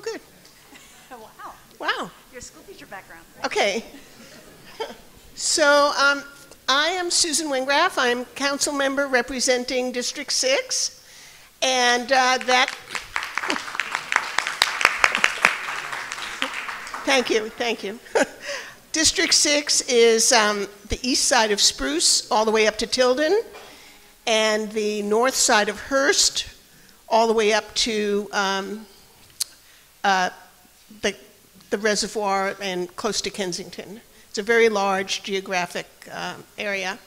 Oh, good. wow. Wow. Your school teacher background. Okay. So um, I am Susan Wengraf. I'm council member representing District 6. And uh, that. thank you, thank you. District 6 is um, the east side of Spruce, all the way up to Tilden, and the north side of Hearst, all the way up to um, the, the reservoir and close to Kensington. It's a very large geographic um, area,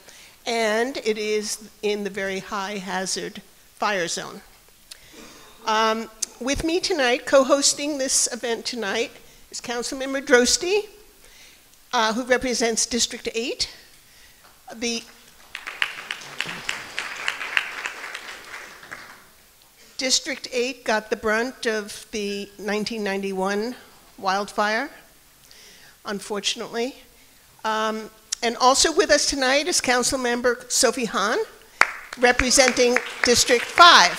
and it is in the very high hazard fire zone. Um, with me tonight, co-hosting this event tonight, is Councilmember Droste, uh, who represents District 8. The District 8 got the brunt of the 1991 wildfire, unfortunately. Um, and also with us tonight is Council Member Sophie Hahn, representing District 5.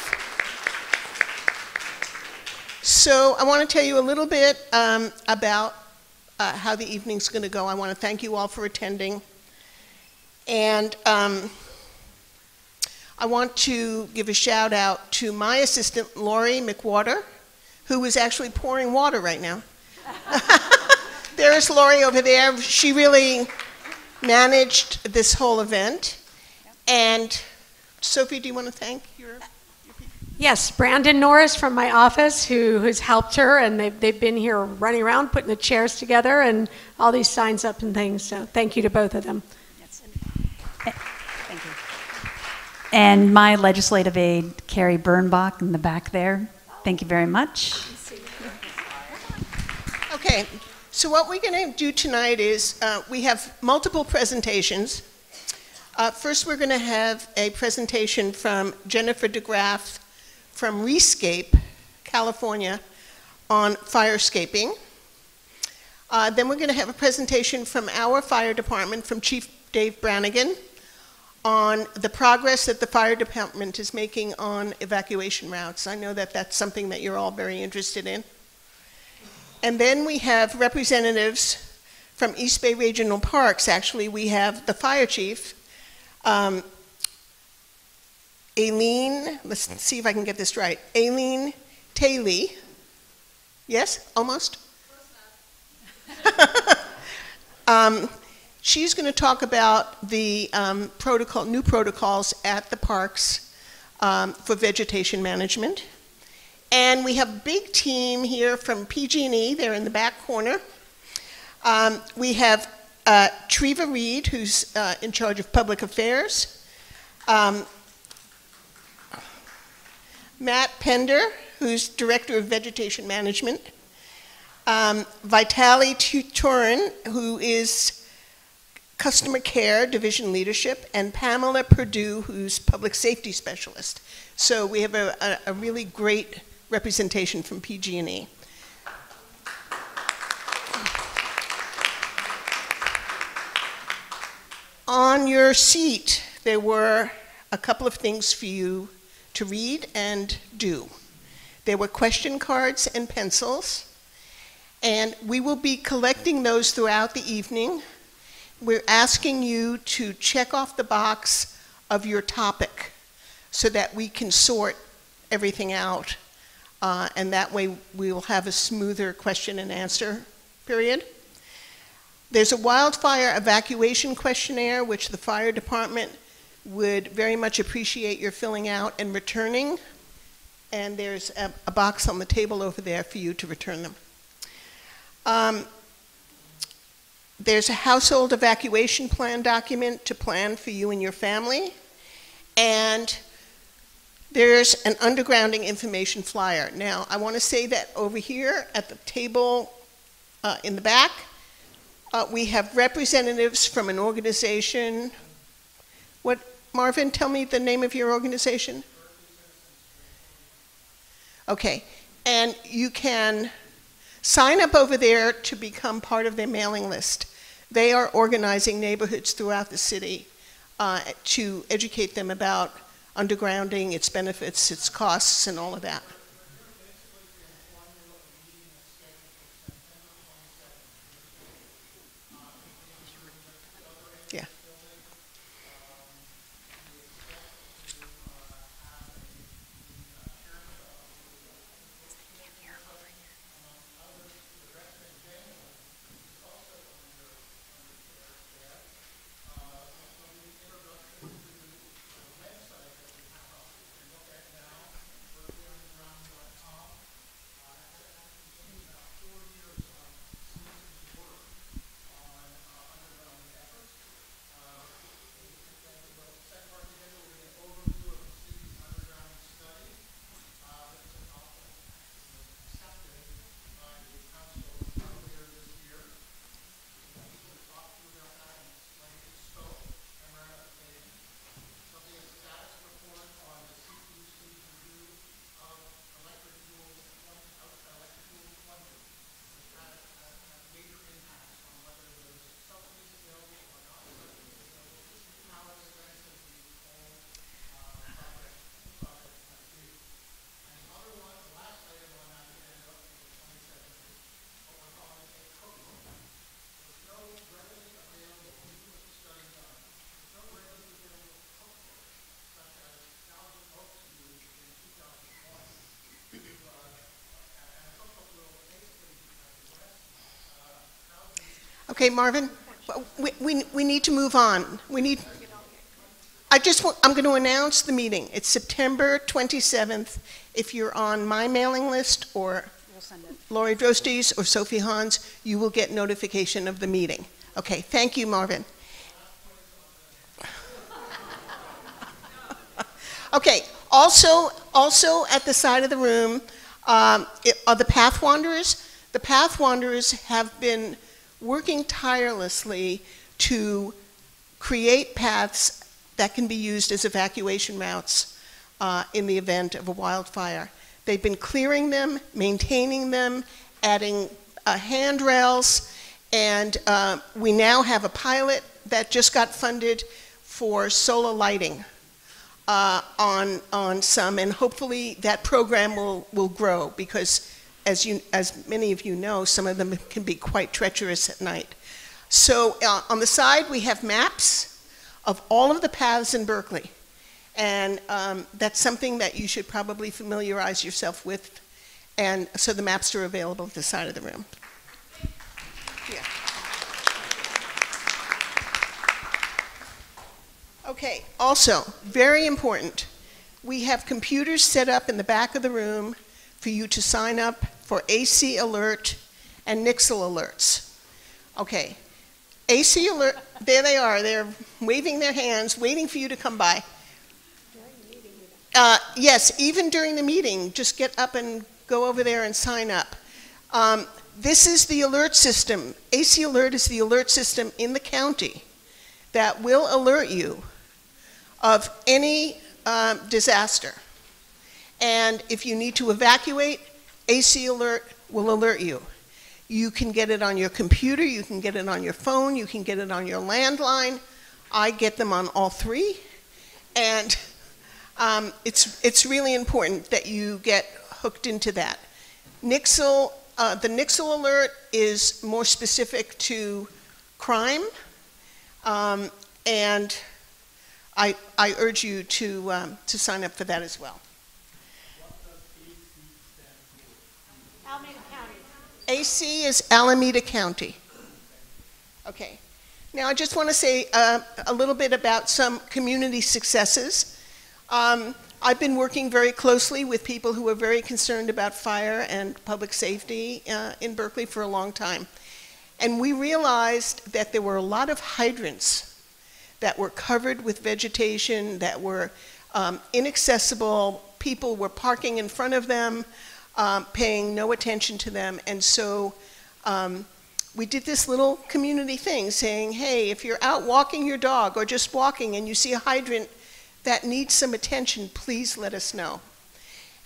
So I want to tell you a little bit um, about uh, how the evening's going to go. I want to thank you all for attending. And um, I want to give a shout out to my assistant, Lori McWater, who is actually pouring water right now. There's Lori over there. She really managed this whole event. And Sophie, do you want to thank your? people? Yes, Brandon Norris from my office, who has helped her, and they've, they've been here running around putting the chairs together and all these signs up and things. So thank you to both of them. Yes. Thank you. And my legislative aide, Carrie Bernbach, in the back there. Thank you very much. Okay, so what we're going to do tonight is uh, we have multiple presentations. Uh, first, we're going to have a presentation from Jennifer DeGraff from Rescape, California, on firescaping. Uh, then we're going to have a presentation from our fire department, from Chief Dave Brannigan, on the progress that the fire department is making on evacuation routes. I know that that's something that you're all very interested in. And then we have representatives from East Bay Regional Parks. Actually, we have the fire chief, um, Aileen, let's see if I can get this right. Aileen Taylor. Yes, almost? um, she's going to talk about the um, protocol, new protocols at the parks um, for vegetation management. And we have a big team here from PG&E. They're in the back corner. Um, we have uh, Treva Reed, who's uh, in charge of public affairs. Um, Matt Pender, who's director of vegetation management. Um, Vitali Turin, who is customer care division leadership, and Pamela Purdue, who's public safety specialist. So we have a, a, a really great representation from PG&E. On your seat, there were a couple of things for you to read and do. There were question cards and pencils, and we will be collecting those throughout the evening. We're asking you to check off the box of your topic so that we can sort everything out, uh, and that way we will have a smoother question and answer period. There's a wildfire evacuation questionnaire, which the fire department would very much appreciate your filling out and returning. And there's a, a box on the table over there for you to return them. Um, there's a household evacuation plan document to plan for you and your family. And there's an undergrounding information flyer. Now, I want to say that over here at the table uh, in the back, uh, we have representatives from an organization. What, Marvin, tell me the name of your organization? Okay, and you can sign up over there to become part of their mailing list. They are organizing neighborhoods throughout the city uh, to educate them about undergrounding, its benefits, its costs, and all of that. Okay, Marvin, we, we, we need to move on. We need, I just want, I'm going to announce the meeting. It's September 27th. If you're on my mailing list or Lori Droste's or Sophie Hahn's, you will get notification of the meeting. Okay, thank you, Marvin. Okay, also, also at the side of the room um, it- are the Path Wanderers. The Path Wanderers have been working tirelessly to create paths that can be used as evacuation routes uh, in the event of a wildfire. They've been clearing them, maintaining them, adding uh, handrails, and uh, we now have a pilot that just got funded for solar lighting uh, on, on some, and hopefully that program will, will grow because, as, you, as many of you know, some of them can be quite treacherous at night. So uh, on the side, we have maps of all of the paths in Berkeley. And um, that's something that you should probably familiarize yourself with. And so the maps are available at the side of the room. Yeah. Okay, also, very important, we have computers set up in the back of the room for you to sign up for AC Alert and Nixle alerts. Okay, AC Alert, there they are, they're waving their hands, waiting for you to come by. Uh, yes, even during the meeting, just get up and go over there and sign up. Um, this is the alert system. AC Alert is the alert system in the county that will alert you of any um, disaster. And if you need to evacuate, AC Alert will alert you. You can get it on your computer, you can get it on your phone, you can get it on your landline. I get them on all three. And um, it's, it's really important that you get hooked into that. Nixle, uh, the Nixle alert is more specific to crime, um, and I, I urge you to, um, to sign up for that as well. Alameda County. AC is Alameda County. Okay. Now, I just want to say uh, a little bit about some community successes. Um, I've been working very closely with people who are very concerned about fire and public safety uh, in Berkeley for a long time. And we realized that there were a lot of hydrants that were covered with vegetation, that were um, inaccessible. People were parking in front of them, um, paying no attention to them. And so um, we did this little community thing saying, hey, if you're out walking your dog or just walking and you see a hydrant that needs some attention, please let us know.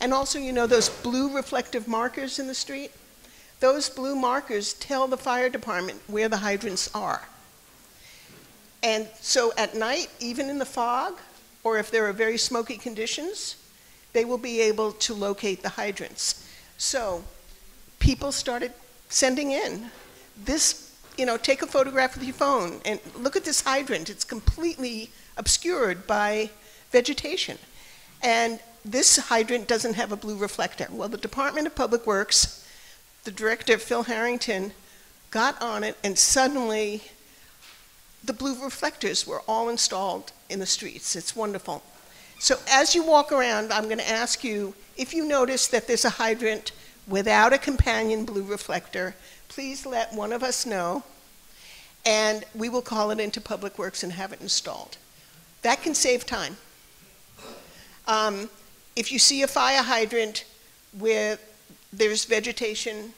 And also, you know, those blue reflective markers in the street? Those blue markers tell the fire department where the hydrants are. And so at night, even in the fog, or if there are very smoky conditions, they will be able to locate the hydrants. So people started sending in this, you know, take a photograph with your phone and look at this hydrant. It's completely obscured by vegetation. And this hydrant doesn't have a blue reflector. Well, the Department of Public Works, the director, Phil Harrington, got on it and suddenly the blue reflectors were all installed in the streets. It's wonderful. So as you walk around, I'm going to ask you if you notice that there's a hydrant without a companion blue reflector, please let one of us know, and we will call it into Public Works and have it installed. That can save time. Um, if you see a fire hydrant where there's vegetation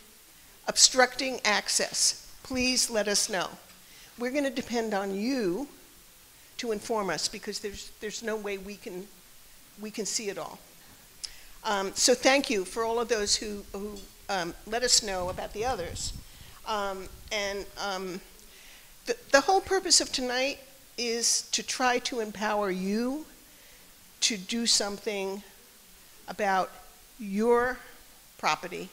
obstructing access, please let us know. We're going to depend on you to inform us because there's, there's no way we can, we can see it all. Um, so thank you for all of those who, who um, let us know about the others. Um, and um, the, the whole purpose of tonight is to try to empower you to do something about your property.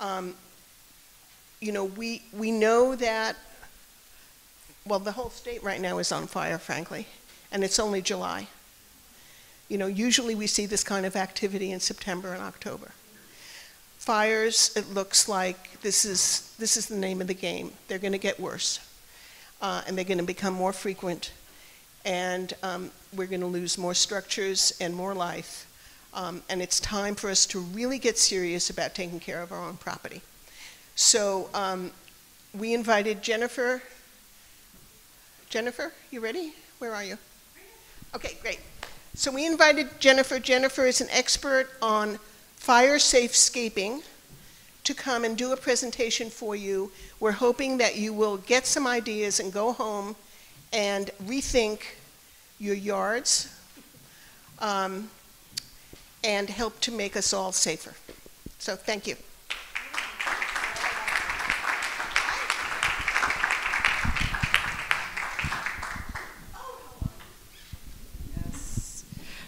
Um, you know, we, we know that, well, the whole state right now is on fire, frankly, and it's only July. You know, usually we see this kind of activity in September and October. fires, it looks like this is, this is the name of the game. They're going to get worse, uh, and they're going to become more frequent, and um, we're going to lose more structures and more life. Um, and it's time for us to really get serious about taking care of our own property. So um, we invited Jennifer. Jennifer, you ready? Where are you? Okay, great. So we invited Jennifer. Jennifer is an expert on fire safe scaping to come and do a presentation for you. We're hoping that you will get some ideas and go home and rethink your yards um, and help to make us all safer. So thank you.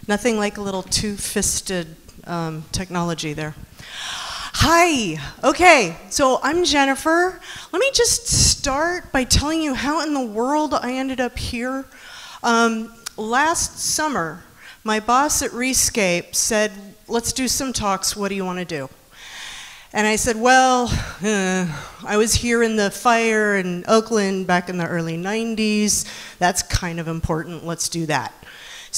Nothing like a little two-fisted um, technology there. Hi. Okay, so I'm Jennifer. Let me just start by telling you how in the world I ended up here. Um, last summer, my boss at Rescape said, let's do some talks, what do you want to do? And I said, well, uh, I was here in the fire in Oakland back in the early 90s. That's kind of important, let's do that.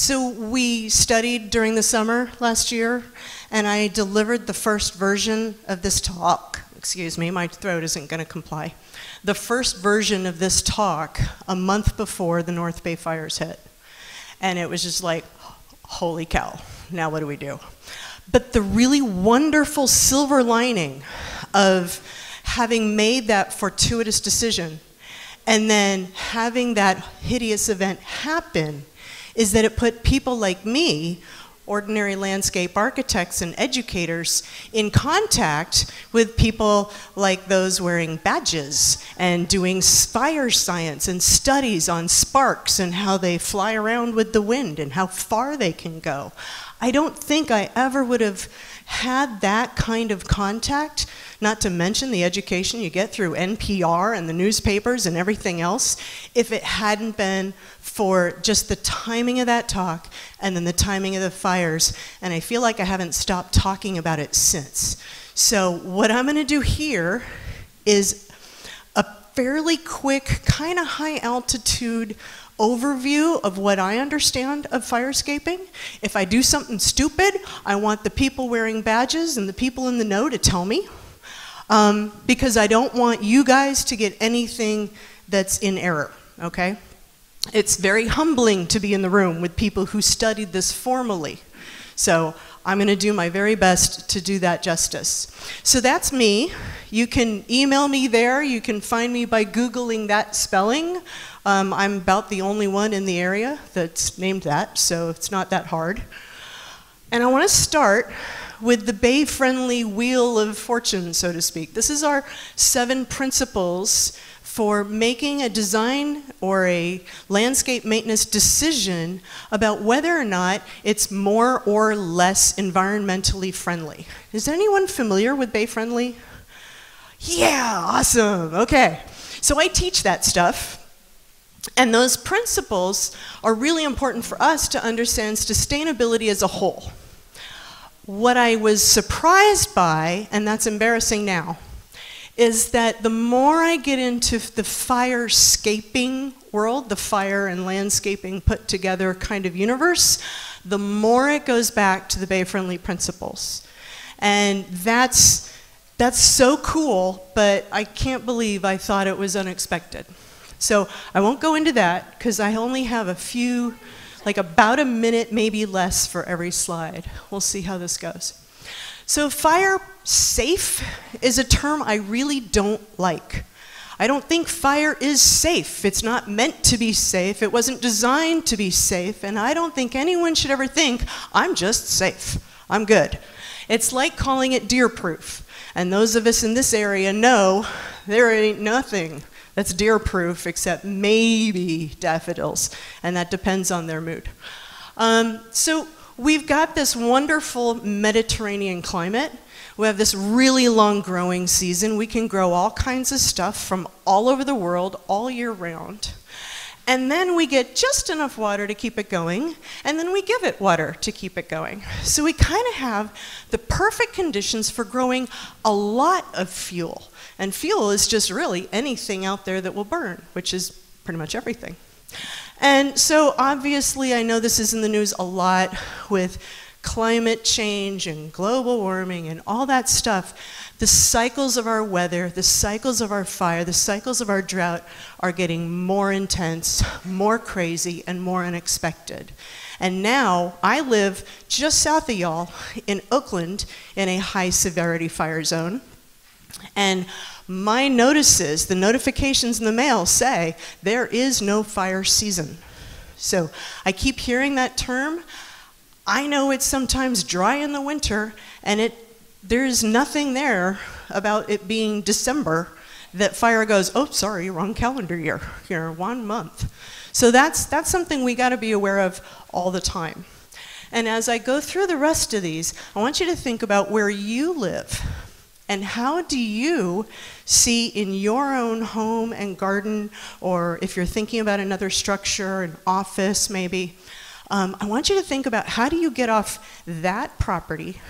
So we studied during the summer last year, and I delivered the first version of this talk. Excuse me, my throat isn't going to comply. The first version of this talk a month before the North Bay fires hit. And it was just like, holy cow, now what do we do? But the really wonderful silver lining of having made that fortuitous decision and then having that hideous event happen is that it put people like me, ordinary landscape architects and educators, in contact with people like those wearing badges and doing fire science and studies on sparks and how they fly around with the wind and how far they can go. I don't think I ever would have had that kind of contact, not to mention the education you get through NPR and the newspapers and everything else, if it hadn't been for just the timing of that talk and then the timing of the fires. And I feel like I haven't stopped talking about it since. So, what I'm going to do here is a fairly quick, kind of high altitude overview of what I understand of firescaping. If I do something stupid, I want the people wearing badges and the people in the know to tell me. Um, because I don't want you guys to get anything that's in error, okay? It's very humbling to be in the room with people who studied this formally. So I'm going to do my very best to do that justice. So that's me. You can email me there. You can find me by Googling that spelling. Um, I'm about the only one in the area that's named that, so it's not that hard. And I want to start with the Bay friendly wheel of fortune, so to speak. This is our seven principles for making a design or a landscape maintenance decision about whether or not it's more or less environmentally friendly. Is anyone familiar with Bay Friendly? Yeah, awesome. Okay. So I teach that stuff. And those principles are really important for us to understand sustainability as a whole. What I was surprised by, and that's embarrassing now, is that the more I get into the firescaping world, the fire and landscaping put together kind of universe, the more it goes back to the Bay Friendly principles. And that's, that's so cool, but I can't believe I thought it was unexpected. So I won't go into that because I only have a few, like about a minute, maybe less for every slide. We'll see how this goes. So, fire safe is a term I really don't like. I don't think fire is safe. It's not meant to be safe. It wasn't designed to be safe. And I don't think anyone should ever think, I'm just safe. I'm good. It's like calling it deer proof. And those of us in this area know there ain't nothing that's deer proof except maybe daffodils. And that depends on their mood. Um, so, we've got this wonderful Mediterranean climate. We have this really long growing season. We can grow all kinds of stuff from all over the world all year round. And then we get just enough water to keep it going, and then we give it water to keep it going. So we kind of have the perfect conditions for growing a lot of fuel. And fuel is just really anything out there that will burn, which is pretty much everything. And so obviously, I know this is in the news a lot with climate change and global warming and all that stuff. The cycles of our weather, the cycles of our fire, the cycles of our drought are getting more intense, more crazy, and more unexpected. And now I live just south of y'all in Oakland in a high severity fire zone. And my notices, the notifications in the mail say there is no fire season. So I keep hearing that term. I know it's sometimes dry in the winter, and it there's nothing there about it being December that fire goes, oh, sorry, wrong calendar year, you're one month. So that's, that's something we got to be aware of all the time. And as I go through the rest of these, I want you to think about where you live and how do you see in your own home and garden, or if you're thinking about another structure, an office maybe, um, I want you to think about how do you get off that property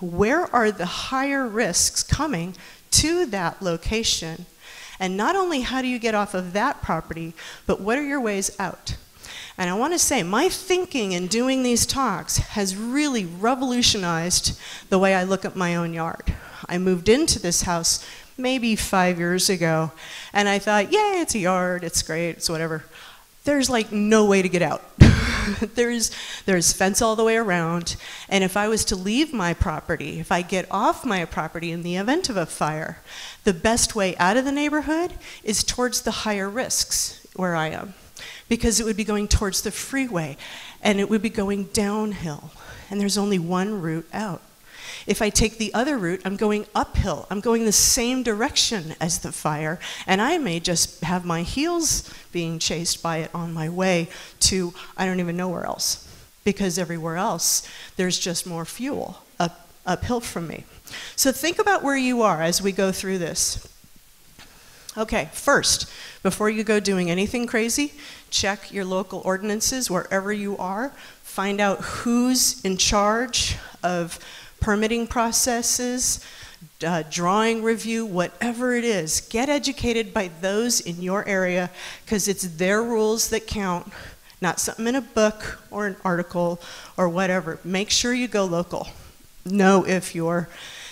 where are the higher risks coming to that location? And not only how do you get off of that property, but what are your ways out? And I want to say, my thinking in doing these talks has really revolutionized the way I look at my own yard. I moved into this house maybe five years ago, and I thought, yay, it's a yard, it's great, it's whatever. There's like no way to get out. there's, there's fence all the way around. And if I was to leave my property, if I get off my property in the event of a fire, the best way out of the neighborhood is towards the higher risks where I am. Because it would be going towards the freeway and it would be going downhill. And there's only one route out. If I take the other route, I'm going uphill. I'm going the same direction as the fire, and I may just have my heels being chased by it on my way to I don't even know where else, because everywhere else there's just more fuel up, uphill from me. So think about where you are as we go through this. Okay, first, before you go doing anything crazy, check your local ordinances wherever you are. Find out who's in charge of permitting processes, uh, drawing review, whatever it is, get educated by those in your area because it's their rules that count, not something in a book or an article or whatever. Make sure you go local. Know if you're,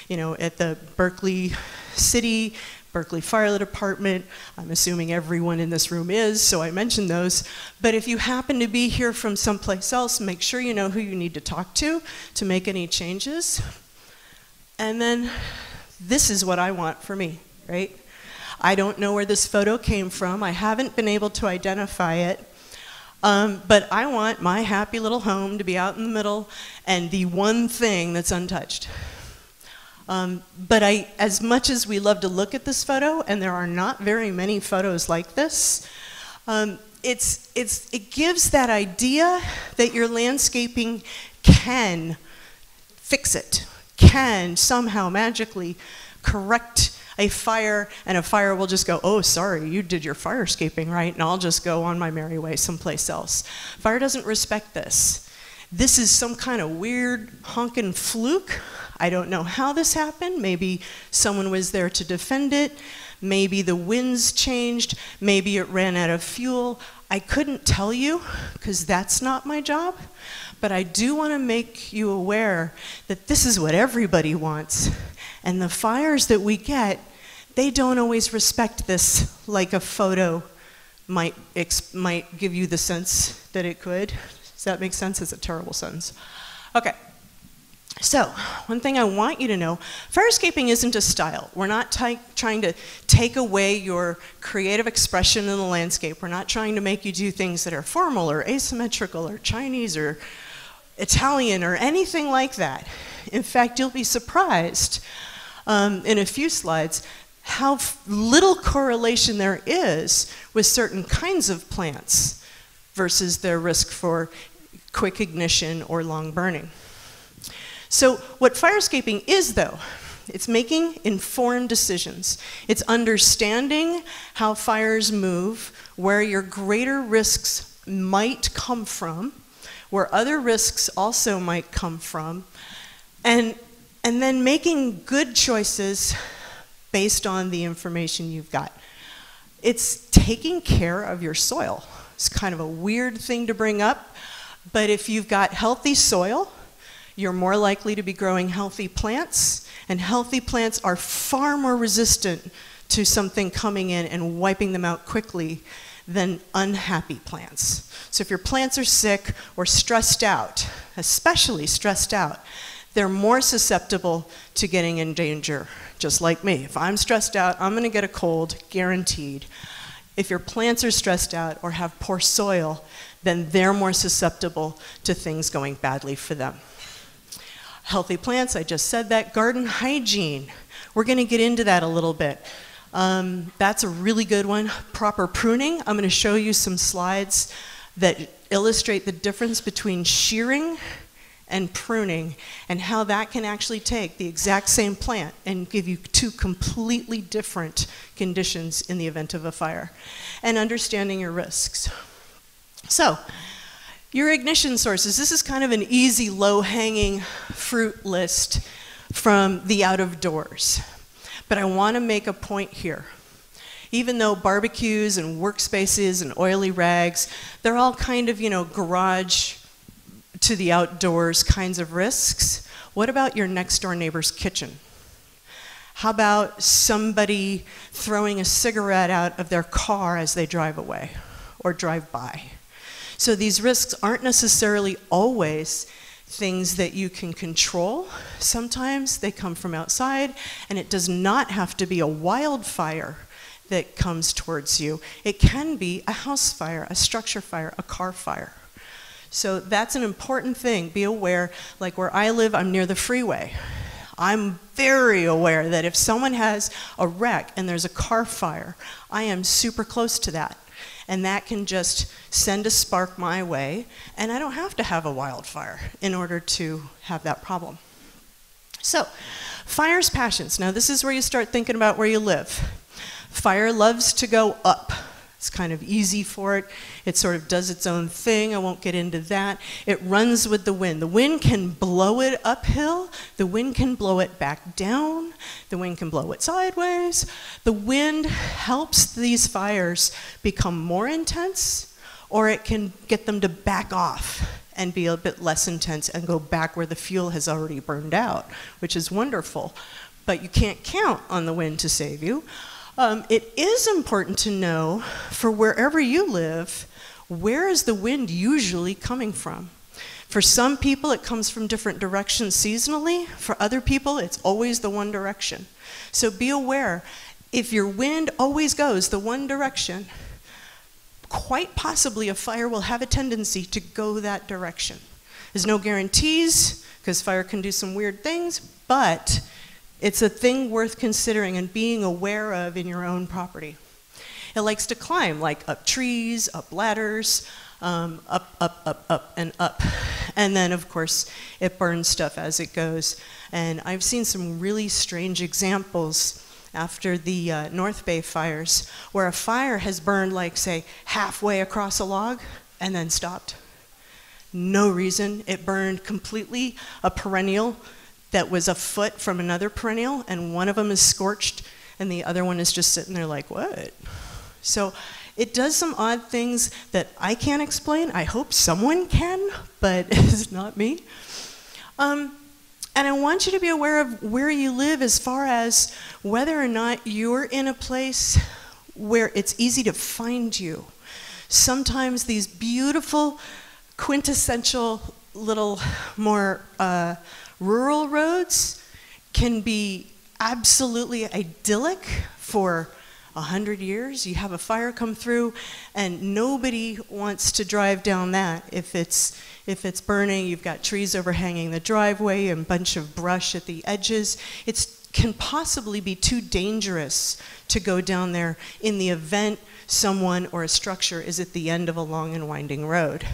you know, at the Berkeley City Berkeley Fire Department. I'm assuming everyone in this room is, so I mentioned those. But if you happen to be here from someplace else, make sure you know who you need to talk to to make any changes. And then this is what I want for me, right? I don't know where this photo came from. I haven't been able to identify it. Um, but I want my happy little home to be out in the middle and the one thing that's untouched. Um, but I, as much as we love to look at this photo, and there are not very many photos like this, um, it's, it's, it gives that idea that your landscaping can fix it, can somehow magically correct a fire, and a fire will just go, oh, sorry, you did your firescaping right, and I'll just go on my merry way someplace else. Fire doesn't respect this. This is some kind of weird honking fluke I don't know how this happened. Maybe someone was there to defend it. Maybe the winds changed. Maybe it ran out of fuel. I couldn't tell you because that's not my job. But I do want to make you aware that this is what everybody wants. And the fires that we get, they don't always respect this like a photo might, might give you the sense that it could. Does that make sense? It's a terrible sentence. Okay. So, one thing I want you to know firescaping isn't a style. We're not trying to take away your creative expression in the landscape. We're not trying to make you do things that are formal or asymmetrical or Chinese or Italian or anything like that. In fact, you'll be surprised um, in a few slides how little correlation there is with certain kinds of plants versus their risk for quick ignition or long burning. So, what firescaping is, though, It's making informed decisions. It's understanding how fires move, where your greater risks might come from, where other risks also might come from, and, and then making good choices based on the information you've got. It's taking care of your soil. It's kind of a weird thing to bring up, but if you've got healthy soil, you're more likely to be growing healthy plants, and healthy plants are far more resistant to something coming in and wiping them out quickly than unhappy plants. So if your plants are sick or stressed out, especially stressed out, they're more susceptible to getting in danger, just like me. If I'm stressed out, I'm going to get a cold, guaranteed. If your plants are stressed out or have poor soil, then they're more susceptible to things going badly for them. Healthy plants, I just said that. Garden hygiene, we're going to get into that a little bit. Um, that's a really good one. Proper pruning, I'm going to show you some slides that illustrate the difference between shearing and pruning and how that can actually take the exact same plant and give you two completely different conditions in the event of a fire. And understanding your risks. So, your ignition sources. This is kind of an easy, low hanging fruit list from the out of doors. But I want to make a point here. Even though barbecues and workspaces and oily rags, they're all kind of, you know, garage to the outdoors kinds of risks. What about your next door neighbor's kitchen? How about somebody throwing a cigarette out of their car as they drive away or drive by? So these risks aren't necessarily always things that you can control. Sometimes they come from outside, and it does not have to be a wildfire that comes towards you. It can be a house fire, a structure fire, a car fire. So that's an important thing. Be aware, like where I live, I'm near the freeway. I'm very aware that if someone has a wreck and there's a car fire, I am super close to that. And that can just send a spark my way, and I don't have to have a wildfire in order to have that problem. So, fire's passions. Now, this is where you start thinking about where you live. Fire loves to go up. It's kind of easy for it. It sort of does its own thing. I won't get into that. It runs with the wind. The wind can blow it uphill, the wind can blow it back down, the wind can blow it sideways. The wind helps these fires become more intense, or it can get them to back off and be a bit less intense and go back where the fuel has already burned out, which is wonderful. But you can't count on the wind to save you. Um, it is important to know for wherever you live, where is the wind usually coming from? For some people, it comes from different directions seasonally. For other people, it's always the one direction. So be aware if your wind always goes the one direction, quite possibly a fire will have a tendency to go that direction. There's no guarantees because fire can do some weird things, but it's a thing worth considering and being aware of in your own property. It likes to climb, like up trees, up ladders, um, up, up, up, up, and up. And then, of course, it burns stuff as it goes. And I've seen some really strange examples after the uh, North Bay fires where a fire has burned, like, say, halfway across a log and then stopped. No reason. It burned completely a perennial that was a foot from another perennial, and one of them is scorched, and the other one is just sitting there like, what? So it does some odd things that I can't explain. I hope someone can, but it's not me. Um, and I want you to be aware of where you live as far as whether or not you're in a place where it's easy to find you. Sometimes these beautiful, quintessential little more uh, Rural roads can be absolutely idyllic for a hundred years. You have a fire come through, and nobody wants to drive down that. If it's if it's burning, you've got trees overhanging the driveway and a bunch of brush at the edges. It can possibly be too dangerous to go down there in the event someone or a structure is at the end of a long and winding road.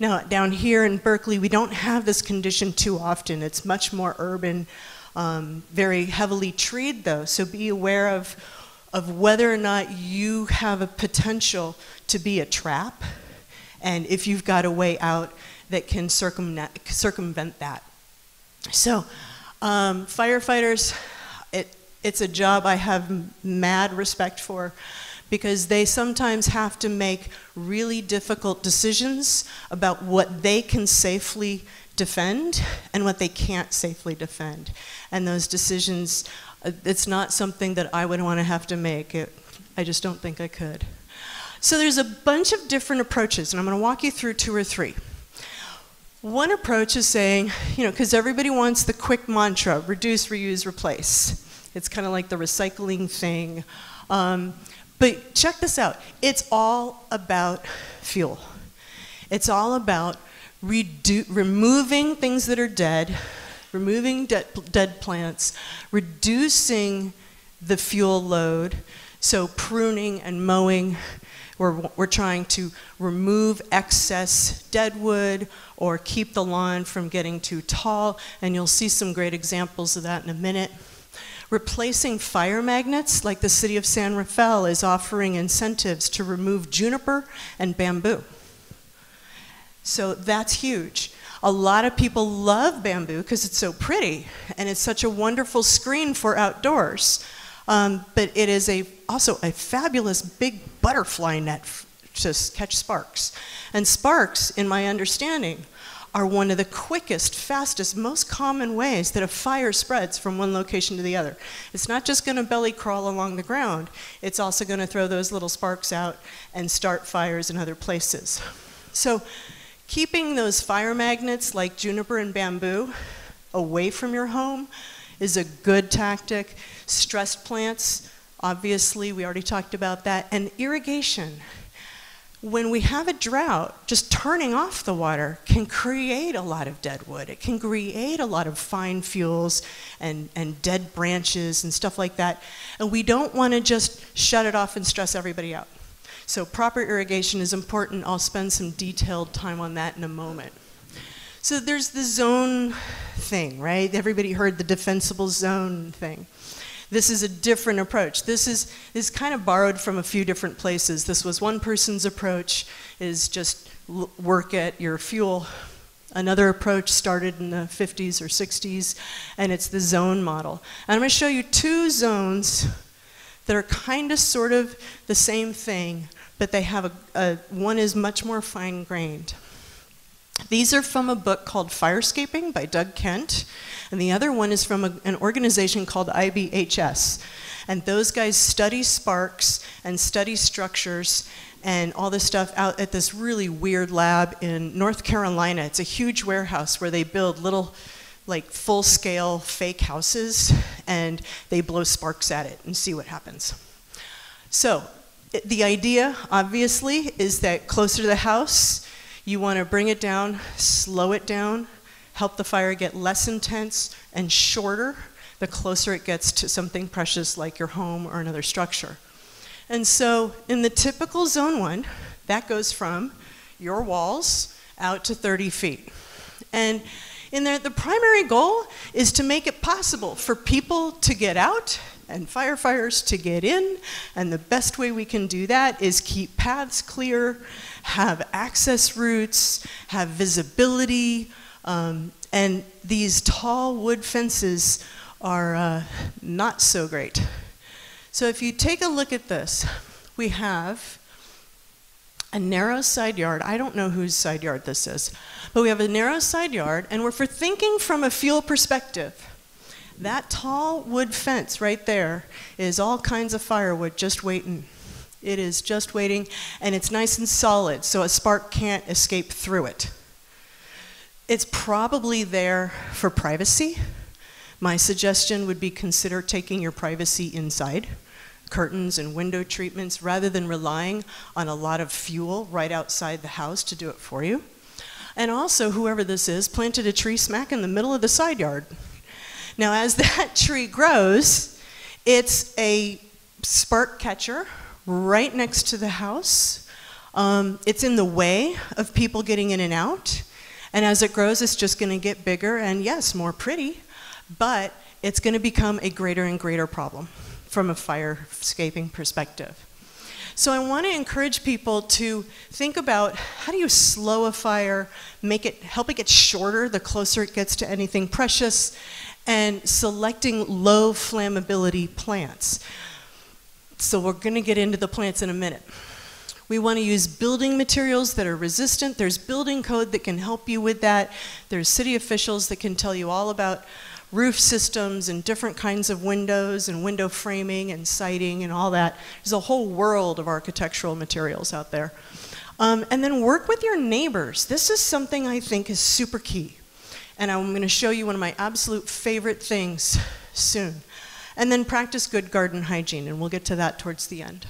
Now, down here in Berkeley, we don't have this condition too often. It's much more urban. Um, very heavily treed, though, so be aware of, of whether or not you have a potential to be a trap, and if you've got a way out that can circumvent that. So, um, firefighters, it, it's a job I have mad respect for because they sometimes have to make really difficult decisions about what they can safely defend and what they can't safely defend. And those decisions, uh, it's not something that I would want to have to make. It, I just don't think I could. So there's a bunch of different approaches, and I'm going to walk you through two or three. One approach is saying, you know, because everybody wants the quick mantra reduce, reuse, replace. It's kind of like the recycling thing. Um, but check this out it's all about fuel, it's all about redu- removing things that are dead, removing de- dead plants, reducing the fuel load. So, pruning and mowing, we're, we're trying to remove excess dead wood or keep the lawn from getting too tall, and you'll see some great examples of that in a minute. Replacing fire magnets, like the city of San Rafael is offering incentives to remove juniper and bamboo. So that's huge. A lot of people love bamboo because it's so pretty and it's such a wonderful screen for outdoors. Um, but it is a, also a fabulous big butterfly net to catch sparks. And sparks, in my understanding, are one of the quickest, fastest, most common ways that a fire spreads from one location to the other. It's not just going to belly crawl along the ground, it's also going to throw those little sparks out and start fires in other places. So, keeping those fire magnets like juniper and bamboo away from your home is a good tactic. Stressed plants, obviously, we already talked about that, and irrigation when we have a drought, just turning off the water can create a lot of dead wood. It can create a lot of fine fuels and, and dead branches and stuff like that. And we don't want to just shut it off and stress everybody out. So, proper irrigation is important. I'll spend some detailed time on that in a moment. So, there's the zone thing, right? Everybody heard the defensible zone thing. This is a different approach. This is, is kind of borrowed from a few different places. This was one person's approach, is just work at your fuel. Another approach started in the 50s or 60s, and it's the zone model. And I'm going to show you two zones that are kind of sort of the same thing, but they have a, a one is much more fine grained. These are from a book called Firescaping by Doug Kent, and the other one is from a, an organization called IBHS. And those guys study sparks and study structures and all this stuff out at this really weird lab in North Carolina. It's a huge warehouse where they build little, like full scale fake houses and they blow sparks at it and see what happens. So, the idea, obviously, is that closer to the house, you want to bring it down, slow it down, help the fire get less intense and shorter the closer it gets to something precious like your home or another structure. And so, in the typical zone one, that goes from your walls out to 30 feet. And in there, the primary goal is to make it possible for people to get out and firefighters to get in. And the best way we can do that is keep paths clear, have access routes, have visibility, um, and these tall wood fences are uh, not so great. So if you take a look at this, we have a narrow side yard. I don't know whose side yard this is, but we have a narrow side yard, and we're for thinking from a fuel perspective. That tall wood fence right there is all kinds of firewood just waiting. It is just waiting, and it's nice and solid, so a spark can't escape through it. It's probably there for privacy. My suggestion would be consider taking your privacy inside, curtains and window treatments, rather than relying on a lot of fuel right outside the house to do it for you. And also, whoever this is planted a tree smack in the middle of the side yard. Now, as that tree grows, it's a spark catcher right next to the house. Um, it's in the way of people getting in and out. And as it grows, it's just going to get bigger and, yes, more pretty. but it's going to become a greater and greater problem from a firescaping perspective. So I want to encourage people to think about how do you slow a fire, make it help it get shorter the closer it gets to anything precious, and selecting low flammability plants. So we're going to get into the plants in a minute. We want to use building materials that are resistant. There's building code that can help you with that. There's city officials that can tell you all about roof systems and different kinds of windows and window framing and siding and all that. There's a whole world of architectural materials out there. Um, and then work with your neighbors. This is something I think is super key. And I'm going to show you one of my absolute favorite things soon. And then practice good garden hygiene, and we'll get to that towards the end.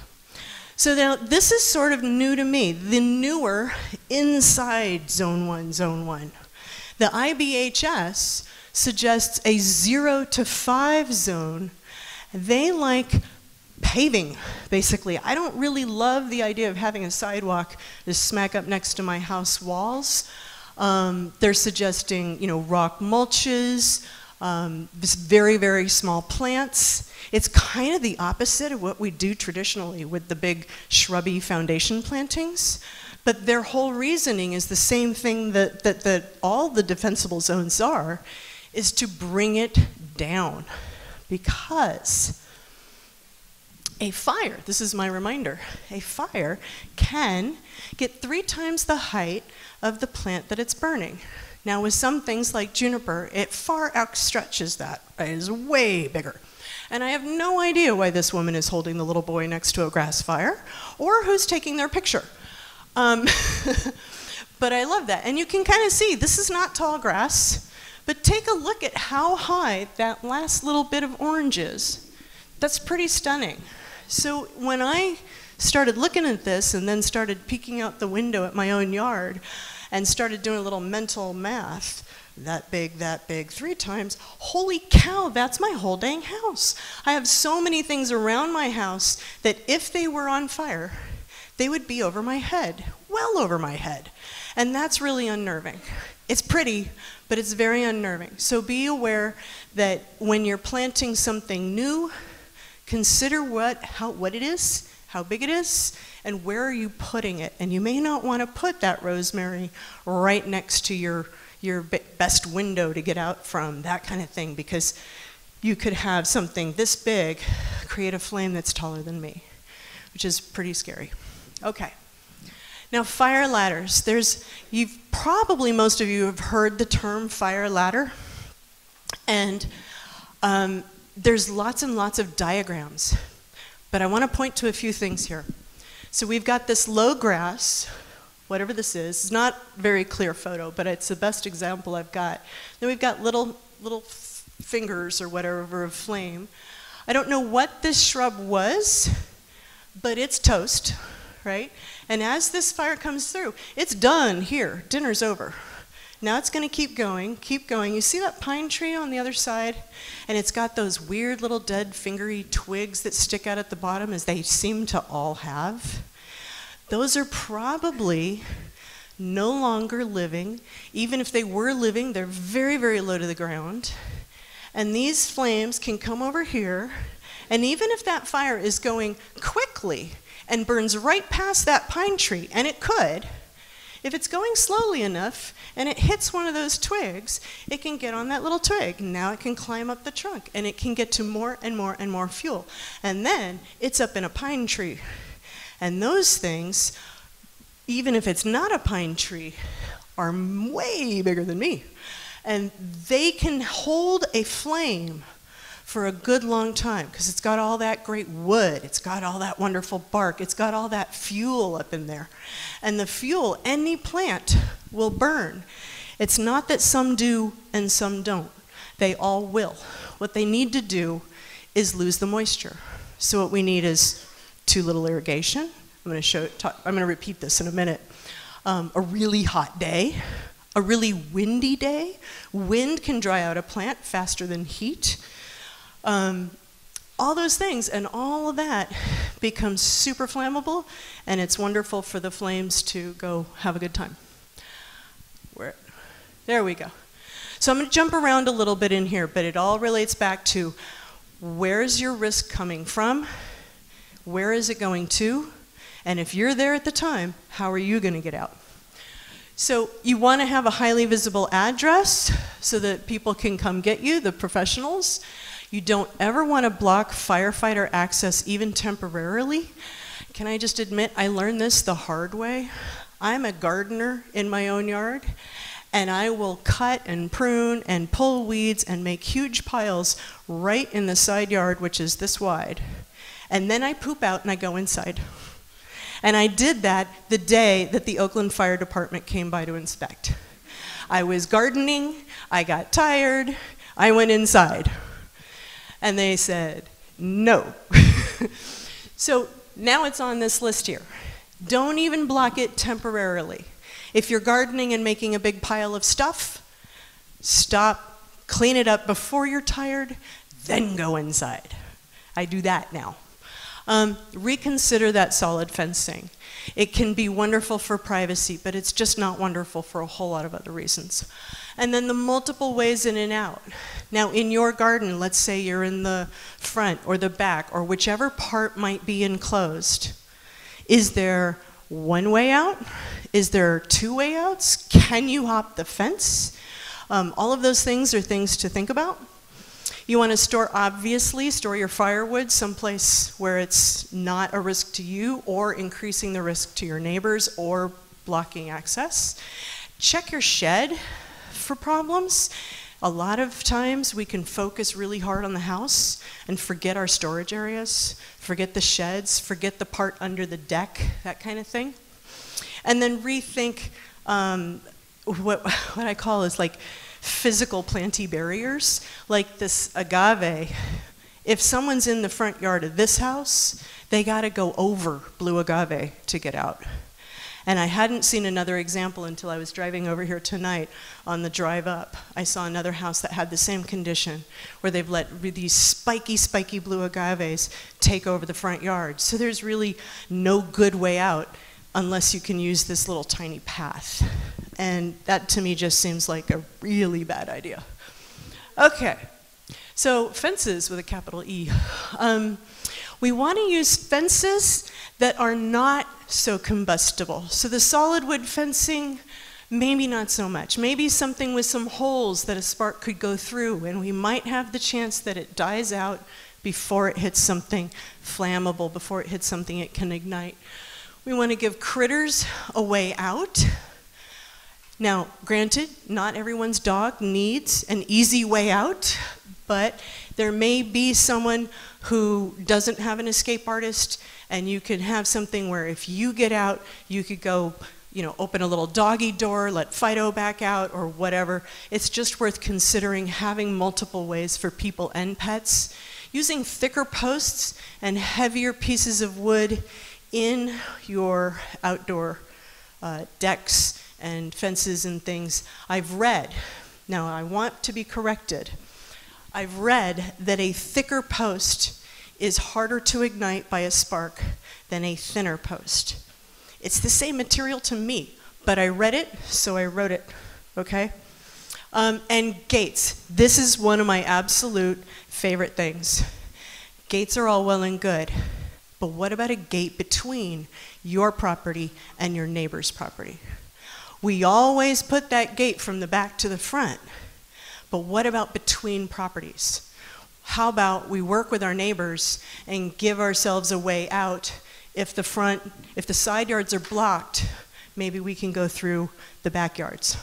So now this is sort of new to me, the newer inside Zone 1, Zone 1. The IBHS suggests a zero to five zone. They like paving, basically. I don't really love the idea of having a sidewalk just smack up next to my house walls. Um, they're suggesting, you know, rock mulches, um, very, very small plants. It's kind of the opposite of what we do traditionally with the big shrubby foundation plantings. But their whole reasoning is the same thing that, that, that all the defensible zones are, is to bring it down. Because a fire, this is my reminder, a fire can get three times the height of the plant that it's burning. Now, with some things like juniper, it far outstretches that. It is way bigger. And I have no idea why this woman is holding the little boy next to a grass fire or who's taking their picture. Um, but I love that. And you can kind of see this is not tall grass, but take a look at how high that last little bit of orange is. That's pretty stunning. So when I started looking at this and then started peeking out the window at my own yard, and started doing a little mental math. That big, that big, three times. Holy cow, that's my whole dang house. I have so many things around my house that if they were on fire, they would be over my head, well over my head. And that's really unnerving. It's pretty, but it's very unnerving. So be aware that when you're planting something new, consider what, how, what it is, how big it is, and where are you putting it. And you may not want to put that rosemary right next to your, your best window to get out from, that kind of thing, because you could have something this big create a flame that's taller than me, which is pretty scary. Okay. Now, fire ladders. There's, you've probably, most of you have heard the term fire ladder. And um, there's lots and lots of diagrams but I want to point to a few things here. So we've got this low grass, whatever this is. It's not very clear photo, but it's the best example I've got. Then we've got little, little fingers or whatever of flame. I don't know what this shrub was, but it's toast, right? And as this fire comes through, it's done here. Dinner's over. Now it's going to keep going, keep going. You see that pine tree on the other side? And it's got those weird little dead fingery twigs that stick out at the bottom, as they seem to all have. Those are probably no longer living. Even if they were living, they're very, very low to the ground. And these flames can come over here, and even if that fire is going quickly and burns right past that pine tree, and it could, if it's going slowly enough and it hits one of those twigs, it can get on that little twig. Now it can climb up the trunk and it can get to more and more and more fuel. And then it's up in a pine tree. And those things, even if it's not a pine tree, are way bigger than me. And they can hold a flame for a good long time because it's got all that great wood, it's got all that wonderful bark, it's got all that fuel up in there. And the fuel, any plant will burn. It's not that some do and some don't, they all will. What they need to do is lose the moisture. So, what we need is too little irrigation. I'm going to show. Talk, I'm going to repeat this in a minute. Um, a really hot day, a really windy day. Wind can dry out a plant faster than heat. Um, all those things and all of that becomes super flammable and it's wonderful for the flames to go have a good time. Where, there we go. So I'm going to jump around a little bit in here, but it all relates back to where's your risk coming from? Where is it going to? And if you're there at the time, how are you going to get out? So you want to have a highly visible address so that people can come get you, the professionals. You don't ever want to block firefighter access even temporarily. Can I just admit I learned this the hard way? I'm a gardener in my own yard, and I will cut and prune and pull weeds and make huge piles right in the side yard, which is this wide. And then I poop out and I go inside. And I did that the day that the Oakland Fire Department came by to inspect. I was gardening, I got tired, I went inside. And they said, no. so now it's on this list here. Don't even block it temporarily. If you're gardening and making a big pile of stuff, stop, clean it up before you're tired, then go inside. I do that now. Um, reconsider that solid fencing. It can be wonderful for privacy, but it's just not wonderful for a whole lot of other reasons. And then the multiple ways in and out. Now, in your garden, let's say you're in the front or the back or whichever part might be enclosed. Is there one way out? Is there two way outs? Can you hop the fence? Um, all of those things are things to think about. You want to store, obviously, store your firewood someplace where it's not a risk to you or increasing the risk to your neighbors or blocking access. Check your shed for problems. A lot of times we can focus really hard on the house and forget our storage areas, forget the sheds, forget the part under the deck, that kind of thing. And then rethink um, what, what I call is like physical planty barriers, like this agave. If someone's in the front yard of this house, they got to go over blue agave to get out. And I hadn't seen another example until I was driving over here tonight on the drive up. I saw another house that had the same condition, where they've let these spiky, spiky blue agaves take over the front yard. So there's really no good way out unless you can use this little tiny path. And that to me just seems like a really bad idea. Okay, so fences with a capital E. Um, we want to use fences that are not so combustible. So the solid wood fencing, maybe not so much. Maybe something with some holes that a spark could go through, and we might have the chance that it dies out before it hits something flammable, before it hits something it can ignite. We want to give critters a way out. Now, granted, not everyone's dog needs an easy way out, but there may be someone who doesn't have an escape artist, and you could have something where if you get out, you could go, you know, open a little doggy door, let Fido back out, or whatever. It's just worth considering having multiple ways for people and pets. Using thicker posts and heavier pieces of wood in your outdoor uh, decks and fences and things, I've read, now I want to be corrected, I've read that a thicker post is harder to ignite by a spark than a thinner post. It's the same material to me, but I read it, so I wrote it, okay? Um, and gates. This is one of my absolute favorite things. Gates are all well and good, but what about a gate between your property and your neighbor's property? We always put that gate from the back to the front, but what about between properties? How about we work with our neighbors and give ourselves a way out? If the front, if the side yards are blocked, maybe we can go through the backyards.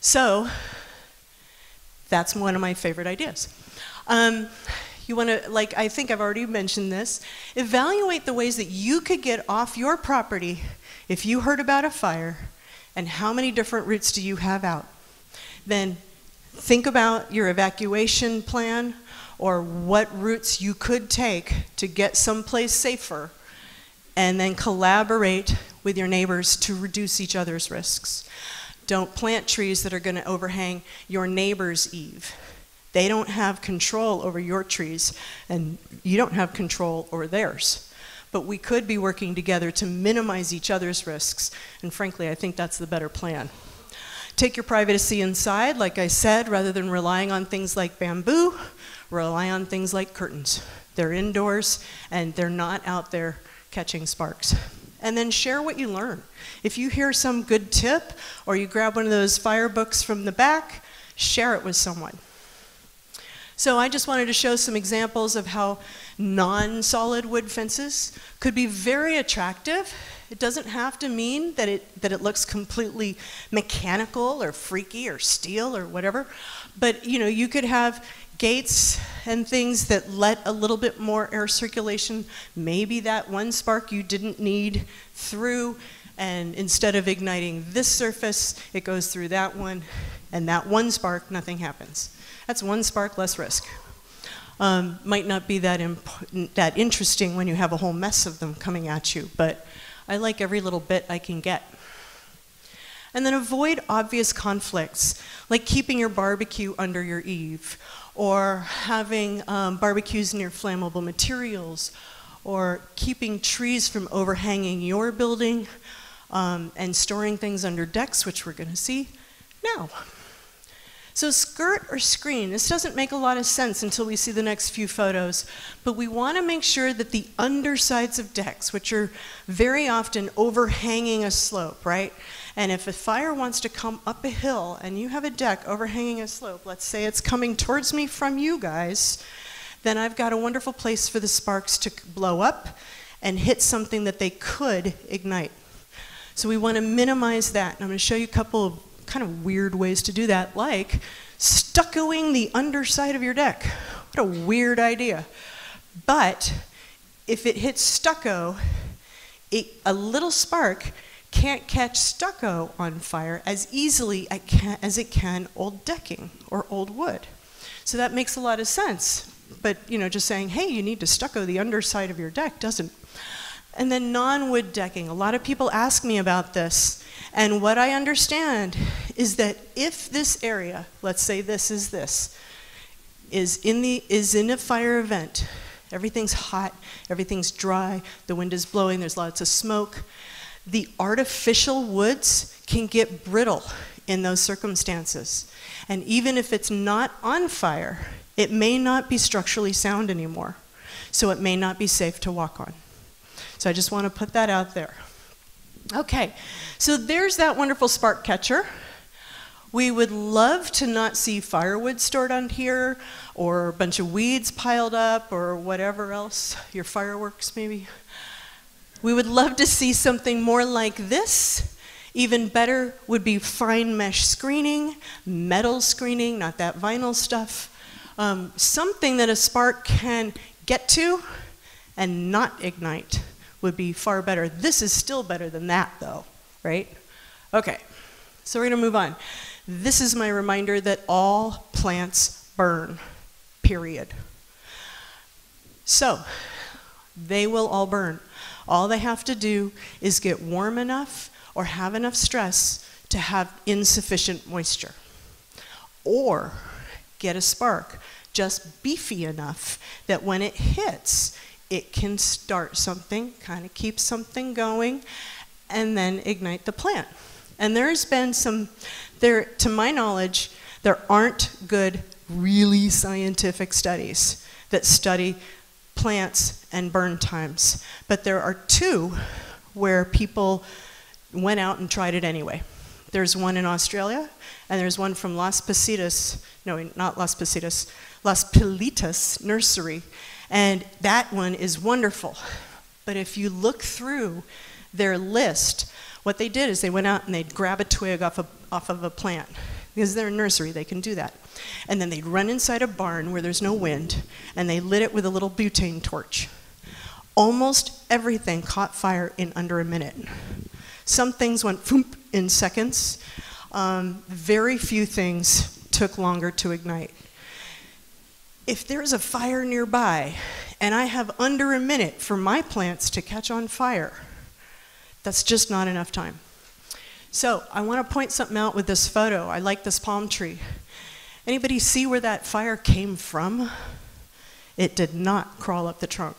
So, that's one of my favorite ideas. Um, you want to, like, I think I've already mentioned this. Evaluate the ways that you could get off your property if you heard about a fire and how many different routes do you have out. Then think about your evacuation plan or what routes you could take to get someplace safer and then collaborate with your neighbors to reduce each other's risks. Don't plant trees that are going to overhang your neighbor's eave. They don't have control over your trees, and you don't have control over theirs. But we could be working together to minimize each other's risks, and frankly, I think that's the better plan. Take your privacy inside, like I said, rather than relying on things like bamboo, rely on things like curtains. They're indoors and they're not out there catching sparks. And then share what you learn. If you hear some good tip or you grab one of those fire books from the back, share it with someone. So I just wanted to show some examples of how non-solid wood fences could be very attractive. It doesn't have to mean that it, that it looks completely mechanical or freaky or steel or whatever, but you know, you could have gates and things that let a little bit more air circulation, maybe that one spark you didn't need through, and instead of igniting this surface, it goes through that one, and that one spark, nothing happens. That's one spark less risk. Um, might not be that, that interesting when you have a whole mess of them coming at you, but I like every little bit I can get. And then avoid obvious conflicts, like keeping your barbecue under your eave, or having um, barbecues near flammable materials, or keeping trees from overhanging your building, um, and storing things under decks, which we're going to see now. So skirt or screen, this doesn't make a lot of sense until we see the next few photos, but we want to make sure that the undersides of decks, which are very often overhanging a slope, right? And if a fire wants to come up a hill and you have a deck overhanging a slope, let's say it's coming towards me from you guys, then I've got a wonderful place for the sparks to blow up and hit something that they could ignite. So we want to minimize that. And I'm going to show you a couple of kind of weird ways to do that, like stuccoing the underside of your deck. What a weird idea. But if it hits stucco, it, a little spark can't catch stucco on fire as easily as it can old decking or old wood. So that makes a lot of sense. But you know, just saying, hey, you need to stucco the underside of your deck doesn't. And then non-wood decking. A lot of people ask me about this. And what I understand is that if this area, let's say this is this, is in, the, is in a fire event, everything's hot, everything's dry, the wind is blowing, there's lots of smoke, the artificial woods can get brittle in those circumstances. And even if it's not on fire, it may not be structurally sound anymore. So it may not be safe to walk on. So I just want to put that out there. Okay, so there's that wonderful spark catcher. We would love to not see firewood stored on here or a bunch of weeds piled up or whatever else, your fireworks maybe. We would love to see something more like this. Even better would be fine mesh screening, metal screening, not that vinyl stuff. Um, something that a spark can get to and not ignite would be far better. This is still better than that, though, right? Okay, so we're going to move on. This is my reminder that all plants burn, period. So, they will all burn. All they have to do is get warm enough or have enough stress to have insufficient moisture. Or get a spark just beefy enough that when it hits, it can start something, kind of keep something going, and then ignite the plant. And there's been some, there, to my knowledge, there aren't good, really scientific studies that study plants and burn times. But there are two where people went out and tried it anyway. There's one in Australia, and there's one from Las Positas, no, not Las Positas, Las Pilitas Nursery and that one is wonderful. But if you look through their list, what they did is they went out and they'd grab a twig off, a, off of a plant. Because they're a nursery, they can do that. And then they'd run inside a barn where there's no wind, and they lit it with a little butane torch. Almost everything caught fire in under a minute. Some things went foomp in seconds. Um, very few things took longer to ignite if there's a fire nearby and I have under a minute for my plants to catch on fire, that's just not enough time. So I want to point something out with this photo. I like this palm tree. Anybody see where that fire came from? It did not crawl up the trunk.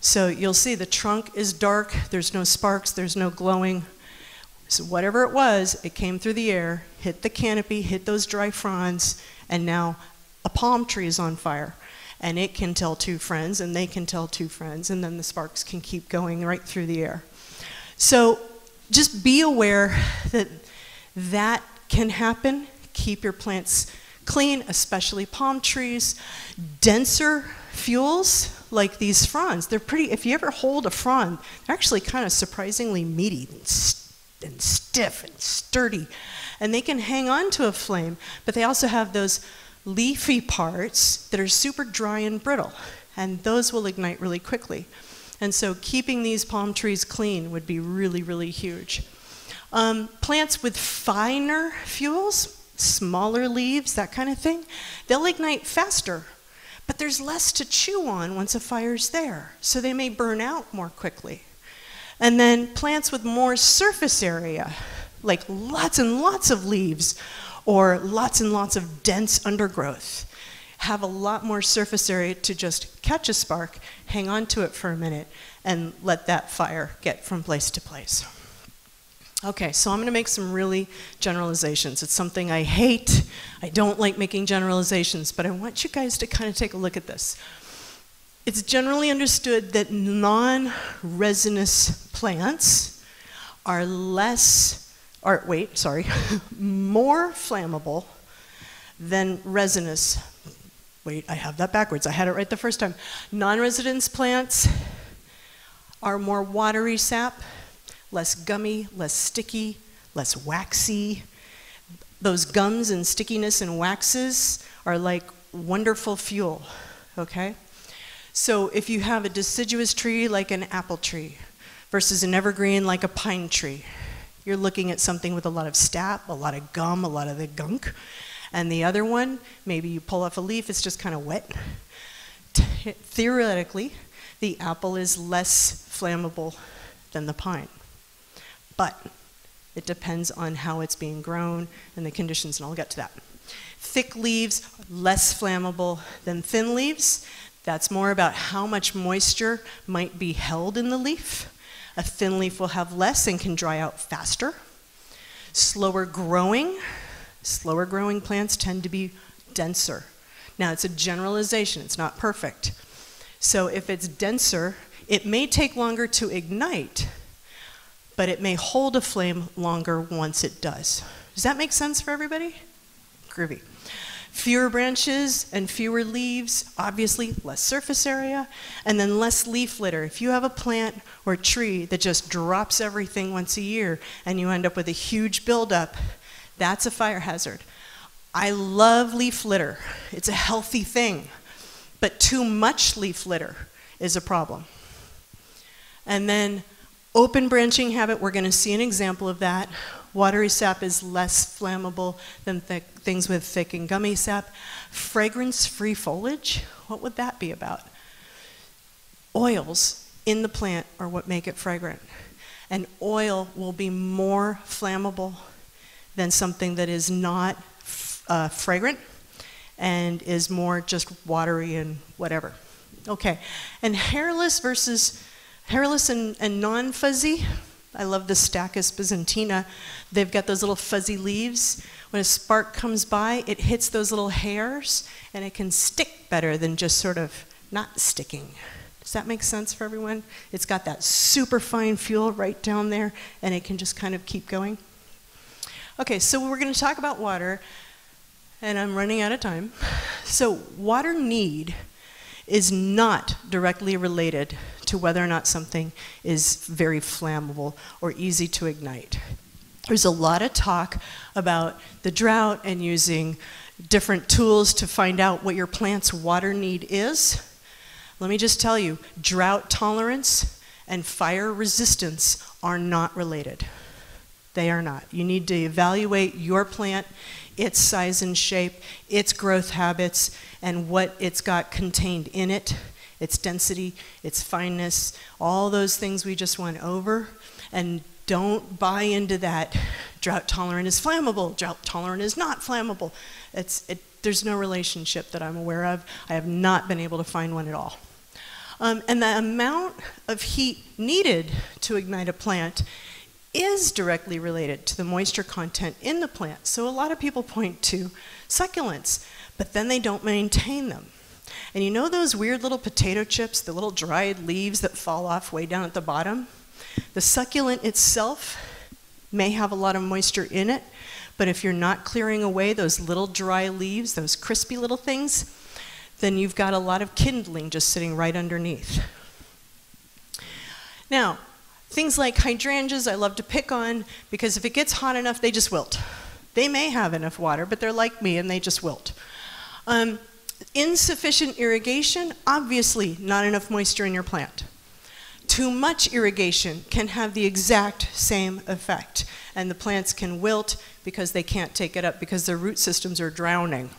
So you'll see the trunk is dark, there's no sparks, there's no glowing. So whatever it was, it came through the air, hit the canopy, hit those dry fronds, and now a palm tree is on fire. And it can tell two friends, and they can tell two friends, and then the sparks can keep going right through the air. So just be aware that that can happen. Keep your plants clean, especially palm trees. Denser fuels, like these fronds, they're pretty, if you ever hold a frond, they're actually kind of surprisingly meaty and, st- and stiff and sturdy. And they can hang on to a flame, but they also have those leafy parts that are super dry and brittle, and those will ignite really quickly. And so keeping these palm trees clean would be really, really huge. Um, plants with finer fuels, smaller leaves, that kind of thing, they'll ignite faster. But there's less to chew on once a fire's there, so they may burn out more quickly. And then plants with more surface area, like lots and lots of leaves or lots and lots of dense undergrowth, have a lot more surface area to just catch a spark, hang on to it for a minute, and let that fire get from place to place. Okay, so I'm going to make some really generalizations. It's something I hate. I don't like making generalizations, but I want you guys to kind of take a look at this. It's generally understood that non resinous plants are less, or wait, sorry, more flammable than resinous. Wait, I have that backwards. I had it right the first time. Non resinous plants are more watery sap less gummy, less sticky, less waxy. Those gums and stickiness and waxes are like wonderful fuel, okay? So if you have a deciduous tree like an apple tree versus an evergreen like a pine tree, you're looking at something with a lot of sap, a lot of gum, a lot of the gunk. And the other one, maybe you pull off a leaf, it's just kind of wet. Theoretically, the apple is less flammable than the pine but it depends on how it's being grown and the conditions, and I'll get to that. Thick leaves, less flammable than thin leaves. That's more about how much moisture might be held in the leaf. A thin leaf will have less and can dry out faster. Slower growing, slower growing plants tend to be denser. Now, it's a generalization, it's not perfect. So, if it's denser, it may take longer to ignite, but it may hold a flame longer once it does. Does that make sense for everybody? Groovy. Fewer branches and fewer leaves, obviously less surface area, and then less leaf litter. If you have a plant or tree that just drops everything once a year and you end up with a huge buildup, that's a fire hazard. I love leaf litter, it's a healthy thing, but too much leaf litter is a problem. And then Open branching habit, we're going to see an example of that. Watery sap is less flammable than thick, things with thick and gummy sap. Fragrance free foliage, what would that be about? Oils in the plant are what make it fragrant. And oil will be more flammable than something that is not uh, fragrant and is more just watery and whatever. Okay, and hairless versus Hairless and, and non fuzzy, I love the Stachys byzantina. They've got those little fuzzy leaves. When a spark comes by, it hits those little hairs and it can stick better than just sort of not sticking. Does that make sense for everyone? It's got that super fine fuel right down there and it can just kind of keep going. Okay, so we're going to talk about water and I'm running out of time. So, water need is not directly related to whether or not something is very flammable or easy to ignite. There's a lot of talk about the drought and using different tools to find out what your plant's water need is. Let me just tell you drought tolerance and fire resistance are not related. They are not. You need to evaluate your plant, its size and shape, its growth habits, and what it's got contained in it, its density, its fineness, all those things we just went over. And don't buy into that drought tolerant is flammable, drought tolerant is not flammable. It's, it, there's no relationship that I'm aware of. I have not been able to find one at all. Um, and the amount of heat needed to ignite a plant is directly related to the moisture content in the plant. So a lot of people point to succulents, but then they don't maintain them. And you know those weird little potato chips, the little dried leaves that fall off way down at the bottom? The succulent itself may have a lot of moisture in it, but if you're not clearing away those little dry leaves, those crispy little things, then you've got a lot of kindling just sitting right underneath. Now, things like hydrangeas I love to pick on because if it gets hot enough, they just wilt. They may have enough water, but they're like me and they just wilt. Um, insufficient irrigation, obviously not enough moisture in your plant. Too much irrigation can have the exact same effect, and the plants can wilt because they can't take it up because their root systems are drowning.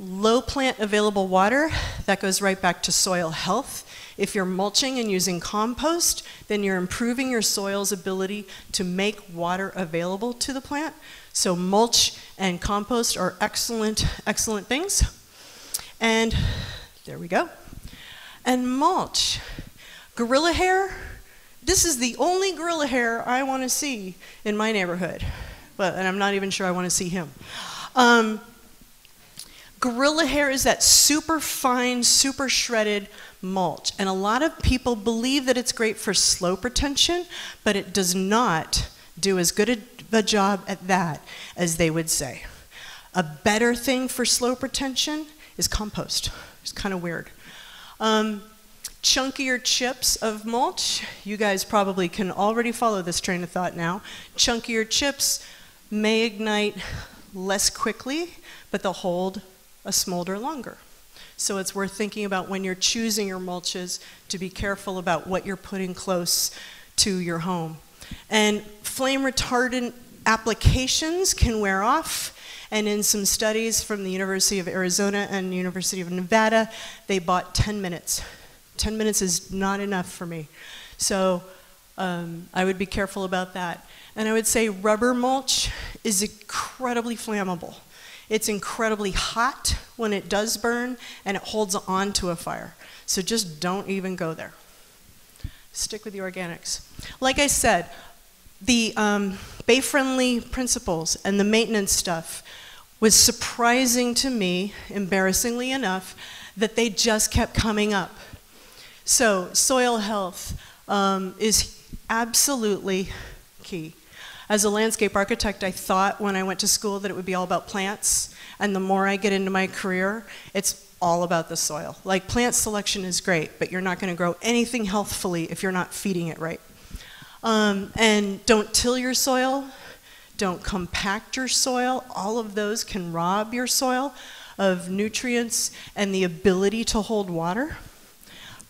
Low plant available water, that goes right back to soil health. If you're mulching and using compost, then you're improving your soil's ability to make water available to the plant. So mulch and compost are excellent, excellent things. And there we go. And mulch. Gorilla hair, this is the only gorilla hair I want to see in my neighborhood. But, and I'm not even sure I want to see him. Um, gorilla hair is that super fine, super shredded mulch. And a lot of people believe that it's great for slope retention, but it does not do as good a, a job at that as they would say. A better thing for slope retention is compost. It's kind of weird. Um, chunkier chips of mulch, you guys probably can already follow this train of thought now. Chunkier chips may ignite less quickly, but they'll hold a smolder longer. So it's worth thinking about when you're choosing your mulches to be careful about what you're putting close to your home. And flame retardant applications can wear off and in some studies from the University of Arizona and University of Nevada, they bought 10 minutes. 10 minutes is not enough for me. So um, I would be careful about that. And I would say rubber mulch is incredibly flammable. It's incredibly hot when it does burn, and it holds on to a fire. So just don't even go there. Stick with the organics. Like I said, the um, Bay Friendly principles and the maintenance stuff was surprising to me, embarrassingly enough, that they just kept coming up. So, soil health um, is absolutely key. As a landscape architect, I thought when I went to school that it would be all about plants, and the more I get into my career, it's all about the soil. Like, plant selection is great, but you're not going to grow anything healthfully if you're not feeding it right. Um, and don't till your soil, don't compact your soil. All of those can rob your soil of nutrients and the ability to hold water.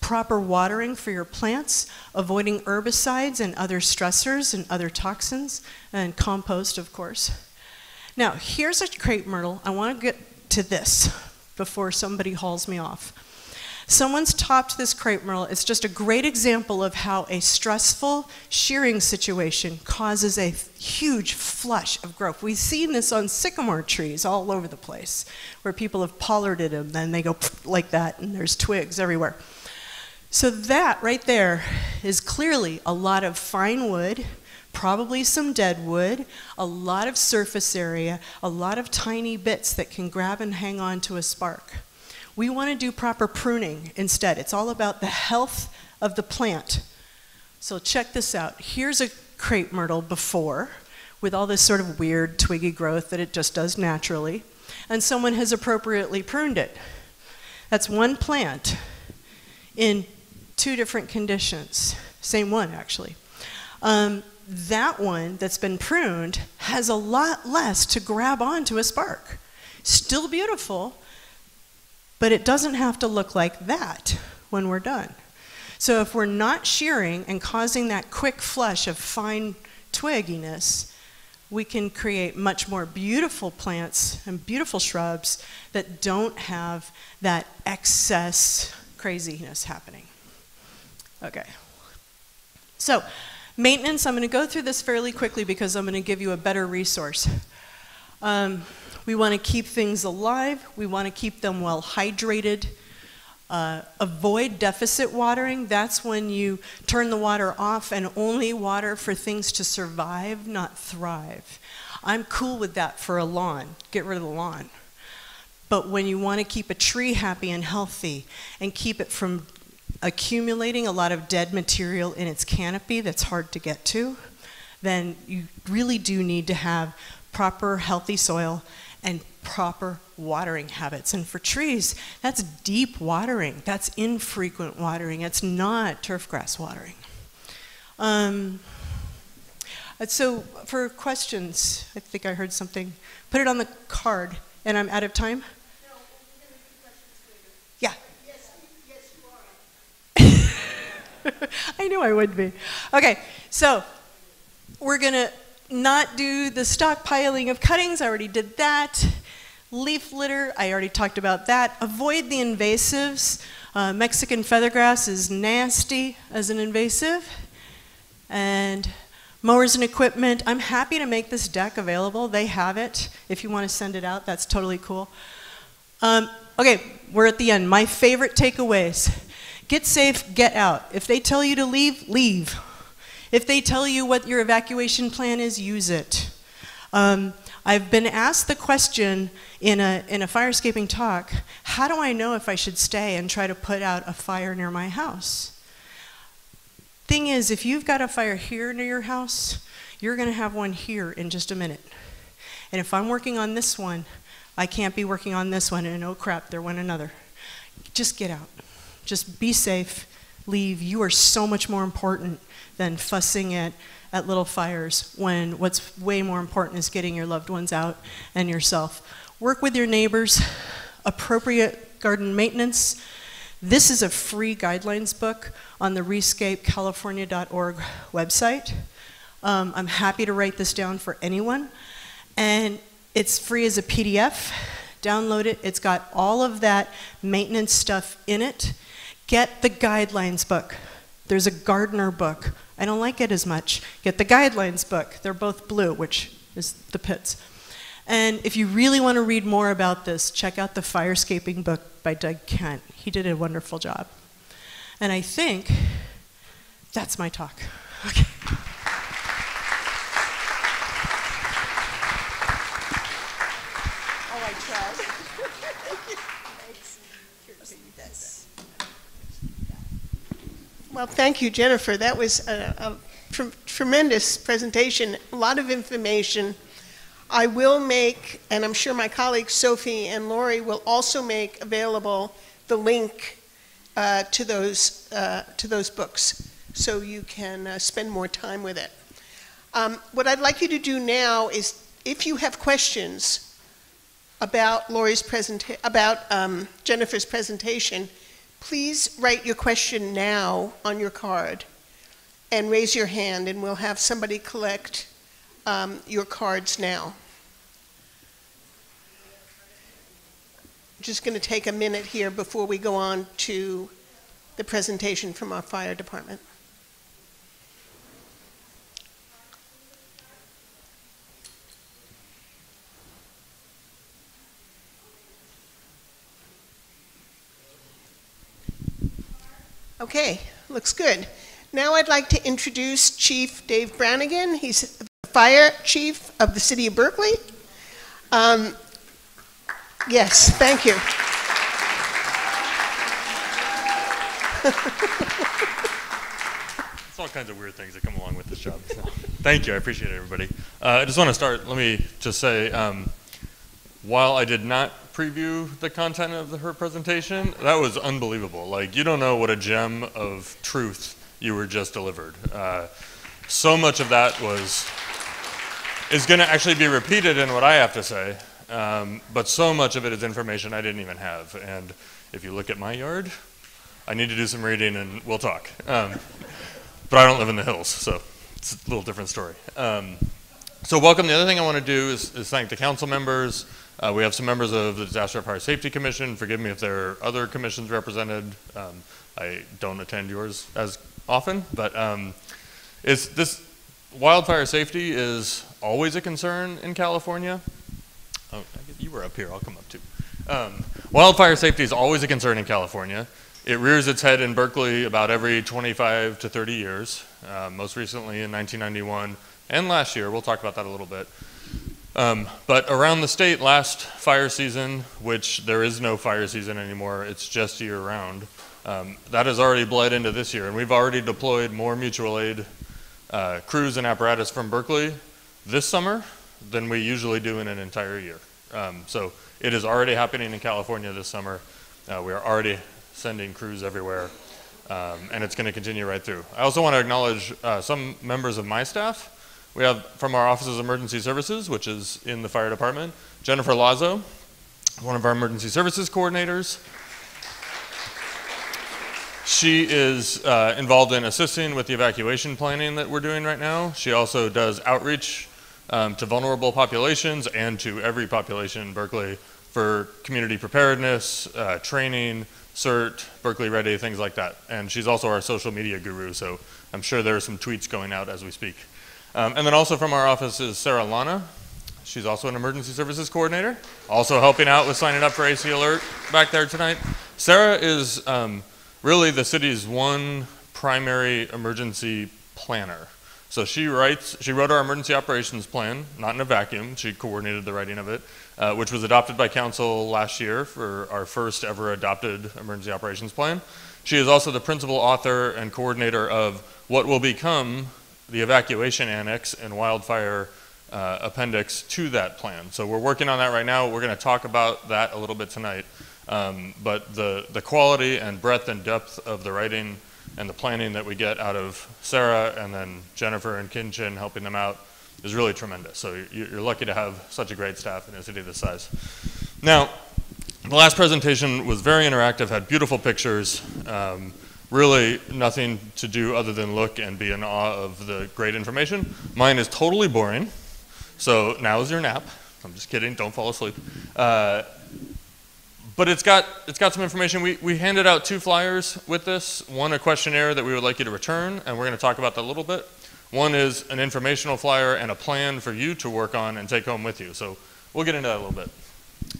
Proper watering for your plants, avoiding herbicides and other stressors and other toxins, and compost, of course. Now, here's a crepe myrtle. I want to get to this before somebody hauls me off. Someone's topped this crepe myrtle. It's just a great example of how a stressful shearing situation causes a huge flush of growth. We've seen this on sycamore trees all over the place, where people have pollarded them, then they go like that, and there's twigs everywhere. So that right there is clearly a lot of fine wood, probably some dead wood, a lot of surface area, a lot of tiny bits that can grab and hang on to a spark. We want to do proper pruning instead. It's all about the health of the plant. So check this out. Here's a crepe myrtle before with all this sort of weird twiggy growth that it just does naturally, and someone has appropriately pruned it. That's one plant in two different conditions. Same one, actually. Um, that one that's been pruned has a lot less to grab onto a spark. Still beautiful, but it doesn't have to look like that when we're done. So if we're not shearing and causing that quick flush of fine twigginess, we can create much more beautiful plants and beautiful shrubs that don't have that excess craziness happening. Okay. So, maintenance, I'm going to go through this fairly quickly because I'm going to give you a better resource. Um, we want to keep things alive. We want to keep them well hydrated. Uh, avoid deficit watering. That's when you turn the water off and only water for things to survive, not thrive. I'm cool with that for a lawn. Get rid of the lawn. But when you want to keep a tree happy and healthy and keep it from accumulating a lot of dead material in its canopy that's hard to get to, then you really do need to have proper healthy soil and proper watering habits. And for trees, that's deep watering. That's infrequent watering. It's not turf grass watering. Um, uh, so for questions, I think I heard something. Put it on the card, and I'm out of time. Yeah. Yes, yes, you are. I knew I would be. Okay, so we're gonna not do the stockpiling of cuttings. I already did that. Leaf litter, I already talked about that. Avoid the invasives. Uh, Mexican feathergrass is nasty as an invasive. And mowers and equipment, I'm happy to make this deck available. They have it. If you want to send it out, that's totally cool. Um, okay, we're at the end. My favorite takeaways get safe, get out. If they tell you to leave, leave. If they tell you what your evacuation plan is, use it. Um, I've been asked the question in a, in a firescaping talk how do I know if I should stay and try to put out a fire near my house? Thing is, if you've got a fire here near your house, you're going to have one here in just a minute. And if I'm working on this one, I can't be working on this one, and oh crap, there went another. Just get out. Just be safe. Leave. You are so much more important than fussing at, at little fires when what's way more important is getting your loved ones out and yourself. Work with your neighbors, appropriate garden maintenance. This is a free guidelines book on the rescapecalifornia.org website. Um, I'm happy to write this down for anyone. And it's free as a PDF. Download it. It's got all of that maintenance stuff in it. Get the guidelines book. There's a gardener book I don't like it as much. Get the guidelines book. They're both blue, which is the pits. And if you really want to read more about this, check out the Firescaping book by Doug Kent. He did a wonderful job. And I think that's my talk. Okay. Well, thank you, Jennifer. That was a, a tr tremendous presentation, a lot of information. I will make, and I'm sure my colleagues Sophie and Lori will also make available the link uh, to those uh, to those books, so you can uh, spend more time with it. Um, what I'd like you to do now is, if you have questions about Lori's presenta- about um, Jennifer's presentation, Please write your question now on your card and raise your hand, and we'll have somebody collect um, your cards now. Just going to take a minute here before we go on to the presentation from our fire department. Okay, looks good. Now I'd like to introduce Chief Dave Brannigan. He's the fire chief of the city of Berkeley. Um, yes, thank you. it's all kinds of weird things that come along with this job. So, thank you, I appreciate it, everybody. Uh, I just want to start, let me just say, um, while I did not preview the content of the, her presentation, that was unbelievable. Like, you don't know what a gem of truth you were just delivered. Uh, so much of that was is going to actually be repeated in what I have to say, um, but so much of it is information I didn't even have. And if you look at my yard, I need to do some reading and we'll talk. Um, but I don't live in the hills, so it's a little different story. Um, so welcome. The other thing I want to do is, is thank the council members, uh, we have some members of the Disaster Fire Safety Commission. Forgive me if there are other commissions represented. Um, I don't attend yours as often, but um, it's this wildfire safety is always a concern in California. Oh, you were up here. I'll come up too. Um, Wildfire safety is always a concern in California. It rears its head in Berkeley about every 25 to 30 years, uh, most recently in 1991 and last year. We'll talk about that a little bit. Um, but around the state, last fire season, which there is no fire season anymore, it's just year round, um, that has already bled into this year. And we've already deployed more mutual aid uh, crews and apparatus from Berkeley this summer than we usually do in an entire year. Um, so it is already happening in California this summer. Uh, we are already sending crews everywhere, um, and it's going to continue right through. I also want to acknowledge uh, some members of my staff. We have from our Office of Emergency Services, which is in the fire department, Jennifer Lazo, one of our emergency services coordinators. She is uh, involved in assisting with the evacuation planning that we're doing right now. She also does outreach um, to vulnerable populations and to every population in Berkeley for community preparedness, uh, training, CERT, Berkeley Ready, things like that. And she's also our social media guru, so I'm sure there are some tweets going out as we speak. Um, and then also from our office is Sarah Lana. She's also an emergency services coordinator, also helping out with signing up for AC Alert back there tonight. Sarah is um, really the city's one primary emergency planner. So she writes, she wrote our emergency operations plan, not in a vacuum. She coordinated the writing of it, uh, which was adopted by council last year for our first ever adopted emergency operations plan. She is also the principal author and coordinator of what will become the evacuation annex and wildfire uh, appendix to that plan. So we're working on that right now. We're going to talk about that a little bit tonight. Um, but the, the quality and breadth and depth of the writing and the planning that we get out of Sarah and then Jennifer and Khin Chin helping them out is really tremendous. So you're lucky to have such a great staff in a city this size. Now, the last presentation was very interactive, had beautiful pictures, um, really nothing to do other than look and be in awe of the great information. Mine is totally boring, so now is your nap. I'm just kidding, don't fall asleep. Uh, but it's got, it's got some information. We, we handed out two flyers with this. One, a questionnaire that we would like you to return, and we're going to talk about that a little bit. One is an informational flyer and a plan for you to work on and take home with you. So we'll get into that a little bit.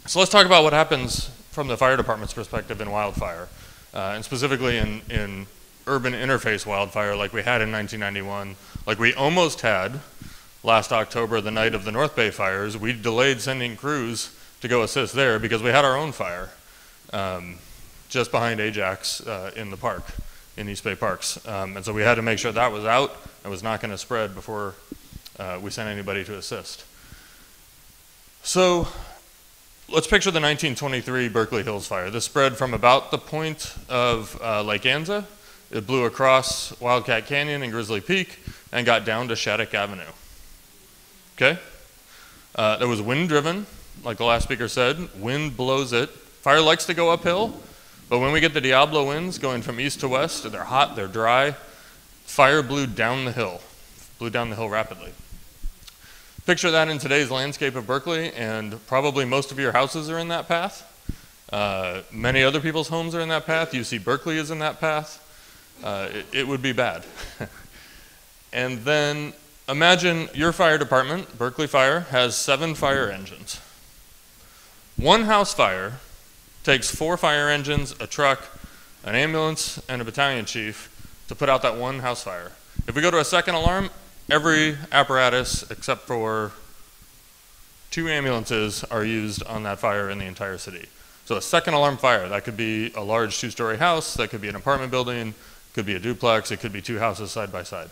So let's talk about what happens from the fire department's perspective in wildfire, uh, and specifically in, in urban interface wildfire like we had in 1991, like we almost had last October, the night of the North Bay fires. We delayed sending crews to go assist there because we had our own fire um, just behind Ajax uh, in the park, in East Bay Parks. Um, and so we had to make sure that was out and was not going to spread before uh, we sent anybody to assist. So let's picture the 1923 Berkeley Hills fire. This spread from about the point of uh, Lake Anza. It blew across Wildcat Canyon and Grizzly Peak and got down to Shattuck Avenue. Okay? Uh, that was wind driven like the last speaker said, wind blows it. Fire likes to go uphill, but when we get the Diablo winds going from east to west, they're hot, they're dry, fire blew down the hill, blew down the hill rapidly. Picture that in today's landscape of Berkeley, and probably most of your houses are in that path. Uh, many other people's homes are in that path. UC Berkeley is in that path. Uh, it, it would be bad. and then imagine your fire department, Berkeley Fire, has seven fire engines. One house fire takes four fire engines, a truck, an ambulance, and a battalion chief to put out that one house fire. If we go to a second alarm, every apparatus except for two ambulances are used on that fire in the entire city. So a second alarm fire, that could be a large two-story house, that could be an apartment building, could be a duplex, it could be two houses side by side.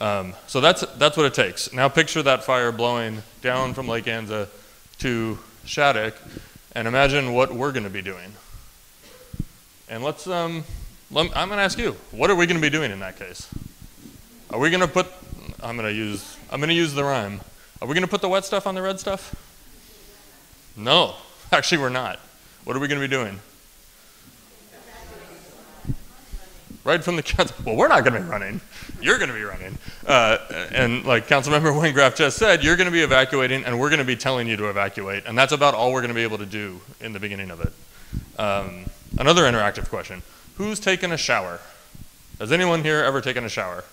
Um, so that's, that's what it takes. Now picture that fire blowing down from Lake Anza to Shattuck and imagine what we're going to be doing. And let's, um, let, I'm going to ask you, what are we going to be doing in that case? Are we going to put, I'm going to use, I'm to use the rhyme. Are we going to put the wet stuff on the red stuff? No, actually we're not. What are we going to be doing? Right from the, council. well, we're not going to be running you're going to be running. Uh, and like Councilmember Wengraf just said, you're going to be evacuating, and we're going to be telling you to evacuate. And that's about all we're going to be able to do in the beginning of it. Um, another interactive question Who's taken a shower? Has anyone here ever taken a shower?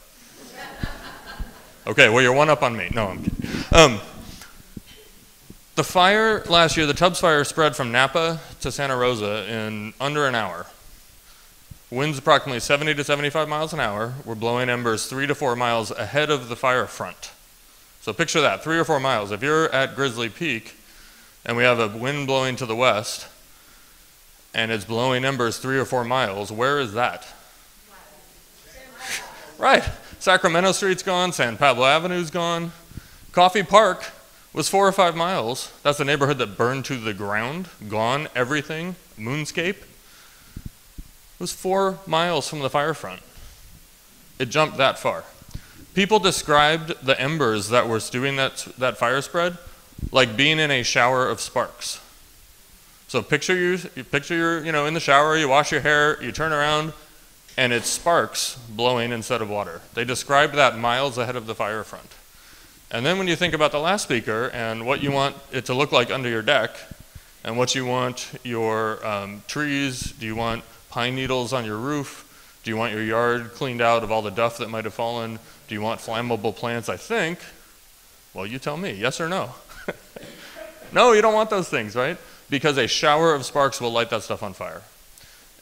Okay, well, you're one up on me. No, I'm kidding. Um, The fire last year, the Tubbs fire spread from Napa to Santa Rosa in under an hour. Winds approximately 70 to 75 miles an hour were blowing embers three to four miles ahead of the fire front. So picture that, three or four miles. If you're at Grizzly Peak and we have a wind blowing to the west and it's blowing embers three or four miles, where is that? Right. Sacramento Street's gone, San Pablo Avenue's gone. Coffey Park was four or five miles. That's the neighborhood that burned to the ground, gone, everything, moonscape. It was four miles from the fire front. It jumped that far. People described the embers that were doing that, that fire spread like being in a shower of sparks. So picture you, you picture you're, you know, in the shower, you wash your hair, you turn around, and it's sparks blowing instead of water. They described that miles ahead of the fire front. And then when you think about the last speaker and what you want it to look like under your deck, and what you want your um, trees, do you want pine needles on your roof? Do you want your yard cleaned out of all the duff that might have fallen? Do you want flammable plants? I think. Well, you tell me, yes or no? no, you don't want those things, right? Because a shower of sparks will light that stuff on fire.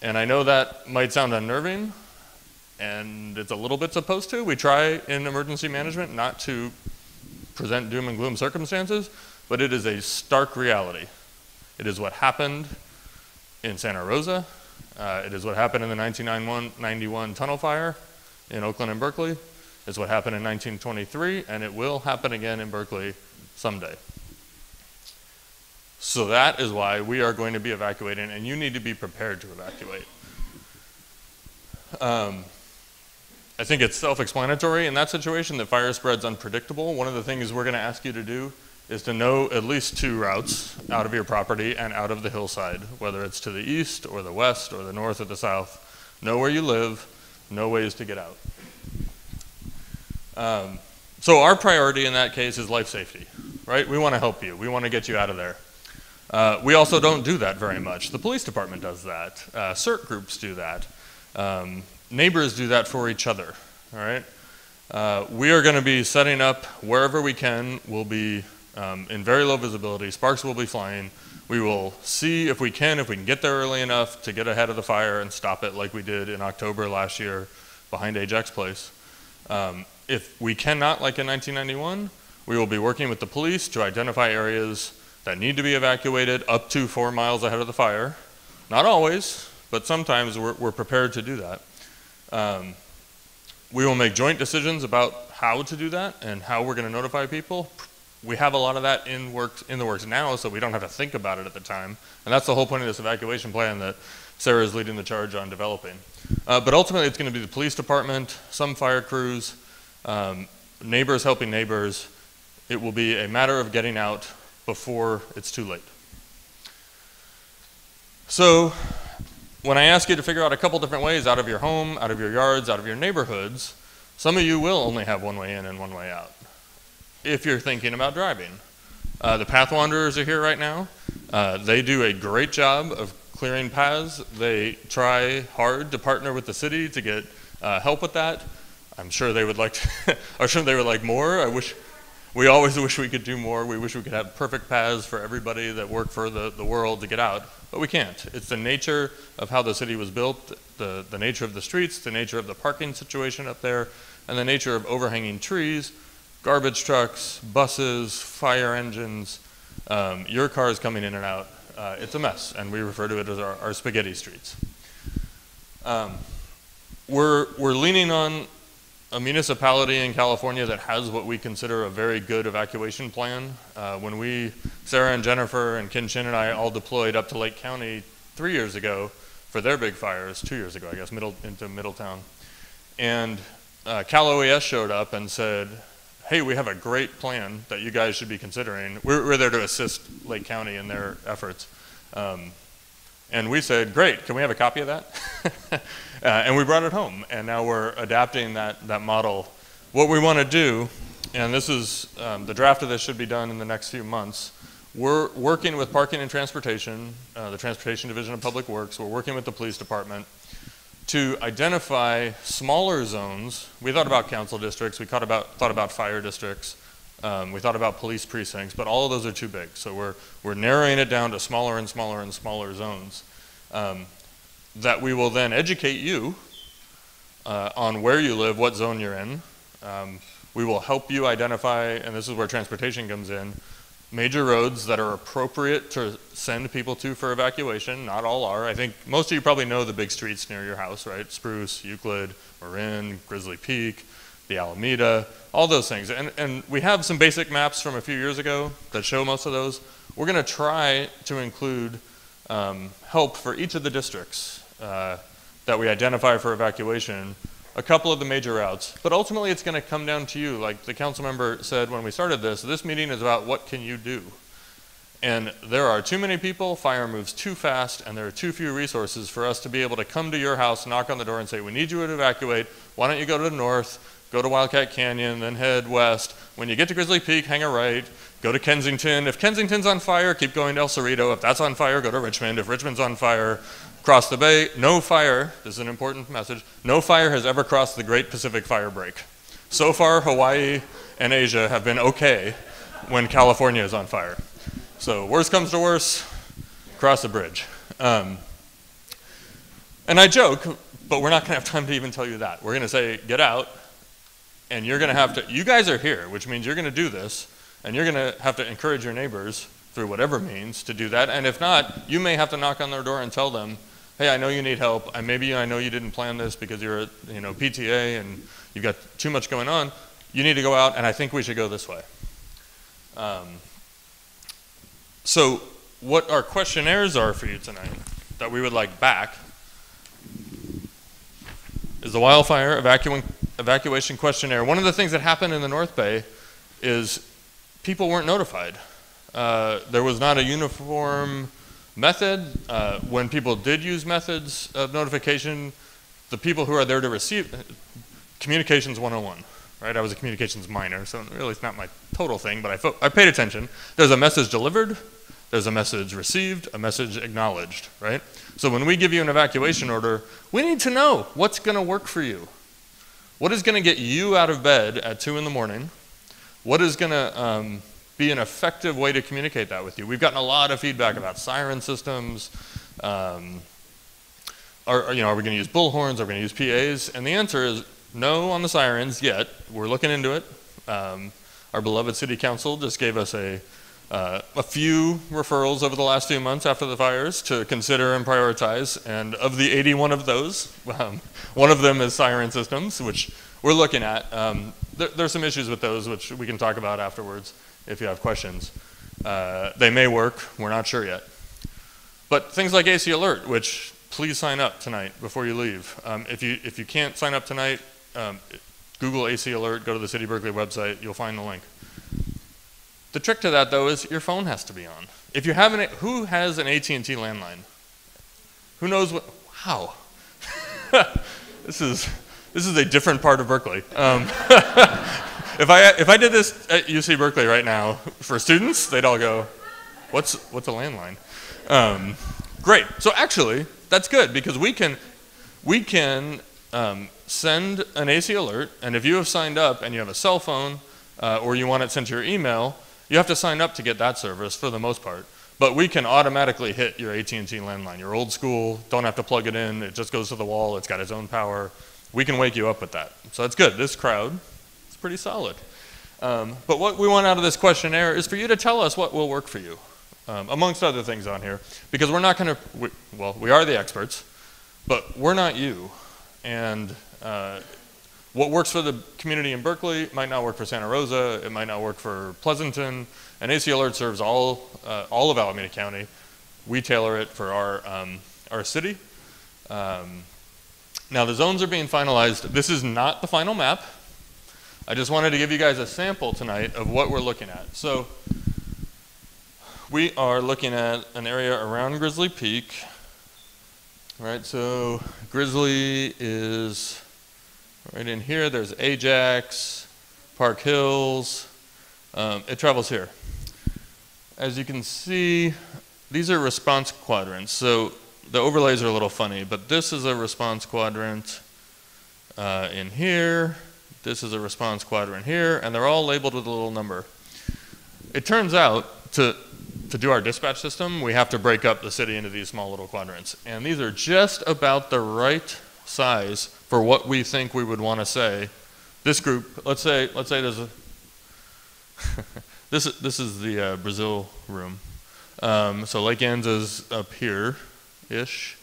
And I know that might sound unnerving, and it's a little bit supposed to. We try in emergency management not to present doom and gloom circumstances, but it is a stark reality. It is what happened in Santa Rosa. Uh, it is what happened in the 1991 tunnel fire in Oakland and Berkeley. It's what happened in 1923, and it will happen again in Berkeley someday. So that is why we are going to be evacuating, and you need to be prepared to evacuate. Um, I think it's self explanatory in that situation that fire spread's unpredictable. One of the things we're going to ask you to do is to know at least two routes out of your property and out of the hillside, whether it's to the east or the west or the north or the south. Know where you live, know ways to get out. Um, so, our priority in that case is life safety, right? We want to help you, we want to get you out of there. Uh, we also don't do that very much. The police department does that, uh, CERT groups do that. Um, neighbors do that for each other, all right? Uh, we are going to be setting up wherever we can. We'll be um, in very low visibility. Sparks will be flying. We will see if we can, if we can get there early enough to get ahead of the fire and stop it like we did in October last year behind Ajax Place. Um, if we cannot, like in 1991, we will be working with the police to identify areas that need to be evacuated up to four miles ahead of the fire. Not always, but sometimes we're, we're prepared to do that. Um, we will make joint decisions about how to do that and how we're going to notify people. We have a lot of that in works in the works now, so we don't have to think about it at the time. And that's the whole point of this evacuation plan that Sarah is leading the charge on developing. Uh, but ultimately, it's going to be the police department, some fire crews, um, neighbors helping neighbors. It will be a matter of getting out before it's too late. So, when I ask you to figure out a couple different ways out of your home, out of your yards, out of your neighborhoods, some of you will only have one way in and one way out if you're thinking about driving. Uh, the Path Wanderers are here right now. Uh, they do a great job of clearing paths. They try hard to partner with the city to get uh, help with that. I'm sure they would like to, I'm sure they would like more. I wish we always wish we could do more. We wish we could have perfect paths for everybody that work for the, the world to get out, but we can't. It's the nature of how the city was built, the, the nature of the streets, the nature of the parking situation up there, and the nature of overhanging trees, garbage trucks, buses, fire engines, um, your cars coming in and out. Uh, it's a mess, and we refer to it as our, our spaghetti streets. Um, we're, we're leaning on a municipality in California that has what we consider a very good evacuation plan. Uh, when we, Sarah and Jennifer and Khin Chin and I all deployed up to Lake County three years ago for their big fires, two years ago, I guess, middle, into Middletown. And uh, Cal OES showed up and said, hey, we have a great plan that you guys should be considering. We're, we're there to assist Lake County in their efforts. Um, and we said, great, can we have a copy of that? uh, and we brought it home, and now we're adapting that, that model. What we want to do, and this is um, the draft of this should be done in the next few months. We're working with Parking and Transportation, uh, the Transportation Division of Public Works. We're working with the police department to identify smaller zones. We thought about council districts, we thought about, thought about fire districts, Um, we thought about police precincts, but all of those are too big. So we're, we're narrowing it down to smaller and smaller and smaller zones um, that we will then educate you uh, on where you live, what zone you're in. Um, we will help you identify, and this is where transportation comes in, major roads that are appropriate to send people to for evacuation. Not all are. I think most of you probably know the big streets near your house, right? Spruce, Euclid, Marin, Grizzly Peak, the Alameda, all those things. And, and we have some basic maps from a few years ago that show most of those. We're going to try to include um, help for each of the districts uh, that we identify for evacuation a couple of the major routes. But ultimately, it's going to come down to you. Like the council member said when we started this, this meeting is about what can you do. And there are too many people, fire moves too fast, and there are too few resources for us to be able to come to your house, knock on the door, and say, We need you to evacuate. Why don't you go to the north, go to Wildcat Canyon, then head west. When you get to Grizzly Peak, hang a right, go to Kensington. If Kensington's on fire, keep going to El Cerrito. If that's on fire, go to Richmond. If Richmond's on fire, Cross the bay, no fire, this is an important message, no fire has ever crossed the Great Pacific Fire Break. So far, Hawaii and Asia have been okay when California is on fire. So, worst comes to worst, cross the bridge. Um, and I joke, but we're not going to have time to even tell you that. We're going to say, get out, and you're going to have to, you guys are here, which means you're going to do this, and you're going to have to encourage your neighbors through whatever means to do that. And if not, you may have to knock on their door and tell them, hey, I know you need help. I, maybe I know you didn't plan this because you're at you know, PTA and you've got too much going on. You need to go out, and I think we should go this way. Um, so, what our questionnaires are for you tonight that we would like back is the wildfire evacu- evacuation questionnaire. One of the things that happened in the North Bay is people weren't notified. Uh, there was not a uniform Method, uh, when people did use methods of notification, the people who are there to receive, communications 101, right? I was a communications minor, so really it's not my total thing, but I, I paid attention. There's a message delivered, there's a message received, a message acknowledged, right? So when we give you an evacuation order, we need to know what's going to work for you. What is going to get you out of bed at 2 in the morning? What is going to um, be an effective way to communicate that with you. We've gotten a lot of feedback about siren systems. Um, are, you know, are we going to use bullhorns? Are we going to use PAs? And the answer is no on the sirens yet. We're looking into it. Um, our beloved city council just gave us a, uh, a few referrals over the last few months after the fires to consider and prioritize. And of the 81 of those, um, one of them is siren systems, which we're looking at. Um, there, there's some issues with those, which we can talk about afterwards if you have questions. Uh, they may work, we're not sure yet. But things like AC Alert, which please sign up tonight before you leave. Um, if, you, if you can't sign up tonight, um, Google AC Alert, go to the City Berkeley website, you'll find the link. The trick to that, though, is your phone has to be on. If you have an, who has an AT&T landline? Who knows what, wow. this is, this is a different part of Berkeley. Um, if I if I did this at UC Berkeley right now for students, they'd all go, "What's what's a landline?" Um, great. So actually, that's good because we can we can um, send an AC alert, and if you have signed up and you have a cell phone uh, or you want it sent to your email, you have to sign up to get that service for the most part. But we can automatically hit your AT&T landline. Your old school, don't have to plug it in. It just goes to the wall. It's got its own power. We can wake you up with that. So that's good. This crowd pretty solid. Um, but what we want out of this questionnaire is for you to tell us what will work for you, um, amongst other things on here, because we're not going to, well, we are the experts, but we're not you. And uh, what works for the community in Berkeley might not work for Santa Rosa, it might not work for Pleasanton, and AC Alert serves all, uh, all of Alameda County. We tailor it for our, um, our city. Um, now the zones are being finalized. This is not the final map. I just wanted to give you guys a sample tonight of what we're looking at. So we are looking at an area around Grizzly Peak. Right, so Grizzly is right in here. There's Ajax, Park Hills. Um, it travels here. As you can see, these are response quadrants. So the overlays are a little funny, but this is a response quadrant uh, in here this is a response quadrant here, and they're all labeled with a little number. It turns out to, to do our dispatch system, we have to break up the city into these small little quadrants. And these are just about the right size for what we think we would want to say. This group, let's say, let's say there's a, this, is, this is the uh, Brazil room. Um, so Lake Anza's up here-ish.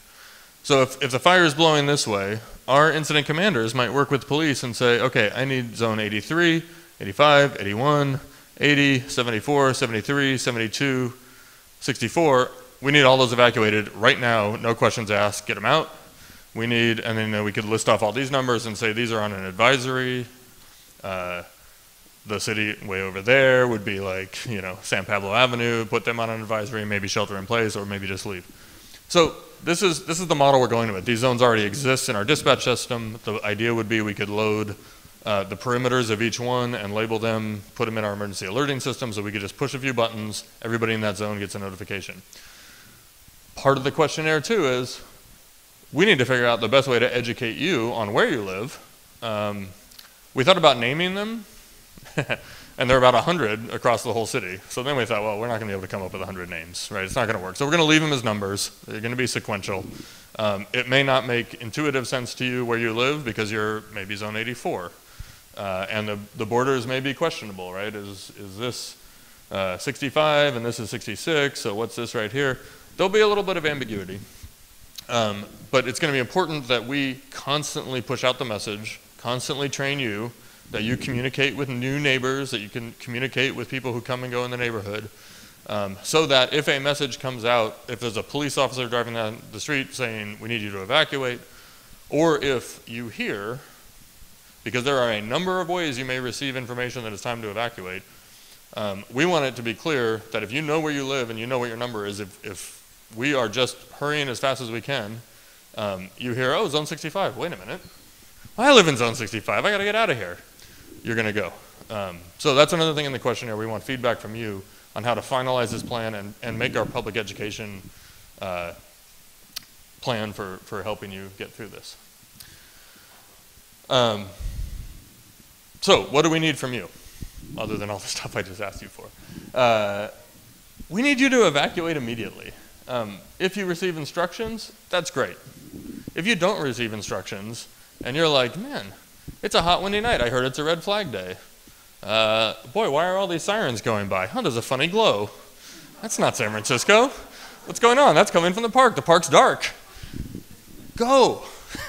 So if, if the fire is blowing this way, our incident commanders might work with police and say, okay, I need zone 83, 85, 81, 80, 74, 73, 72, 64. We need all those evacuated right now, no questions asked, get them out. We need, and then uh, we could list off all these numbers and say these are on an advisory. Uh, the city way over there would be like, you know, San Pablo Avenue, put them on an advisory, maybe shelter in place, or maybe just leave. So this is, this is the model we're going with. These zones already exist in our dispatch system. The idea would be we could load uh, the perimeters of each one and label them, put them in our emergency alerting system so we could just push a few buttons, everybody in that zone gets a notification. Part of the questionnaire too is, we need to figure out the best way to educate you on where you live. Um, we thought about naming them, and there are about 100 across the whole city. So then we thought, well, we're not going to be able to come up with 100 names, right? It's not going to work. So we're going to leave them as numbers. They're going to be sequential. Um, it may not make intuitive sense to you where you live because you're maybe zone 84. Uh, and the, the borders may be questionable, right? Is, is this uh, 65 and this is 66, so what's this right here? There'll be a little bit of ambiguity. Um, but it's going to be important that we constantly push out the message, constantly train you, that you communicate with new neighbors, that you can communicate with people who come and go in the neighborhood, um, so that if a message comes out, if there's a police officer driving down the street saying, we need you to evacuate, or if you hear, because there are a number of ways you may receive information that it's time to evacuate, um, we want it to be clear that if you know where you live and you know what your number is, if, if we are just hurrying as fast as we can, um, you hear, oh, zone 65, wait a minute. I live in zone 65, I gotta get out of here you're going to go. Um, so that's another thing in the questionnaire. We want feedback from you on how to finalize this plan and, and make our public education uh, plan for, for helping you get through this. Um, so what do we need from you, other than all the stuff I just asked you for? Uh, we need you to evacuate immediately. Um, if you receive instructions, that's great. If you don't receive instructions, and you're like, man, it's a hot windy night. I heard it's a red flag day. Uh, boy, why are all these sirens going by? Oh, there's a funny glow. That's not San Francisco. What's going on? That's coming from the park. The park's dark. Go.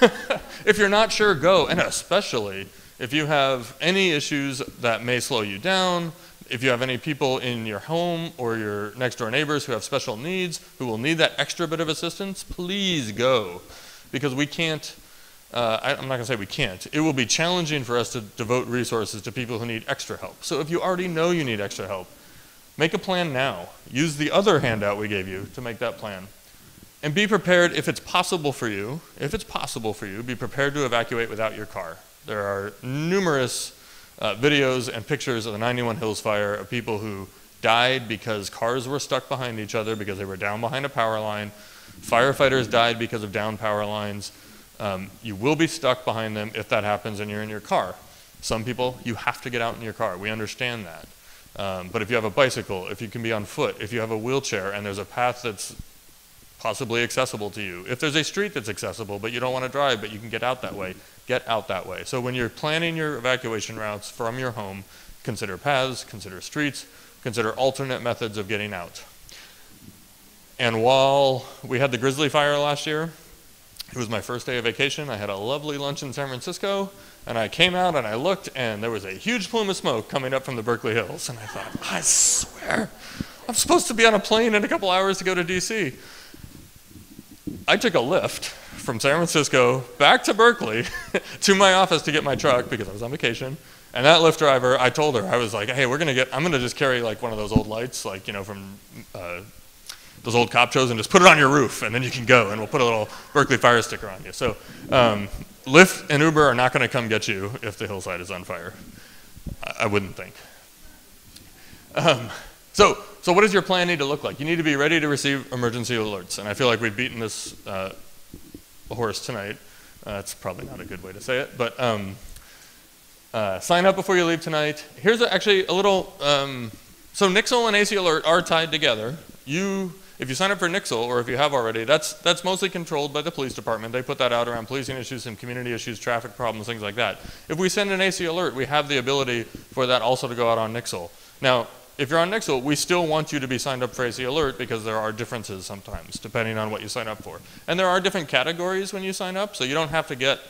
if you're not sure, go. And especially if you have any issues that may slow you down, if you have any people in your home or your next door neighbors who have special needs, who will need that extra bit of assistance, please go. Because we can't uh, I, am not going to say we can't. It will be challenging for us to devote resources to people who need extra help. So if you already know you need extra help, make a plan now. Use the other handout we gave you to make that plan. And be prepared if it's possible for you, if it's possible for you, be prepared to evacuate without your car. There are numerous uh, videos and pictures of the 91 Hills fire of people who died because cars were stuck behind each other because they were down behind a power line. Firefighters died because of down power lines. Um, you will be stuck behind them if that happens and you're in your car. Some people, you have to get out in your car. We understand that. Um, but if you have a bicycle, if you can be on foot, if you have a wheelchair and there's a path that's possibly accessible to you, if there's a street that's accessible but you don't want to drive but you can get out that way, get out that way. So when you're planning your evacuation routes from your home, consider paths, consider streets, consider alternate methods of getting out. And while we had the grizzly fire last year, it was my first day of vacation. I had a lovely lunch in San Francisco, and I came out and I looked, and there was a huge plume of smoke coming up from the Berkeley Hills. And I thought, I swear, I'm supposed to be on a plane in a couple hours to go to DC. I took a Lyft from San Francisco back to Berkeley to my office to get my truck because I was on vacation. And that Lyft driver, I told her, I was like, hey, we're going to get, I'm going to just carry like one of those old lights, like, you know, from uh, those old cop shows and just put it on your roof and then you can go and we'll put a little Berkeley fire sticker on you. So um, Lyft and Uber are not going to come get you if the hillside is on fire. I, I wouldn't think. Um, so, so what does your plan need to look like? You need to be ready to receive emergency alerts. And I feel like we've beaten this uh, horse tonight. Uh, that's probably not a good way to say it. But um, Uh, sign up before you leave tonight. Here's a, actually a little. Um, so Nixle and AC Alert are tied together. You, if you sign up for Nixle, or if you have already, that's that's mostly controlled by the police department. They put that out around policing issues and community issues, traffic problems, things like that. If we send an AC Alert, we have the ability for that also to go out on Nixle. Now, if you're on Nixle, we still want you to be signed up for AC Alert because there are differences sometimes depending on what you sign up for. And there are different categories when you sign up, so you don't have to get,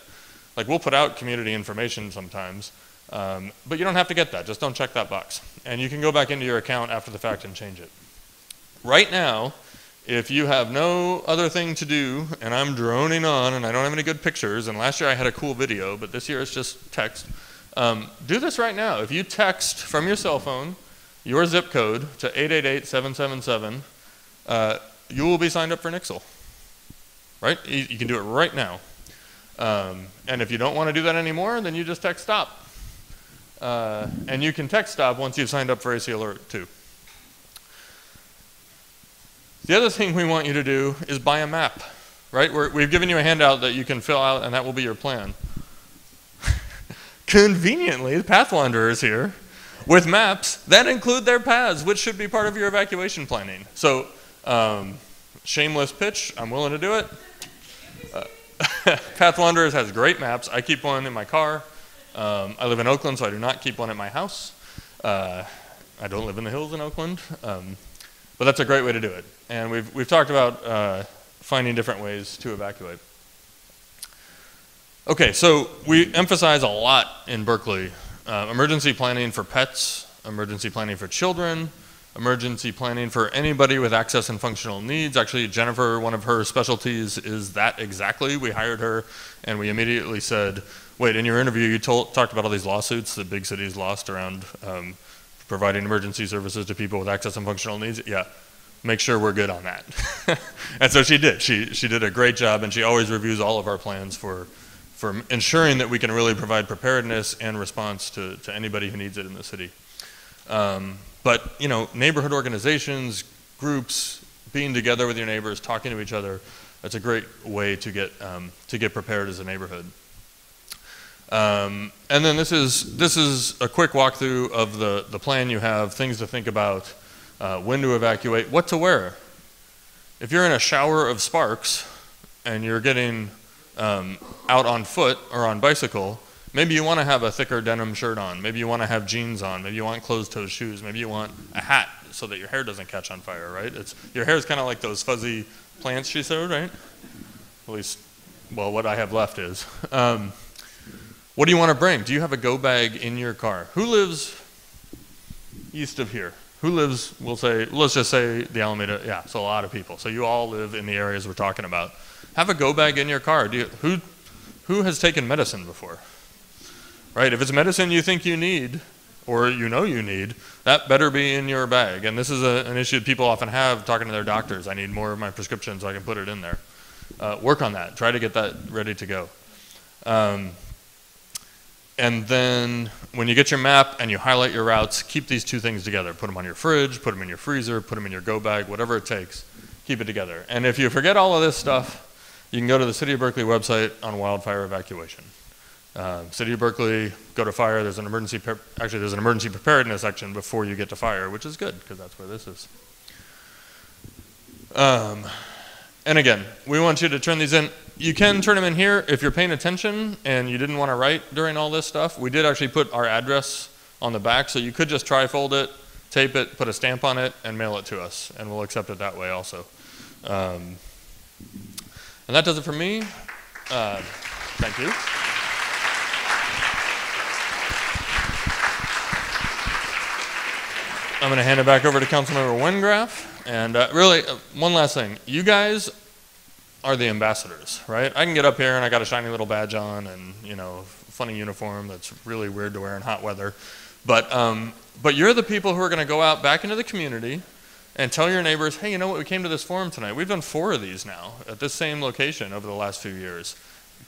like we'll put out community information sometimes, um, but you don't have to get that. Just don't check that box. And you can go back into your account after the fact and change it. Right now, if you have no other thing to do, and I'm droning on and I don't have any good pictures, and last year I had a cool video, but this year it's just text, um, do this right now. If you text from your cell phone, your zip code to 888-777, uh, you will be signed up for Nixle. Right? You, you can do it right now. Um, and if you don't want to do that anymore, then you just text stop. Uh, and you can text stop once you've signed up for AC Alert too. The other thing we want you to do is buy a map, right? we have given you a handout that you can fill out, and that will be your plan. Conveniently, the Path Wanderer is here with maps that include their paths, which should be part of your evacuation planning. So, um, shameless pitch, I'm willing to do it. Uh, Path Wanderers has great maps. I keep one in my car. Um, I live in Oakland, so I do not keep one at my house. Uh, I don't live in the hills in Oakland, um, but that's a great way to do it. And we've, we've talked about uh, finding different ways to evacuate. Okay, so we emphasize a lot in Berkeley uh, emergency planning for pets, emergency planning for children, emergency planning for anybody with access and functional needs. Actually, Jennifer, one of her specialties is that exactly. We hired her and we immediately said, wait, in your interview you told, talked about all these lawsuits that big cities lost around um, providing emergency services to people with access and functional needs. Yeah, make sure we're good on that. and so she did. She, she did a great job and she always reviews all of our plans for for ensuring that we can really provide preparedness and response to, to anybody who needs it in the city. Um, but, you know, neighborhood organizations, groups, being together with your neighbors, talking to each other, that's a great way to get, um, to get prepared as a neighborhood. Um, and then this is, this is a quick walkthrough of the, the plan you have, things to think about, uh, when to evacuate, what to wear. If you're in a shower of sparks and you're getting um, out on foot or on bicycle, maybe you want to have a thicker denim shirt on. Maybe you want to have jeans on. Maybe you want closed-toe shoes. Maybe you want a hat so that your hair doesn't catch on fire, right? It's, your hair is kind of like those fuzzy plants she sewed, right? At least, well, what I have left is. Um, what do you want to bring? Do you have a go bag in your car? Who lives east of here? Who lives, we'll say, let's just say the Alameda, yeah, so a lot of people. So you all live in the areas we're talking about. Have a go bag in your car. You, who, who has taken medicine before? Right? If it's medicine you think you need, or you know you need, that better be in your bag. And this is a, an issue people often have talking to their doctors. I need more of my prescription so I can put it in there. Uh, work on that. Try to get that ready to go. Um, and then when you get your map and you highlight your routes, keep these two things together. Put them on your fridge, put them in your freezer, put them in your go bag, whatever it takes. Keep it together. And if you forget all of this stuff, you can go to the City of Berkeley website on wildfire evacuation. Uh, City of Berkeley, go to fire, there's an emergency, actually there's an emergency preparedness section before you get to fire, which is good, because that's where this is. Um, and again, we want you to turn these in. You can turn them in here if you're paying attention and you didn't want to write during all this stuff. We did actually put our address on the back, so you could just trifold it, tape it, put a stamp on it, and mail it to us, and we'll accept it that way also. Um, and that does it for me. Uh, thank you. I'm going to hand it back over to Councilmember Wengraf. And uh, really, uh, one last thing. You guys are the ambassadors, right? I can get up here and I got a shiny little badge on and, you know, funny uniform that's really weird to wear in hot weather. But, um, but you're the people who are going to go out back into the community and tell your neighbors, hey, you know what, we came to this forum tonight. We've done four of these now at this same location over the last few years.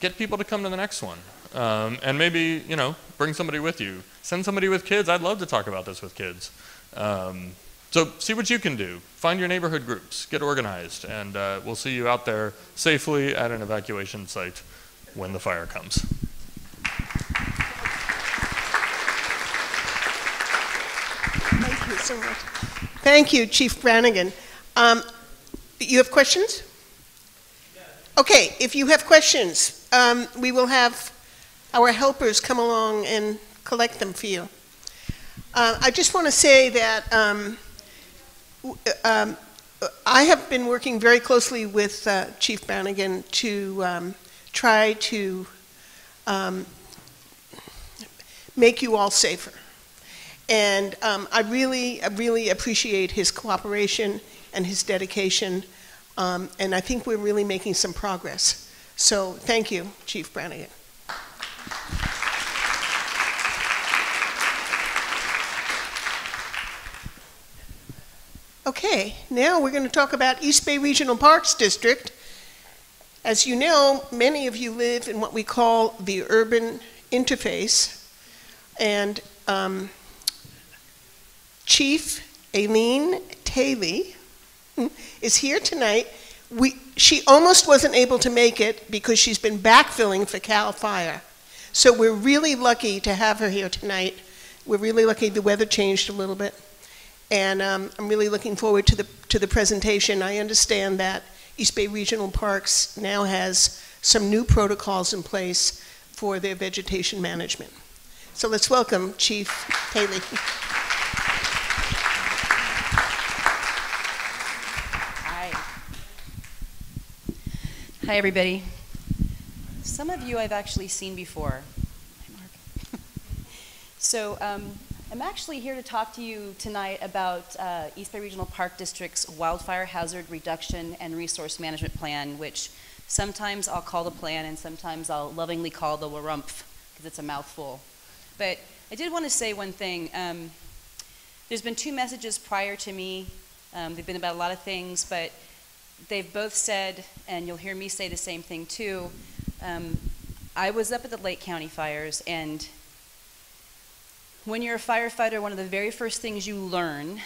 Get people to come to the next one. Um, and maybe, you know, bring somebody with you. Send somebody with kids. I'd love to talk about this with kids. Um, so see what you can do. Find your neighborhood groups, get organized, and uh, we'll see you out there safely at an evacuation site when the fire comes. Thank you so much. Thank you, Chief Brannigan. Um, you have questions? Okay, if you have questions, um, we will have our helpers come along and collect them for you. Uh, I just want to say that um, um, I have been working very closely with uh, Chief Brannigan to um, try to um, make you all safer. And um, I really, I really appreciate his cooperation and his dedication, um, and I think we're really making some progress. So thank you, Chief Brannigan. Okay, now we're going to talk about East Bay Regional Parks District. As you know, many of you live in what we call the urban interface, and um, Chief Aileen Taylor is here tonight. We, she almost wasn't able to make it because she's been backfilling for CAL FIRE. So we're really lucky to have her here tonight. We're really lucky the weather changed a little bit. And um, I'm really looking forward to the, to the presentation. I understand that East Bay Regional Parks now has some new protocols in place for their vegetation management. So let's welcome Chief Taylor. Hi. Hi, everybody. Some of you I've actually seen before. Hi, Mark. so, um, I'm actually here to talk to you tonight about uh, East Bay Regional Park District's Wildfire Hazard Reduction and Resource Management Plan, which sometimes I'll call the plan and sometimes I'll lovingly call the WRUMP because it's a mouthful. But I did want to say one thing. Um, there's been two messages prior to me. Um, they've been about a lot of things, but they've both said, and you'll hear me say the same thing too. Um, I was up at the Lake County fires, and when you're a firefighter, one of the very first things you learn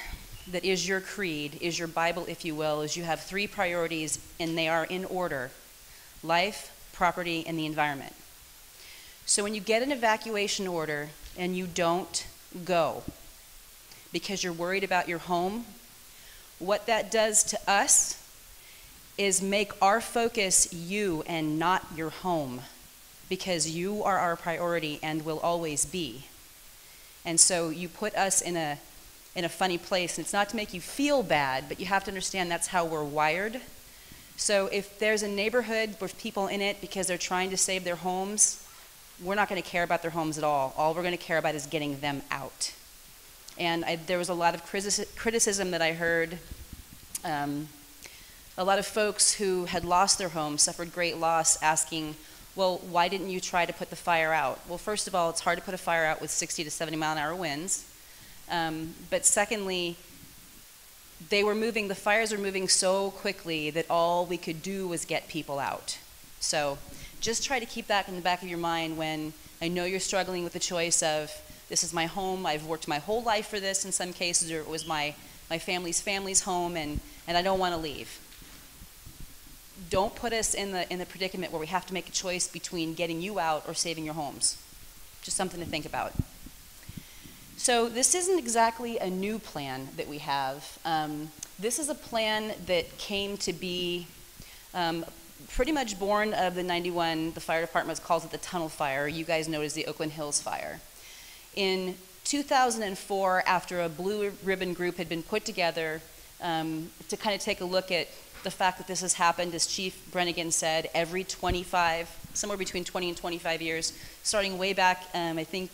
that is your creed, is your Bible, if you will, is you have three priorities, and they are in order life, property, and the environment. So when you get an evacuation order and you don't go because you're worried about your home, what that does to us is make our focus you and not your home because you are our priority and will always be. And so you put us in a in a funny place. And it's not to make you feel bad, but you have to understand that's how we're wired. So if there's a neighborhood with people in it because they're trying to save their homes, we're not going to care about their homes at all. All we're going to care about is getting them out. And I, there was a lot of criticism that I heard. Um, a lot of folks who had lost their homes, suffered great loss, asking, well, why didn't you try to put the fire out? Well, first of all, it's hard to put a fire out with 60 to 70 mile an hour winds. Um, but secondly, they were moving, the fires were moving so quickly that all we could do was get people out. So just try to keep that in the back of your mind when I know you're struggling with the choice of this is my home, I've worked my whole life for this in some cases, or it was my, my family's family's home, and, and I don't want to leave. Don't put us in the, in the predicament where we have to make a choice between getting you out or saving your homes. Just something to think about. So this isn't exactly a new plan that we have. Um, this is a plan that came to be um, pretty much born of the 91, the fire department calls it the tunnel fire. You guys know it as the Oakland Hills fire. In 2004, after a blue ribbon group had been put together um, to kind of take a look at the fact that this has happened, as Chief Brannigan said, every 25, somewhere between 20 and 25 years, starting way back, um, I think,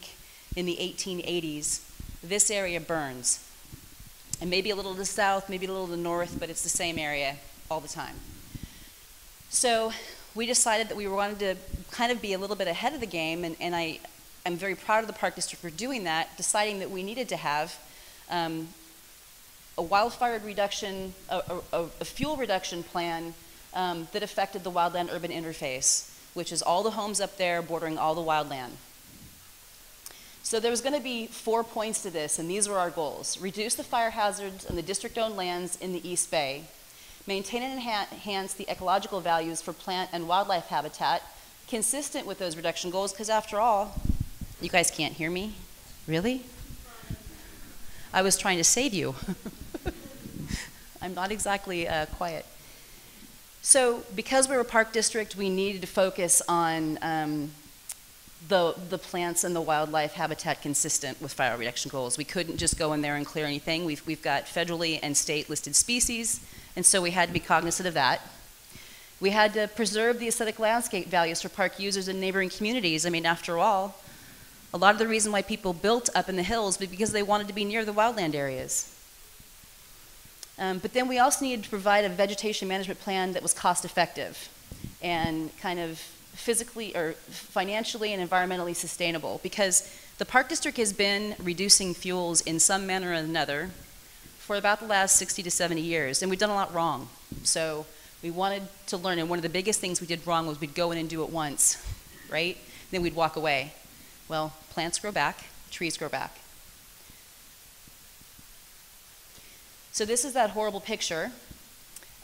in the 1880s, this area burns. And maybe a little to the south, maybe a little to the north, but it's the same area all the time. So we decided that we wanted to kind of be a little bit ahead of the game, and, and I, I'm very proud of the Park District for doing that, deciding that we needed to have um, a wildfire reduction, a, a, a fuel reduction plan um, that affected the wildland urban interface, which is all the homes up there bordering all the wildland. So there was going to be four points to this, and these were our goals. Reduce the fire hazards on the district-owned lands in the East Bay. Maintain and enhance the ecological values for plant and wildlife habitat consistent with those reduction goals, because after all, you guys can't hear me? Really? I was trying to save you. I'm not exactly uh, quiet. So, because we were a park district, we needed to focus on um, the, the plants and the wildlife habitat consistent with fire reduction goals. We couldn't just go in there and clear anything. We've, we've got federally and state listed species, and so we had to be cognizant of that. We had to preserve the aesthetic landscape values for park users and neighboring communities. I mean, after all, a lot of the reason why people built up in the hills was because they wanted to be near the wildland areas. Um, but then we also needed to provide a vegetation management plan that was cost effective and kind of physically or financially and environmentally sustainable. Because the park district has been reducing fuels in some manner or another for about the last 60 to 70 years and we've done a lot wrong. So we wanted to learn and one of the biggest things we did wrong was we'd go in and do it once right? Then we'd walk away. Well plants grow back trees grow back so this is that horrible picture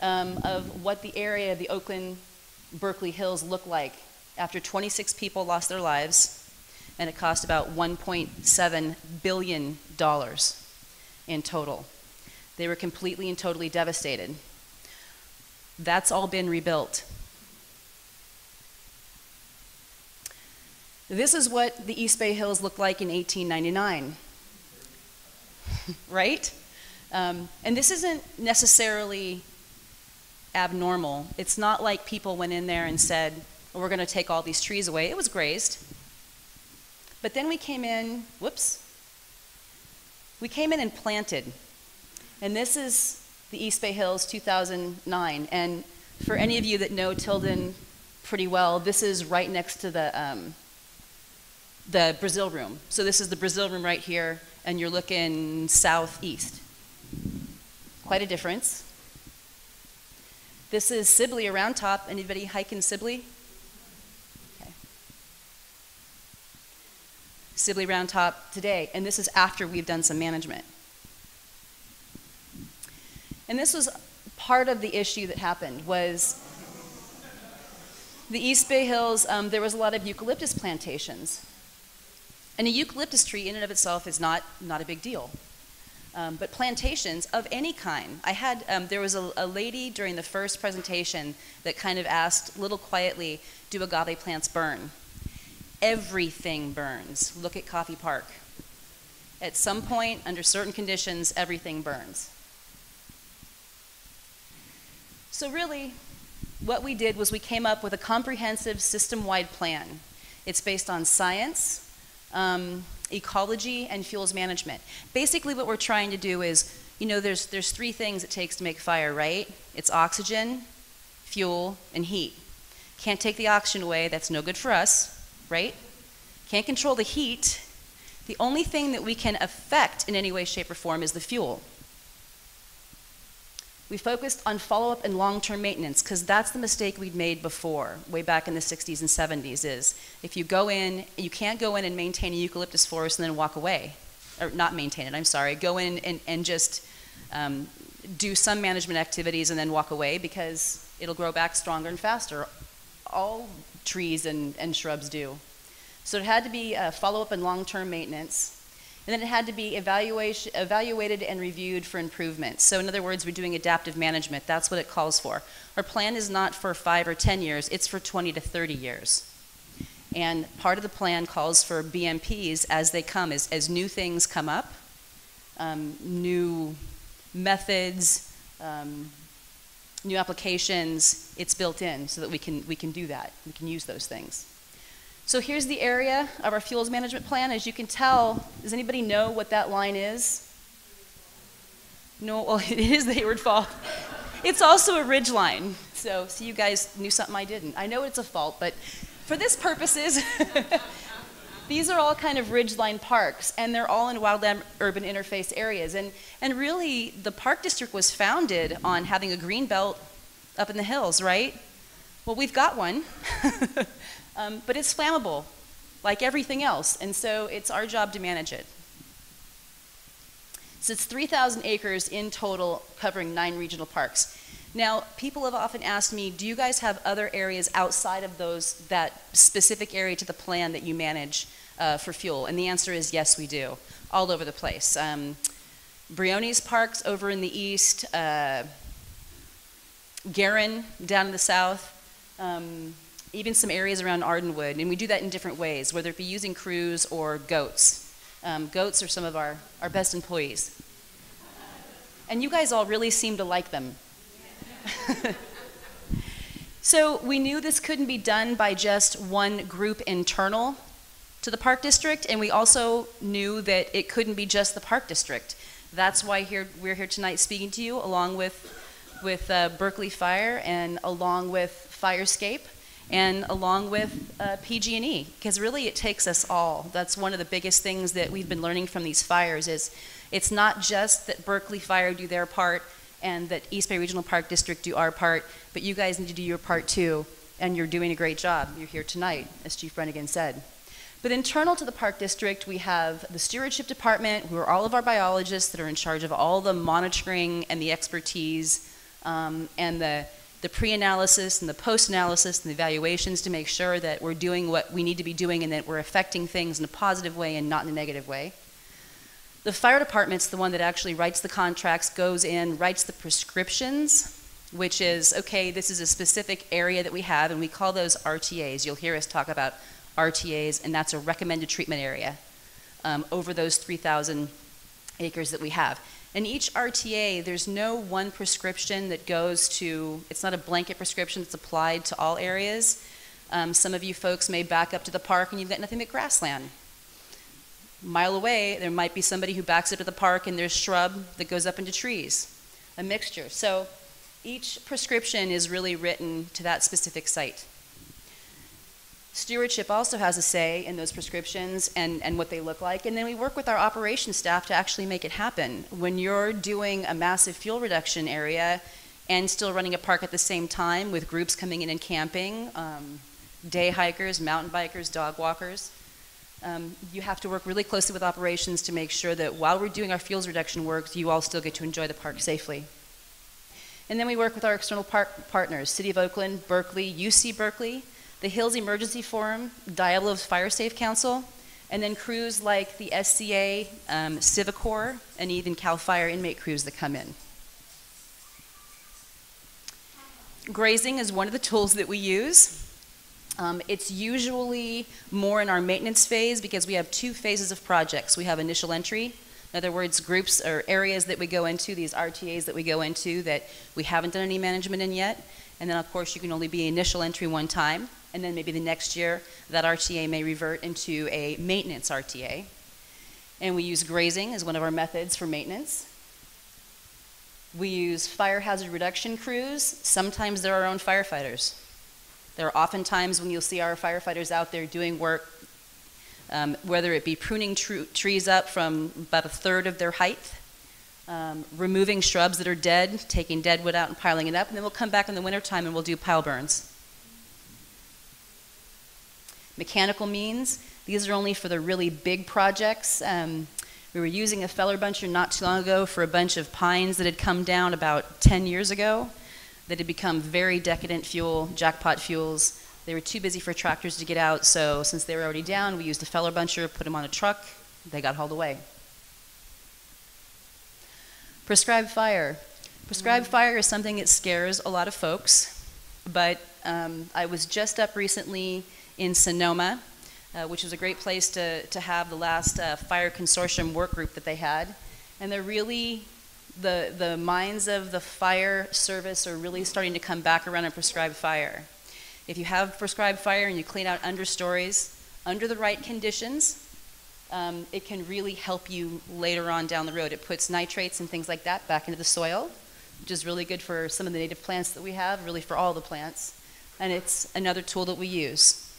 um, of what the area of the oakland Berkeley Hills looked like after 26 people lost their lives and it cost about $1.7 billion in total. They were completely and totally devastated. That's all been rebuilt. This is what the East Bay Hills looked like in 1899, right? Um, and this isn't necessarily abnormal. It's not like people went in there and said, well, we're going to take all these trees away. It was grazed. But then we came in, whoops, we came in and planted. And this is the East Bay Hills 2009. And for any of you that know Tilden pretty well, this is right next to the, um, the Brazil room. So this is the Brazil room right here, and you're looking southeast. Quite a difference. This is Sibley around top. Anybody hiking Sibley? Okay. Sibley round top today, and this is after we've done some management. And this was part of the issue that happened was the East Bay Hills, um, there was a lot of eucalyptus plantations. And a eucalyptus tree in and of itself is not, not a big deal. Um, but plantations of any kind. I had, um, there was a, a, lady during the first presentation that kind of asked, little quietly, do agave plants burn? Everything burns. Look at Coffey Park. At some point, under certain conditions, everything burns. So really, what we did was we came up with a comprehensive system-wide plan. It's based on science, um, ecology, and fuels management. Basically what we're trying to do is, you know, there's, there's three things it takes to make fire, right? It's oxygen, fuel, and heat. Can't take the oxygen away, that's no good for us, right? Can't control the heat. The only thing that we can affect in any way, shape, or form is the fuel. We focused on follow-up and long-term maintenance because that's the mistake we'd made before, way back in the 60s and 70s, is if you go in, you can't go in and maintain a eucalyptus forest and then walk away, or not maintain it, I'm sorry, go in and, and just um, do some management activities and then walk away because it'll grow back stronger and faster. All trees and, and shrubs do. So it had to be follow-up and long-term maintenance. And then it had to be evaluated and reviewed for improvement. So in other words, we're doing adaptive management. That's what it calls for. Our plan is not for five or 10 years, it's for 20 to 30 years. And part of the plan calls for BMPs as they come, as, as new things come up, um, new methods, um, new applications, it's built in so that we can, we can do that. We can use those things. So here's the area of our fuels management plan. As you can tell, does anybody know what that line is? No, well, it is the Hayward Fault. It's also a ridge line. So, see, you guys knew something I didn't. I know it's a fault, but for this purposes, these are all kind of ridgeline parks, and they're all in wildland urban interface areas. And, and really, the park district was founded on having a green belt up in the hills, right? Well, we've got one. Um, but it's flammable, like everything else, and so it's our job to manage it. So it's 3,000 acres in total, covering nine regional parks. Now, people have often asked me, do you guys have other areas outside of those, that specific area to the plan that you manage uh, for fuel? And the answer is yes, we do, all over the place. Um, Park's over in the east, uh, Garin down in the south, um, even some areas around Ardenwood. And we do that in different ways, whether it be using crews or goats. Um, goats are some of our, our best employees. And you guys all really seem to like them. so we knew this couldn't be done by just one group internal to the park district, and we also knew that it couldn't be just the park district. That's why here, we're here tonight speaking to you, along with, with uh, Berkeley Fire and along with Firescape and along with uh, PG&E, because really it takes us all. That's one of the biggest things that we've been learning from these fires is it's not just that Berkeley Fire do their part and that East Bay Regional Park District do our part, but you guys need to do your part too, and you're doing a great job. You're here tonight, as Chief Brannigan said. But internal to the Park District, we have the Stewardship Department, who are all of our biologists that are in charge of all the monitoring and the expertise um, and the, the pre-analysis and the post-analysis and the evaluations to make sure that we're doing what we need to be doing and that we're affecting things in a positive way and not in a negative way. The fire department's the one that actually writes the contracts, goes in, writes the prescriptions, which is, okay, this is a specific area that we have, and we call those RTAs. You'll hear us talk about RTAs, and that's a recommended treatment area um, over those 3,000 acres that we have. In each RTA, there's no one prescription that goes to, it's not a blanket prescription that's applied to all areas. Um, some of you folks may back up to the park and you've got nothing but grassland. A mile away, there might be somebody who backs up to the park and there's shrub that goes up into trees, a mixture. So each prescription is really written to that specific site. Stewardship also has a say in those prescriptions and, and what they look like. And then we work with our operations staff to actually make it happen. When you're doing a massive fuel reduction area and still running a park at the same time with groups coming in and camping, um, day hikers, mountain bikers, dog walkers, um, you have to work really closely with operations to make sure that while we're doing our fuels reduction work, you all still get to enjoy the park safely. And then we work with our external park partners, City of Oakland, Berkeley, UC Berkeley, the Hills Emergency Forum, Diablo's Fire Safe Council, and then crews like the SCA, um, Civicorps, and even CAL FIRE inmate crews that come in. Grazing is one of the tools that we use. Um, it's usually more in our maintenance phase because we have two phases of projects. We have initial entry, in other words, groups or areas that we go into, these RTAs that we go into that we haven't done any management in yet. And then, of course, you can only be initial entry one time and then maybe the next year that RTA may revert into a maintenance RTA. And we use grazing as one of our methods for maintenance. We use fire hazard reduction crews. Sometimes they're our own firefighters. There are often times when you'll see our firefighters out there doing work, um, whether it be pruning tr trees up from about a third of their height, um, removing shrubs that are dead, taking dead wood out and piling it up, and then we'll come back in the wintertime and we'll do pile burns mechanical means. These are only for the really big projects. Um, we were using a feller buncher not too long ago for a bunch of pines that had come down about 10 years ago that had become very decadent fuel, jackpot fuels. They were too busy for tractors to get out, so since they were already down, we used a feller buncher, put them on a truck, they got hauled away. Prescribed fire. Prescribed fire is something that scares a lot of folks, but um, I was just up recently in Sonoma, uh, which was a great place to, to have the last uh, fire consortium work group that they had. And they're really, the, the minds of the fire service are really starting to come back around and prescribed fire. If you have prescribed fire and you clean out understories under the right conditions, um, it can really help you later on down the road. It puts nitrates and things like that back into the soil, which is really good for some of the native plants that we have, really for all the plants. And it's another tool that we use.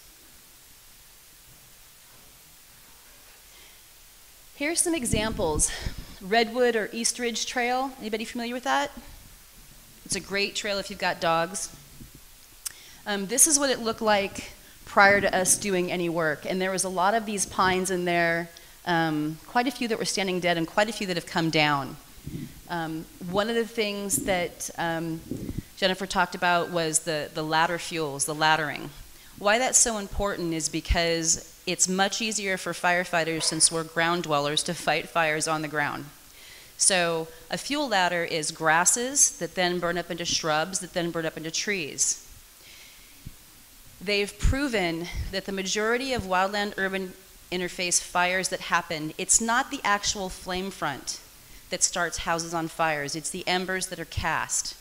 Here's some examples. Redwood or East Ridge Trail. Anybody familiar with that? It's a great trail if you've got dogs. Um, this is what it looked like prior to us doing any work. And there was a lot of these pines in there, um, quite a few that were standing dead and quite a few that have come down. Um, one of the things that um, Jennifer talked about was the, the ladder fuels, the laddering. Why that's so important is because it's much easier for firefighters, since we're ground dwellers, to fight fires on the ground. So a fuel ladder is grasses that then burn up into shrubs that then burn up into trees. They've proven that the majority of wildland urban interface fires that happen, it's not the actual flame front that starts houses on fires, it's the embers that are cast.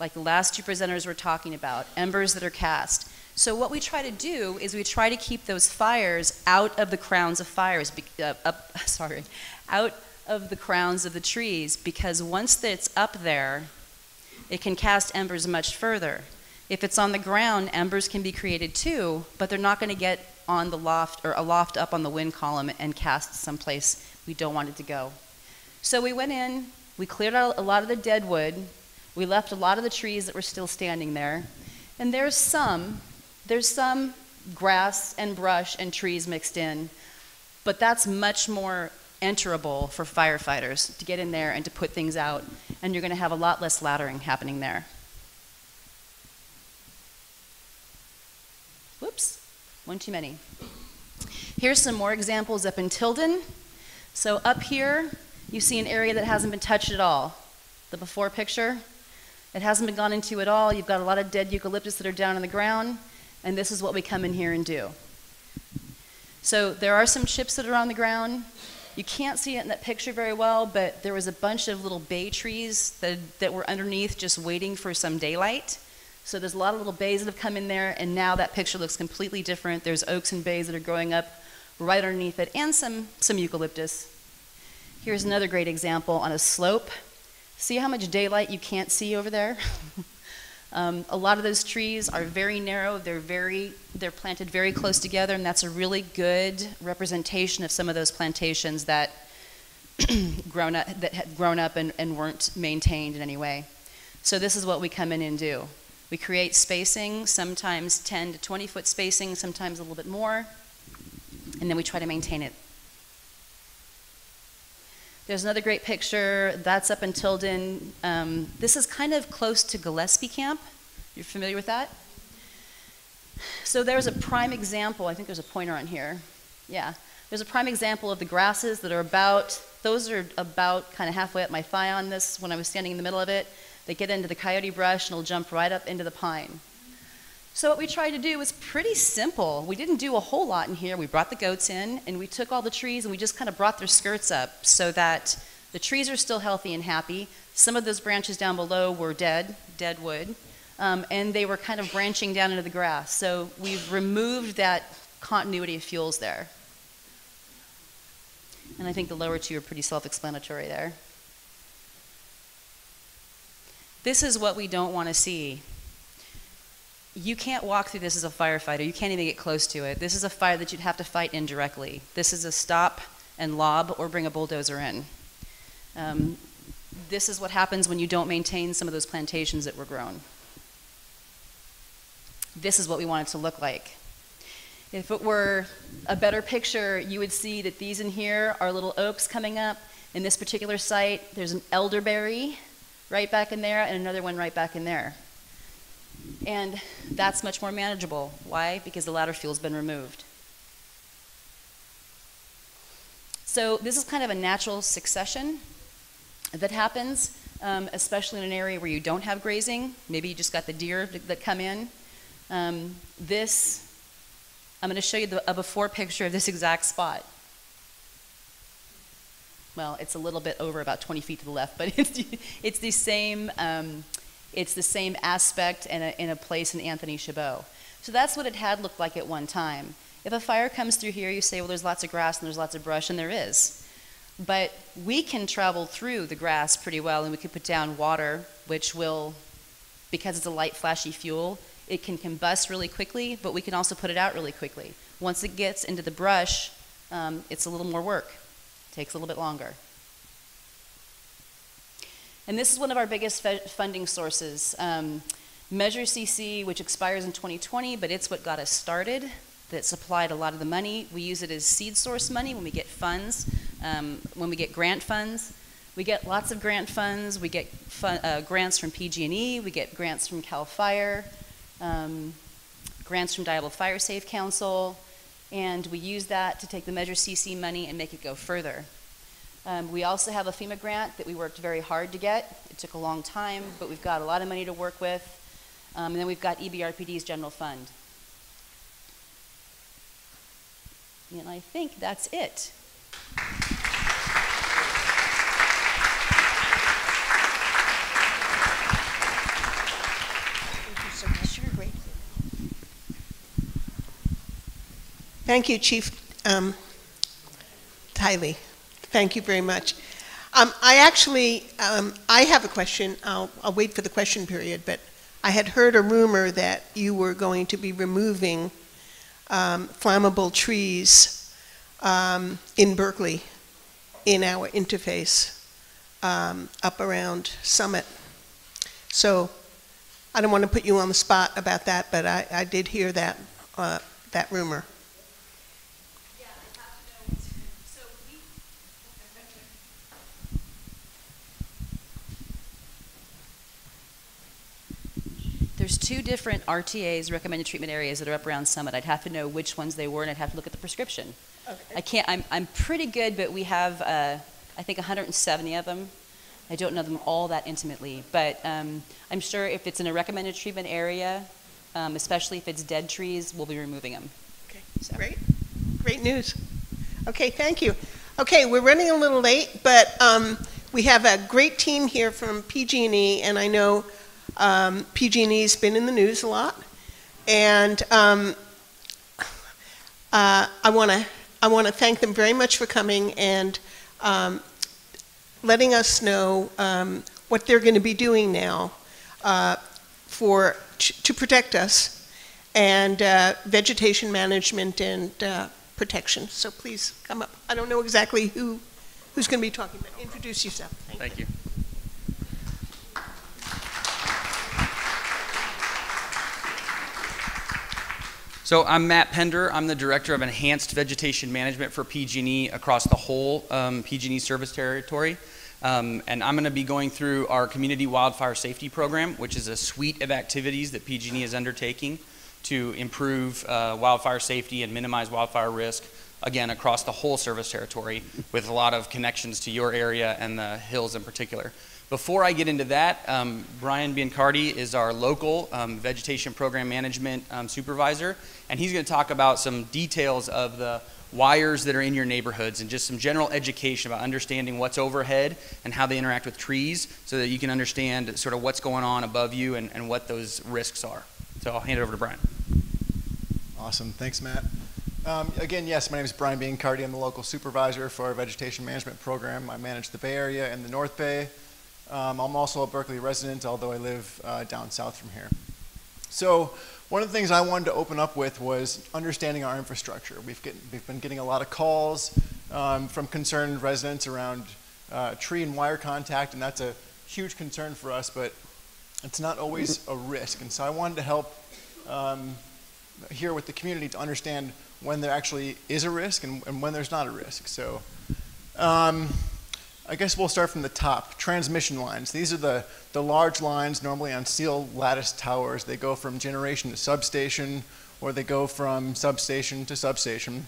Like the last two presenters were talking about, embers that are cast. So what we try to do is we try to keep those fires out of the crowns of fires, uh, up, sorry, out of the crowns of the trees, because once it's up there, it can cast embers much further. If it's on the ground, embers can be created too, but they're not going to get on the loft or aloft up on the wind column and cast someplace we don't want it to go. So we went in, we cleared out a lot of the dead wood, we left a lot of the trees that were still standing there, and there's some, there's some grass and brush and trees mixed in, but that's much more enterable for firefighters to get in there and to put things out, and you're going to have a lot less laddering happening there. Whoops, one too many. Here's some more examples up in Tilden. So up here, you see an area that hasn't been touched at all. The before picture, it hasn't been gone into at all. You've got a lot of dead eucalyptus that are down on the ground, and this is what we come in here and do. So there are some chips that are on the ground. You can't see it in that picture very well, but there was a bunch of little bay trees that, that were underneath just waiting for some daylight. So there's a lot of little bays that have come in there, and now that picture looks completely different. There's oaks and bays that are growing up right underneath it, and some, some eucalyptus. Here's another great example on a slope. See how much daylight you can't see over there? um, a lot of those trees are very narrow. They're very they're planted very close together, and that's a really good representation of some of those plantations that grown up that had grown up and, and weren't maintained in any way. So this is what we come in and do. We create spacing, sometimes 10 to 20 foot spacing, sometimes a little bit more, and then we try to maintain it. There's another great picture. That's up in Tilden. Um, this is kind of close to Gillespie Camp. You're familiar with that? So there's a prime example. I think there's a pointer on here. Yeah. There's a prime example of the grasses that are about, those are about kind of halfway up my thigh on this when I was standing in the middle of it. They get into the coyote brush and it'll jump right up into the pine. So what we tried to do was pretty simple. We didn't do a whole lot in here. We brought the goats in and we took all the trees and we just kind of brought their skirts up so that the trees are still healthy and happy. Some of those branches down below were dead, dead wood, um, and they were kind of branching down into the grass. So we've removed that continuity of fuels there. And I think the lower two are pretty self-explanatory there. This is what we don't want to see you can't walk through this as a firefighter. You can't even get close to it. This is a fire that you'd have to fight indirectly. This is a stop and lob or bring a bulldozer in. Um, this is what happens when you don't maintain some of those plantations that were grown. This is what we want it to look like. If it were a better picture, you would see that these in here are little oaks coming up. In this particular site, there's an elderberry right back in there and another one right back in there. And that's much more manageable. Why? Because the ladder fuel's been removed. So this is kind of a natural succession that happens, um, especially in an area where you don't have grazing. Maybe you just got the deer that come in. Um, this, I'm going to show you the, a before picture of this exact spot. Well, it's a little bit over about 20 feet to the left, but it's, it's the same um, it's the same aspect in a, in a place in Anthony Chabot. So that's what it had looked like at one time. If a fire comes through here, you say, well, there's lots of grass and there's lots of brush, and there is. But we can travel through the grass pretty well, and we can put down water, which will, because it's a light, flashy fuel, it can combust really quickly, but we can also put it out really quickly. Once it gets into the brush, um, it's a little more work. It takes a little bit longer. And this is one of our biggest funding sources. Um, Measure CC, which expires in 2020, but it's what got us started, that supplied a lot of the money. We use it as seed source money when we get funds, um, when we get grant funds. We get lots of grant funds. We get fun, uh, grants from PG&E. We get grants from CAL FIRE, um, grants from Diablo Fire Safe Council, and we use that to take the Measure CC money and make it go further. Um, we also have a FEMA grant that we worked very hard to get. It took a long time, but we've got a lot of money to work with. Um, and then we've got E EBRPD's general fund. And I think that's it. Thank you so much. You're great. Thank you, Chief um, Theile. Thank you very much. Um, I actually, um, I have a question. I'll, I'll wait for the question period, but I had heard a rumor that you were going to be removing um, flammable trees um, in Berkeley in our interface um, up around Summit. So I don't want to put you on the spot about that, but I, I did hear that, uh, that rumor. There's two different RTAs, recommended treatment areas, that are up around Summit. I'd have to know which ones they were, and I'd have to look at the prescription. Okay. I can't, I'm, I'm pretty good, but we have, uh, I think, 170 of them. I don't know them all that intimately, but um, I'm sure if it's in a recommended treatment area, um, especially if it's dead trees, we'll be removing them. Okay, So- great, great news. Okay, thank you. Okay, we're running a little late, but um, we have a great team here from PG&E, and I know um, PG&E's been in the news a lot, and um, uh, I want to I want to thank them very much for coming and um, letting us know um, what they're going to be doing now uh, for to protect us and uh, vegetation management and uh, protection. So please come up. I don't know exactly who who's going to be talking, but introduce yourself. Thank you. Thank you. So I'm Matt Pender. I'm the Director of Enhanced Vegetation Management for PG&E across the whole um, PG&E service territory. Um, and I'm going to be going through our Community Wildfire Safety Program, which is a suite of activities that PG&E is undertaking to improve uh, wildfire safety and minimize wildfire risk, again, across the whole service territory with a lot of connections to your area and the hills in particular. Before I get into that, um, Brian Biancardi is our local um, vegetation program management um, supervisor, and he's going to talk about some details of the wires that are in your neighborhoods and just some general education about understanding what's overhead and how they interact with trees so that you can understand sort of what's going on above you and, and what those risks are. So I'll hand it over to Brian. Awesome. Thanks, Matt. Um, again, yes, my name is Brian Biancardi. I'm the local supervisor for our vegetation management program. I manage the Bay Area and the North Bay. Um, I'm also a Berkeley resident, although I live uh, down south from here. So, one of the things I wanted to open up with was understanding our infrastructure. We've, get, we've been getting a lot of calls um, from concerned residents around uh, tree and wire contact, and that's a huge concern for us, but it's not always a risk. And so I wanted to help um, here with the community to understand when there actually is a risk and, and when there's not a risk. So um, I guess we'll start from the top. Transmission lines. These are the, the large lines normally on steel lattice towers. They go from generation to substation or they go from substation to substation.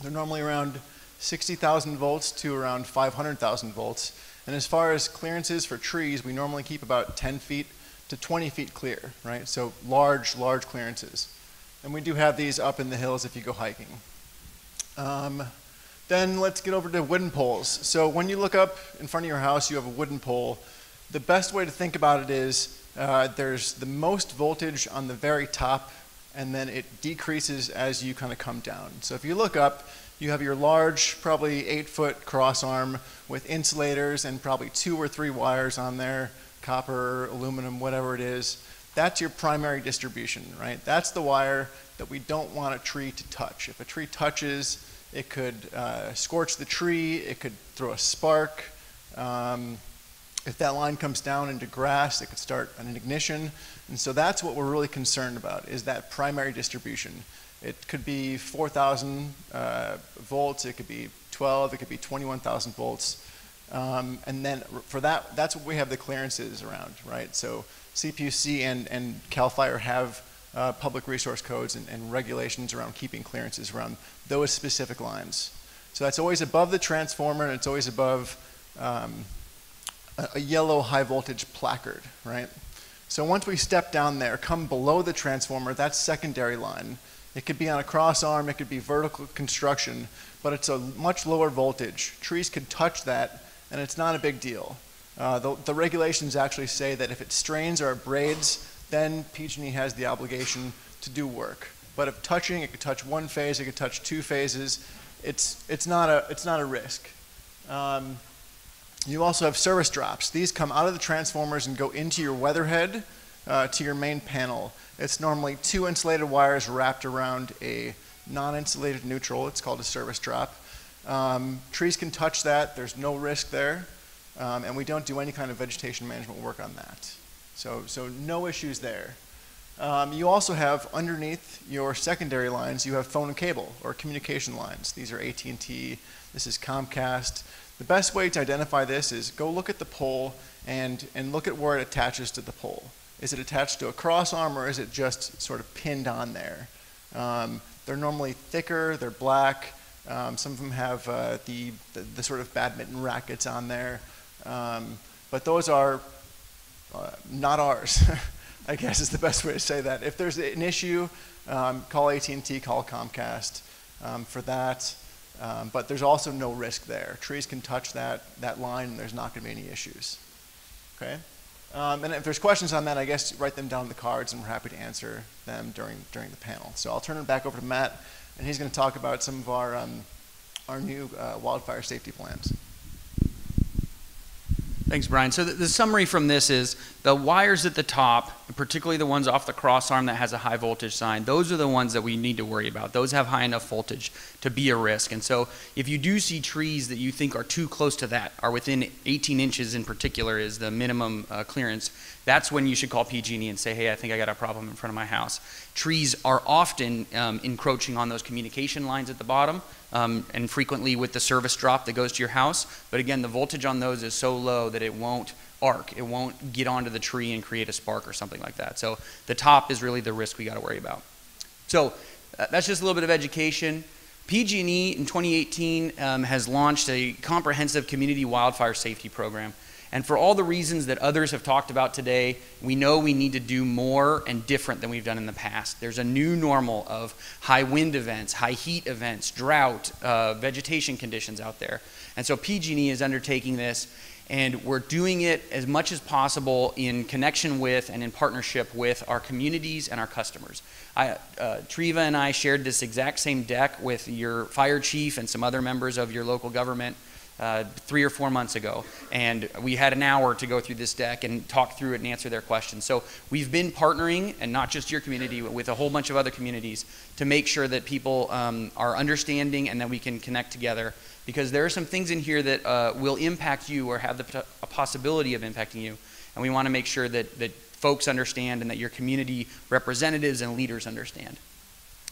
They're normally around 60,000 volts to around 500,000 volts. And as far as clearances for trees, we normally keep about 10 feet to 20 feet clear, right? So large, large clearances. And we do have these up in the hills if you go hiking. Um, then let's get over to wooden poles. So when you look up in front of your house, you have a wooden pole. The best way to think about it is uh, there's the most voltage on the very top, and then it decreases as you kind of come down. So if you look up, you have your large, probably eight foot cross arm with insulators and probably two or three wires on there, copper, aluminum, whatever it is. That's your primary distribution, right? That's the wire that we don't want a tree to touch. If a tree touches, it could uh, scorch the tree, it could throw a spark. Um, if that line comes down into grass, it could start an ignition. And so that's what we're really concerned about, is that primary distribution. It could be 4,000 uh, volts, it could be 12, it could be 21,000 volts. Um, and then for that, that's what we have the clearances around, right? So CPUC and, and CAL FIRE have uh, public resource codes and, and, regulations around keeping clearances around those specific lines. So that's always above the transformer and it's always above um, a, a yellow high voltage placard, right? So once we step down there, come below the transformer, that's secondary line. It could be on a cross arm, it could be vertical construction, but it's a much lower voltage. Trees could touch that, and it's not a big deal. Uh, the, the regulations actually say that if it strains or abrades, then PG&E has the obligation to do work. But if touching, it could touch one phase, it could touch two phases. It's, it's, not, a, it's not a risk. Um, you also have service drops. These come out of the transformers and go into your weatherhead uh, to your main panel. It's normally two insulated wires wrapped around a non-insulated neutral. It's called a service drop. Um, trees can touch that. There's no risk there. Um, and we don't do any kind of vegetation management work on that. So, so no issues there. Um, you also have underneath your secondary lines, you have phone and cable or communication lines. These are AT&T, this is Comcast. The best way to identify this is go look at the pole and, and look at where it attaches to the pole. Is it attached to a cross arm or is it just sort of pinned on there? Um, they're normally thicker, they're black. Um, some of them have uh, the, the, the, sort of badminton rackets on there. Um, but those are uh, not ours, I guess is the best way to say that. If there's an issue, um, call AT&T, call Comcast um, for that. Um, but there's also no risk there. Trees can touch that, that line and there's not going to be any issues. Okay? Um, and if there's questions on that, I guess write them down in the cards and we're happy to answer them during, during the panel. So I'll turn it back over to Matt and he's going to talk about some of our, um, our new uh, wildfire safety plans. Thanks, Brian. So the, the, summary from this is the wires at the top, particularly the ones off the cross arm that has a high voltage sign, those are the ones that we need to worry about. Those have high enough voltage to be a risk. And so if you do see trees that you think are too close to that, are within 18 inches in particular is the minimum uh, clearance, that's when you should call PG&E and say, hey, I think I got a problem in front of my house. Trees are often um, encroaching on those communication lines at the bottom, um, and frequently with the service drop that goes to your house. But again, the voltage on those is so low that it won't arc. It won't get onto the tree and create a spark or something like that. So the top is really the risk we got to worry about. So uh, that's just a little bit of education. PG&E in 2018 um, has launched a comprehensive community wildfire safety program. And for all the reasons that others have talked about today, we know we need to do more and different than we've done in the past. There's a new normal of high wind events, high heat events, drought, uh, vegetation conditions out there. And so PG&E is undertaking this, and we're doing it as much as possible in connection with and in partnership with our communities and our customers. I, uh, Treva and I shared this exact same deck with your fire chief and some other members of your local government uh, three or four months ago, and we had an hour to go through this deck and talk through it and answer their questions. So we've been partnering, and not just your community, but with a whole bunch of other communities to make sure that people um, are understanding and that we can connect together. Because there are some things in here that uh, will impact you or have the a possibility of impacting you, and we want to make sure that, that folks understand and that your community representatives and leaders understand.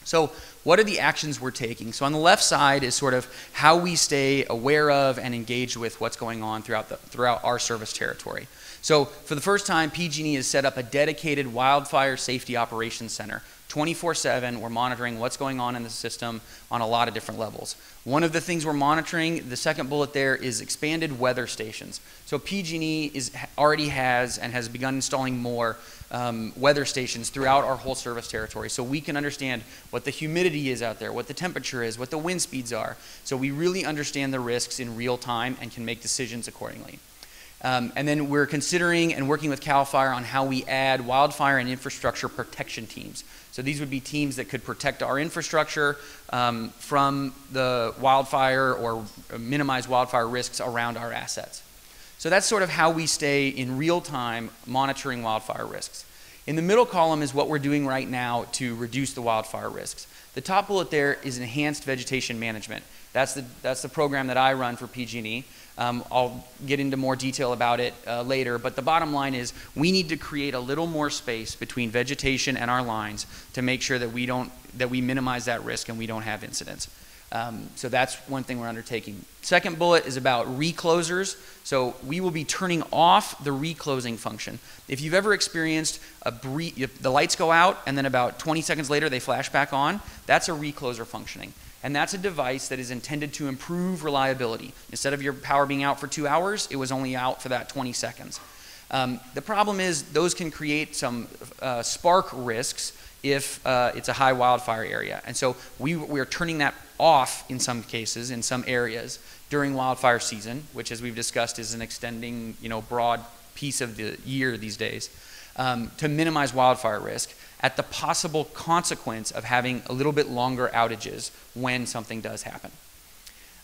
So, what are the actions we're taking? So, on the left side is sort of how we stay aware of and engaged with what's going on throughout, the, throughout our service territory. So, for the first time, PG&E has set up a dedicated wildfire safety operations center 24 7, we're monitoring what's going on in the system on a lot of different levels. One of the things we're monitoring, the second bullet there, is expanded weather stations. So PG&E is, already has and has begun installing more um, weather stations throughout our whole service territory so we can understand what the humidity is out there, what the temperature is, what the wind speeds are. So we really understand the risks in real time and can make decisions accordingly. Um, and then we're considering and working with CAL FIRE on how we add wildfire and infrastructure protection teams. So these would be teams that could protect our infrastructure um, from the wildfire or minimize wildfire risks around our assets. So that's sort of how we stay in real time monitoring wildfire risks. In the middle column is what we're doing right now to reduce the wildfire risks. The top bullet there is enhanced vegetation management. That's the, that's the program that I run for PG&E. Um, I'll get into more detail about it uh, later, but the bottom line is we need to create a little more space between vegetation and our lines to make sure that we don't that we minimize that risk and we don't have incidents. Um, so that's one thing we're undertaking. Second bullet is about reclosers. So we will be turning off the reclosing function. If you've ever experienced a brief, the lights go out and then about 20 seconds later they flash back on, that's a recloser functioning. And that's a device that is intended to improve reliability. Instead of your power being out for two hours, it was only out for that 20 seconds. Um, the problem is those can create some uh, spark risks if uh, it's a high wildfire area. And so we, we are turning that off in some cases, in some areas, during wildfire season, which as we've discussed is an extending, you know, broad piece of the year these days, um, to minimize wildfire risk at the possible consequence of having a little bit longer outages when something does happen.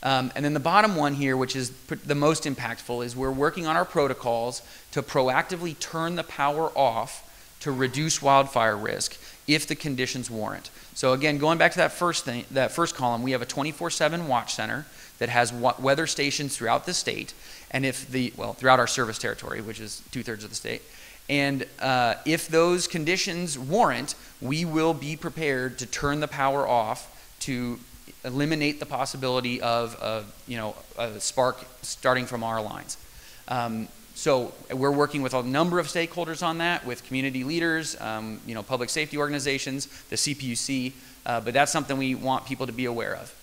Um, and then the bottom one here, which is the most impactful, is we're working on our protocols to proactively turn the power off to reduce wildfire risk if the conditions warrant. So again, going back to that first thing, that first column, we have a 24/7 watch center that has weather stations throughout the state, and if the well throughout our service territory, which is two thirds of the state, and uh, if those conditions warrant, we will be prepared to turn the power off to eliminate the possibility of a, you know a spark starting from our lines. Um, so we're working with a number of stakeholders on that, with community leaders, um, you know, public safety organizations, the CPUC, uh, but that's something we want people to be aware of.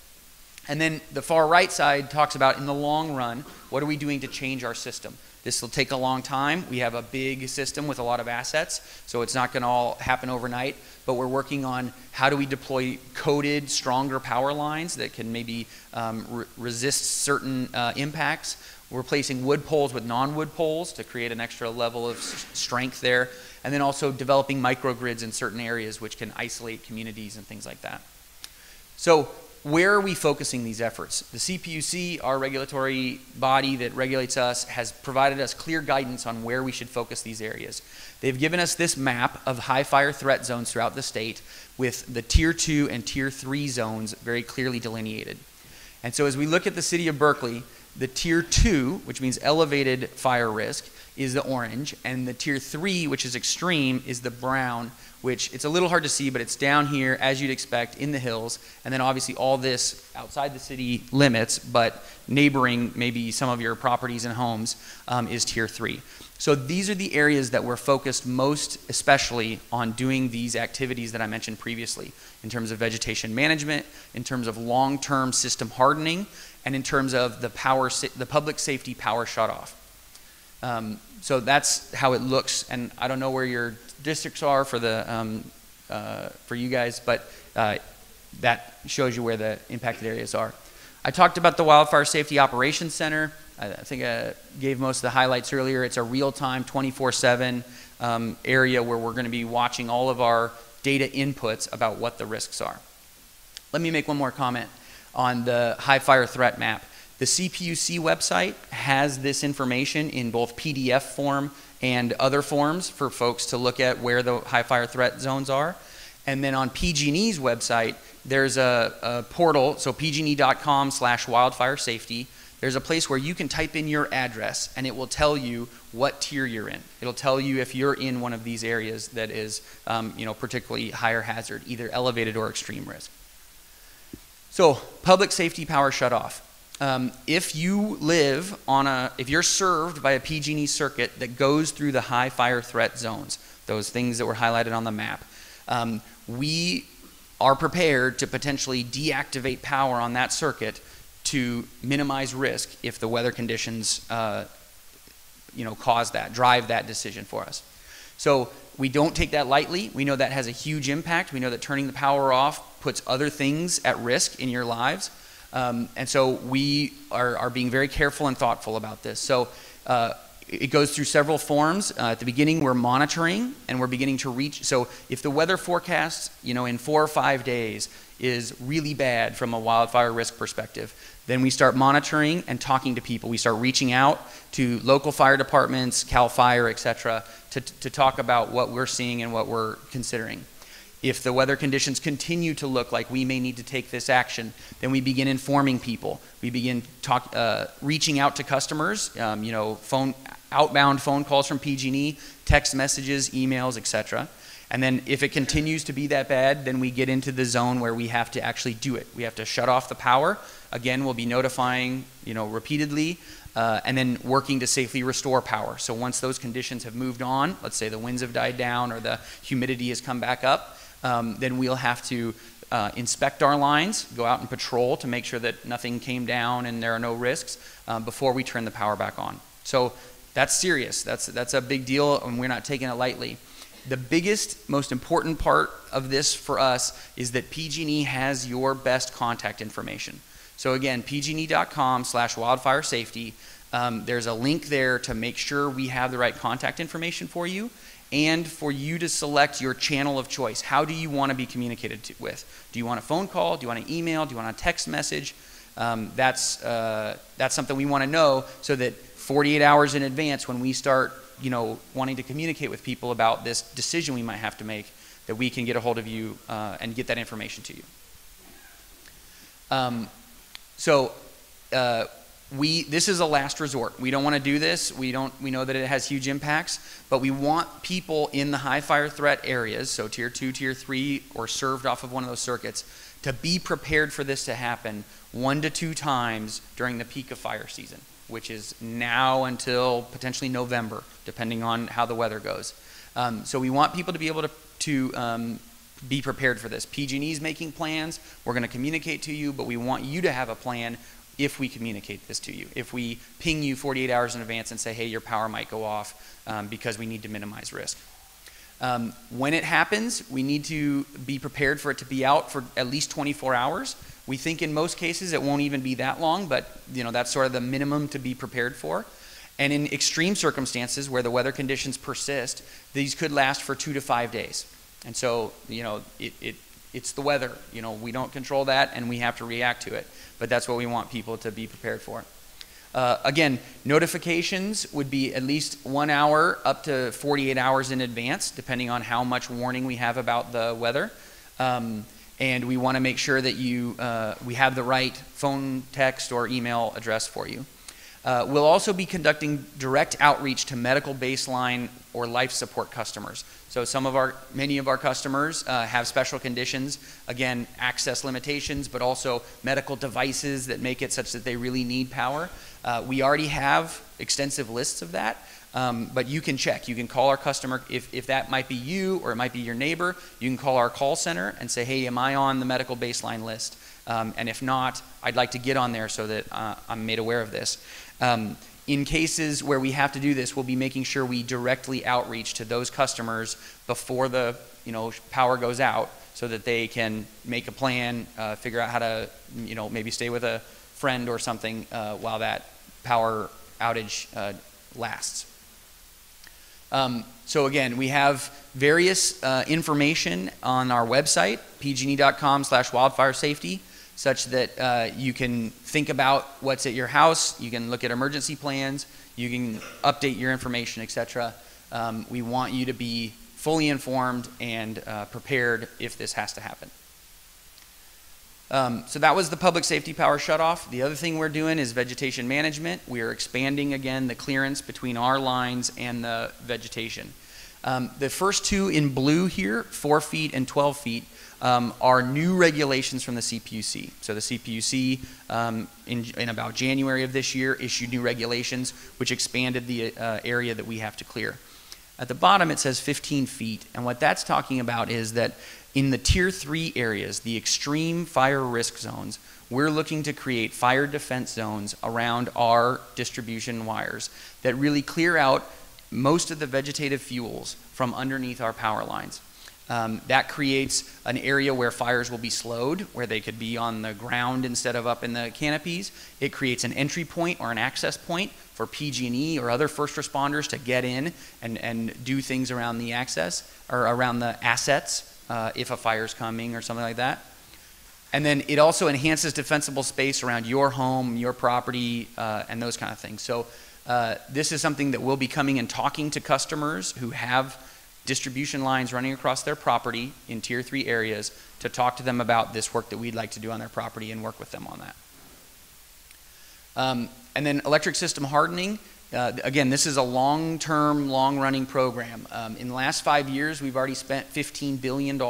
And then the far right side talks about in the long run, what are we doing to change our system? This will take a long time. We have a big system with a lot of assets, so it's not going to all happen overnight. But we're working on how do we deploy coated, stronger power lines that can maybe um, re resist certain uh, impacts. We're replacing wood poles with non-wood poles to create an extra level of strength there. And then also developing microgrids in certain areas which can isolate communities and things like that. So where are we focusing these efforts? The CPUC, our regulatory body that regulates us, has provided us clear guidance on where we should focus these areas. They've given us this map of high fire threat zones throughout the state with the tier two and tier three zones very clearly delineated. And so as we look at the city of Berkeley, the tier two, which means elevated fire risk, is the orange, and the tier three, which is extreme, is the brown, which it's a little hard to see, but it's down here, as you'd expect, in the hills, and then obviously all this outside the city limits, but neighboring maybe some of your properties and homes, um, is tier three. So these are the areas that we're focused most especially on doing these activities that I mentioned previously in terms of vegetation management, in terms of long-term system hardening, and in terms of the power, the public safety power shutoff. Um, so that's how it looks, and I don't know where your districts are for the um, uh, for you guys, but uh, that shows you where the impacted areas are. I talked about the Wildfire Safety Operations Center. I, I think I gave most of the highlights earlier. It's a real-time, 24/7 um, area where we're going to be watching all of our data inputs about what the risks are. Let me make one more comment on the high fire threat map. The CPUC website has this information in both PDF form and other forms for folks to look at where the high fire threat zones are. And then on PG&E's website, there's a, a portal, so pgne.com slash wildfire safety. There's a place where you can type in your address and it will tell you what tier you're in. It'll tell you if you're in one of these areas that is, um, you know, particularly higher hazard, either elevated or extreme risk. So, public safety power shut off. Um, if you live on a, if you're served by a PG&E circuit that goes through the high fire threat zones, those things that were highlighted on the map, um, we are prepared to potentially deactivate power on that circuit to minimize risk if the weather conditions, uh, you know, cause that, drive that decision for us. So we don't take that lightly. We know that has a huge impact. We know that turning the power off puts other things at risk in your lives. Um, and so we are, are being very careful and thoughtful about this. So uh, it goes through several forms. Uh, at the beginning, we're monitoring and we're beginning to reach. So if the weather forecast, you know, in four or five days is really bad from a wildfire risk perspective, then we start monitoring and talking to people. We start reaching out to local fire departments, CAL FIRE, et cetera, to, to talk about what we're seeing and what we're considering. If the weather conditions continue to look like we may need to take this action, then we begin informing people. We begin talk, uh, reaching out to customers, um, you know, phone, outbound phone calls from PG&E, text messages, emails, etc. And then if it continues to be that bad, then we get into the zone where we have to actually do it. We have to shut off the power. Again, we'll be notifying, you know, repeatedly, uh, and then working to safely restore power. So once those conditions have moved on, let's say the winds have died down or the humidity has come back up, um, then we'll have to uh, inspect our lines, go out and patrol to make sure that nothing came down and there are no risks uh, before we turn the power back on. So that's serious. That's, that's a big deal, and we're not taking it lightly. The biggest, most important part of this for us is that PG&E has your best contact information. So again, pgne.com slash wildfire safety. Um, there's a link there to make sure we have the right contact information for you and for you to select your channel of choice. How do you want to be communicated to, with? Do you want a phone call? Do you want an email? Do you want a text message? Um, that's, uh, that's something we want to know so that 48 hours in advance when we start you know, wanting to communicate with people about this decision we might have to make, that we can get a hold of you uh, and get that information to you. Um, so uh, we this is a last resort. We don't want to do this. We don't we know that it has huge impacts, but we want people in the high fire threat areas, so tier 2, tier 3 or served off of one of those circuits to be prepared for this to happen one to two times during the peak of fire season, which is now until potentially November, depending on how the weather goes. Um, so we want people to be able to, to um, be prepared for this. PG&E is making plans. We're going to communicate to you, but we want you to have a plan if we communicate this to you. If we ping you 48 hours in advance and say, hey, your power might go off um, because we need to minimize risk. Um, when it happens, we need to be prepared for it to be out for at least 24 hours. We think in most cases it won't even be that long, but you know that's sort of the minimum to be prepared for. And in extreme circumstances where the weather conditions persist, these could last for two to five days. And so, you know, it, it, it's the weather. You know, we don't control that and we have to react to it. But that's what we want people to be prepared for. Uh, again, notifications would be at least one hour up to 48 hours in advance, depending on how much warning we have about the weather. Um, and we want to make sure that you, uh, we have the right phone, text, or email address for you. Uh, we'll also be conducting direct outreach to medical baseline or life support customers. So some of our, many of our customers uh, have special conditions, again, access limitations, but also medical devices that make it such that they really need power. Uh, we already have extensive lists of that, um, but you can check. You can call our customer, if, if that might be you or it might be your neighbor, you can call our call center and say, hey, am I on the medical baseline list? Um, and if not, I'd like to get on there so that uh, I'm made aware of this. Um, in cases where we have to do this, we'll be making sure we directly outreach to those customers before the you know power goes out, so that they can make a plan, uh, figure out how to you know maybe stay with a friend or something uh, while that power outage uh, lasts. Um, so again, we have various uh, information on our website, pgne.com/slash wildfire safety such that uh, you can think about what's at your house, you can look at emergency plans, you can update your information, etc. Um, we want you to be fully informed and uh, prepared if this has to happen. Um, so that was the public safety power shutoff. The other thing we're doing is vegetation management. We are expanding again the clearance between our lines and the vegetation. Um, the first two in blue here, 4 feet and 12 feet, um, are new regulations from the CPUC. So the CPUC, um, in, in, about January of this year, issued new regulations which expanded the uh, area that we have to clear. At the bottom, it says 15 feet, and what that's talking about is that in the tier three areas, the extreme fire risk zones, we're looking to create fire defense zones around our distribution wires that really clear out most of the vegetative fuels from underneath our power lines. Um, that creates an area where fires will be slowed, where they could be on the ground instead of up in the canopies. It creates an entry point or an access point for PG&E or other first responders to get in and, and do things around the access or around the assets uh, if a fire's coming or something like that. And then it also enhances defensible space around your home, your property, uh, and those kind of things. So uh, this is something that we'll be coming and talking to customers who have distribution lines running across their property in tier three areas to talk to them about this work that we'd like to do on their property and work with them on that. Um, and then electric system hardening. Uh, again, this is a long-term, long-running program. Um, in the last five years, we've already spent $15 billion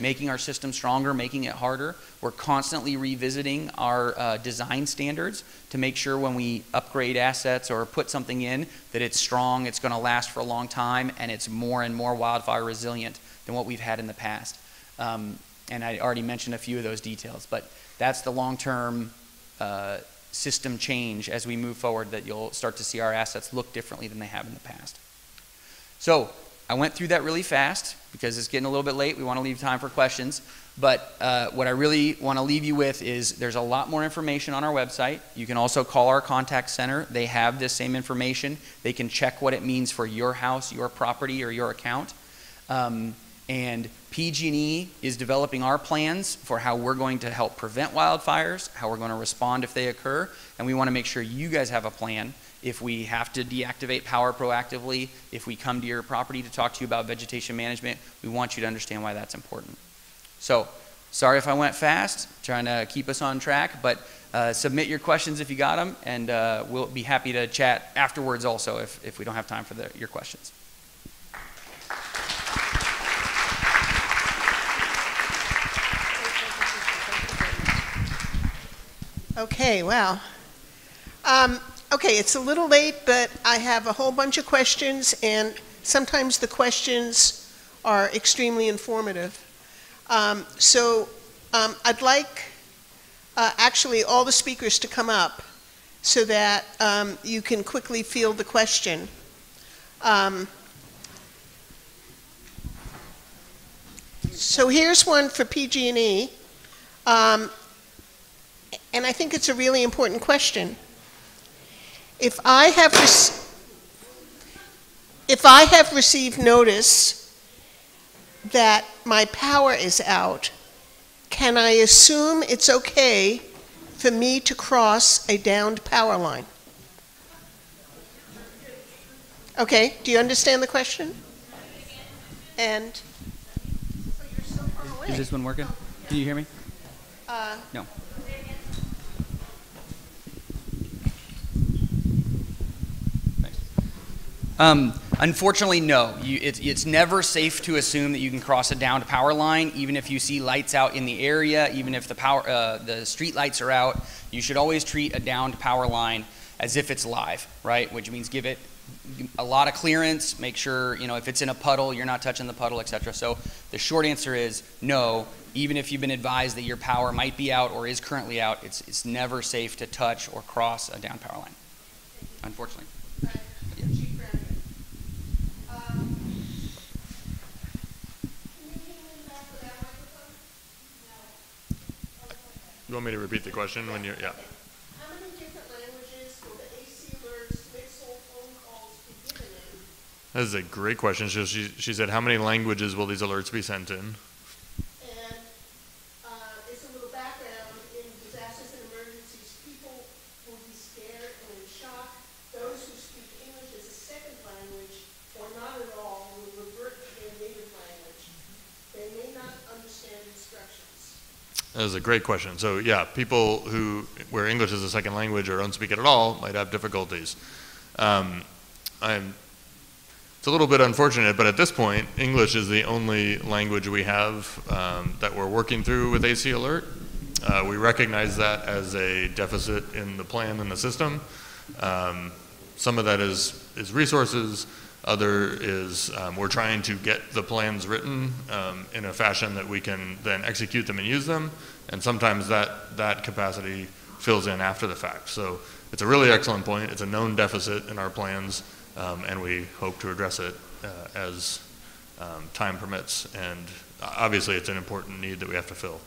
making our system stronger, making it harder. We're constantly revisiting our uh, design standards to make sure when we upgrade assets or put something in that it's strong, it's going to last for a long time, and it's more and more wildfire resilient than what we've had in the past. Um, and I already mentioned a few of those details, but that's the long-term uh, system change as we move forward that you'll start to see our assets look differently than they have in the past. So I went through that really fast because it's getting a little bit late. We want to leave time for questions. But uh, what I really want to leave you with is there's a lot more information on our website. You can also call our contact center. They have this same information. They can check what it means for your house, your property, or your account. Um, and PG&E is developing our plans for how we're going to help prevent wildfires, how we're going to respond if they occur, and we want to make sure you guys have a plan if we have to deactivate power proactively, if we come to your property to talk to you about vegetation management, we want you to understand why that's important. So, sorry if I went fast, trying to keep us on track, but uh, submit your questions if you got them, and uh, we'll be happy to chat afterwards also if, if we don't have time for the, your questions. Okay, wow. Um, okay, it's a little late, but I have a whole bunch of questions, and sometimes the questions are extremely informative. Um, so um, I'd like uh, actually all the speakers to come up so that um, you can quickly field the question. Um, so here's one for PG&E. And I think it's a really important question. If I have if I have received notice that my power is out, can I assume it's okay for me to cross a downed power line? Okay, do you understand the question? And you're so far away. Is this one working? Can you hear me? Uh, No. Um, unfortunately, no. You, it's, it's never safe to assume that you can cross a downed power line, even if you see lights out in the area, even if the power, uh, the street lights are out. You should always treat a downed power line as if it's live, right? Which means give it a lot of clearance. Make sure you know if it's in a puddle, you're not touching the puddle, etc. So the short answer is no. Even if you've been advised that your power might be out or is currently out, it's it's never safe to touch or cross a down power line. Unfortunately. You want me to repeat the question when you, yeah. How many different languages will the AC alerts, Nixle, phone calls be given in? That is a great question. She, she, she said, how many languages will these alerts be sent in? And uh, it's a little background, in disasters and emergencies, people will be scared and in shock. Those who speak English as a second language, or not at all, will revert to their native language. They may not understand instructions. That is a great question. So yeah, people who, where English is a second language or don't speak it at all might have difficulties. Um, I'm, it's a little bit unfortunate, but at this point, English is the only language we have um, that we're working through with AC Alert. Uh, we recognize that as a deficit in the plan and the system. Um, some of that is, is resources. Other is um, we're trying to get the plans written um, in a fashion that we can then execute them and use them. And sometimes that, that capacity fills in after the fact. So it's a really excellent point. It's a known deficit in our plans, um, and we hope to address it uh, as um, time permits. And obviously, it's an important need that we have to fill.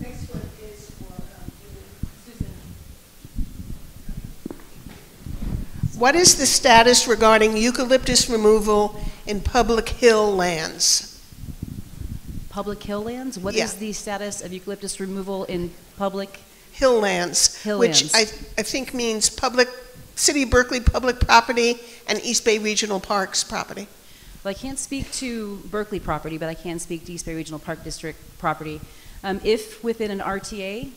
Next one is for um, Susan. What is the status regarding eucalyptus removal in public hill lands? Public hill lands? What Yeah. is the status of eucalyptus removal in public? Hill lands, Hill which I, lands. I think means public, City of Berkeley public property and East Bay Regional Parks property. Well, I can't speak to Berkeley property, but I can speak to East Bay Regional Park District property. Um, if within an RTA,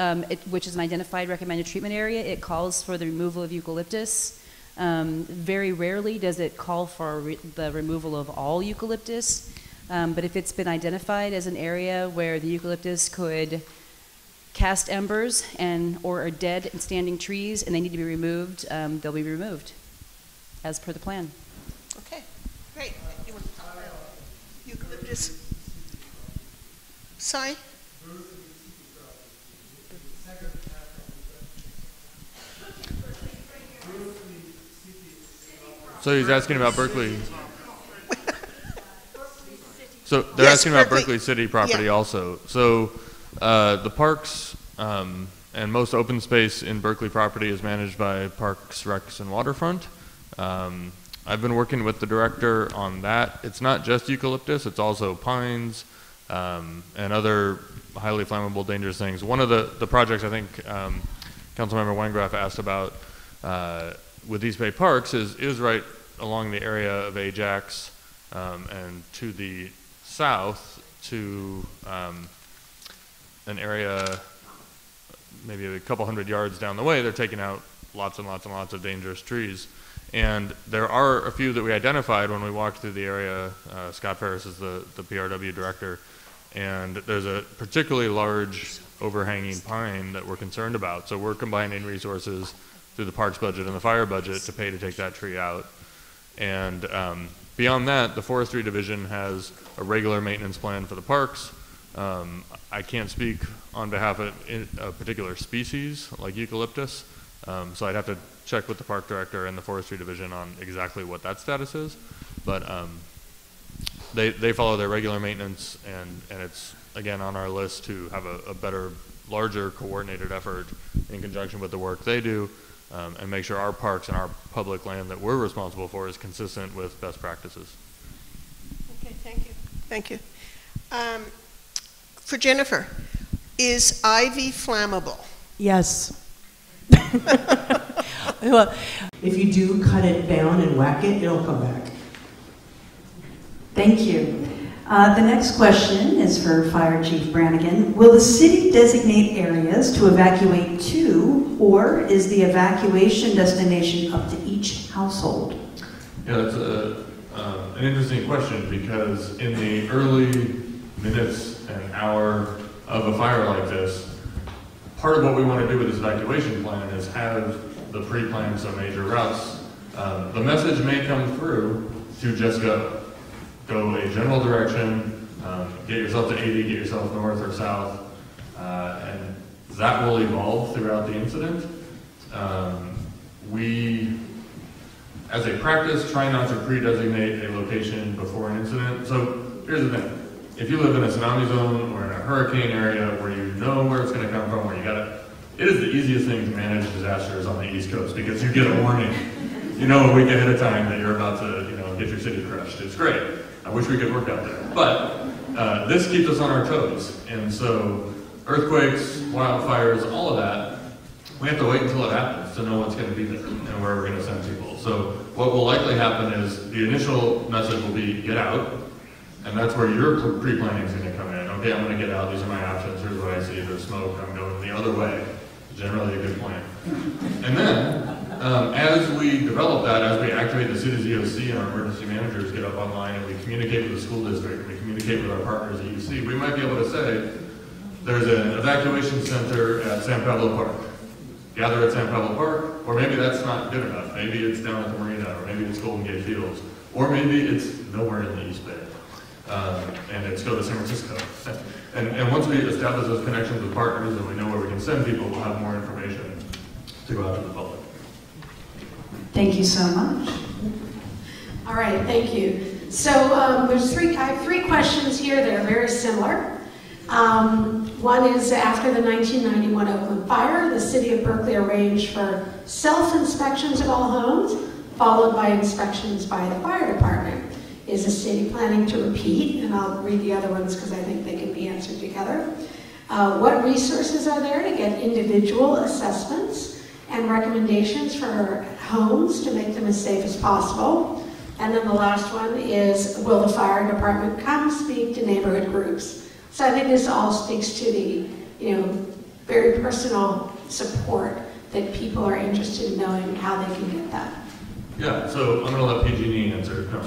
um, it, which is an identified recommended treatment area, it calls for the removal of eucalyptus. Um, very rarely does it call for re- the removal of all eucalyptus, um, but if it's been identified as an area where the eucalyptus could cast embers and or are dead and standing trees and they need to be removed, um, they'll be removed as per the plan. Okay, great. Eucalyptus? Sorry? So he's asking about Berkeley. So they're Yes, asking about Berkeley. Berkeley City property Yeah. also. So uh, the parks um, and most open space in Berkeley property is managed by Parks, Recs, and Waterfront. Um, I've been working with the director on that. It's not just eucalyptus; it's also pines um, and other highly flammable, dangerous things. One of the, the projects I think um, Councilmember Wengraf asked about uh, with East Bay Parks is, is right along the area of Ajax um, and to the south to um, an area maybe a couple hundred yards down the way, they're taking out lots and lots and lots of dangerous trees. And there are a few that we identified when we walked through the area. Uh, Scott Ferris is the, the PRW director. And there's a particularly large overhanging pine that we're concerned about. So we're combining resources through the parks budget and the fire budget to pay to take that tree out. And um, beyond that, the forestry division has a regular maintenance plan for the parks. Um, I can't speak on behalf of a particular species like eucalyptus, um, so I'd have to check with the park director and the forestry division on exactly what that status is. But um, they they follow their regular maintenance, and and it's again on our list to have a, a better, larger coordinated effort in conjunction with the work they do, um, and make sure our parks and our public land that we're responsible for is consistent with best practices. Okay, thank you. Thank you. Um, For Jennifer, is ivy flammable? Yes. Well, If you do cut it down and whack it, it'll come back. Thank you. Uh, The next question is for Fire Chief Brannigan. Will the city designate areas to evacuate to, or is the evacuation destination up to each household? Yeah, that's a, um, an interesting question because in the early minutes and hour of a fire like this, part of what we want to do with this evacuation plan is have the pre-planned some major routes. Um, the message may come through to just go. Go a general direction, um, get yourself to 80, get yourself north or south, uh, and that will evolve throughout the incident. Um, we as a practice, try not to pre-designate a location before an incident. So here's the thing. If you live in a tsunami zone or in a hurricane area where you know where it's going to come from, where you got it, it is the easiest thing to manage disasters on the East Coast because you get a warning. You know a week ahead of time that you're about to, you know, get your city crushed. It's great. I wish we could work out there. But uh, this keeps us on our toes. And so earthquakes, wildfires, all of that, we have to wait until it happens to know what's going to be there and where we're going to send people. So what will likely happen is the initial message will be get out, and that's where your pre-planning is going to come in. Okay, I'm going to get out. These are my options. Here's what I see. There's smoke. I'm going the other way. Generally a good plan. And then, um, as we develop that, as we activate the city's EOC and our emergency managers get up online and we communicate with the school district, and we communicate with our partners at UC, we might be able to say, there's an evacuation center at San Pablo Park gather at San Pablo Park, or maybe that's not good enough. Maybe it's down at the marina, or maybe it's Golden Gate Fields, or maybe it's nowhere in the East Bay, um, and it's go to San Francisco. And, and once we establish those connections with partners and we know where we can send people, we'll have more information to go out to the public. Thank you so much. All right, thank you. So um, there's three, I have three questions here that are very similar. Um, One is after the 1991 Oakland fire, the city of Berkeley arranged for self-inspections of all homes, followed by inspections by the fire department. Is the city planning to repeat? And I'll read the other ones because I think they can be answered together. Uh, What resources are there to get individual assessments and recommendations for homes to make them as safe as possible? And then the last one is, will the fire department come speak to neighborhood groups? So I think this all speaks to the, you know, very personal support that people are interested in knowing how they can get that. Yeah, so I'm gonna let PG&E answer. No.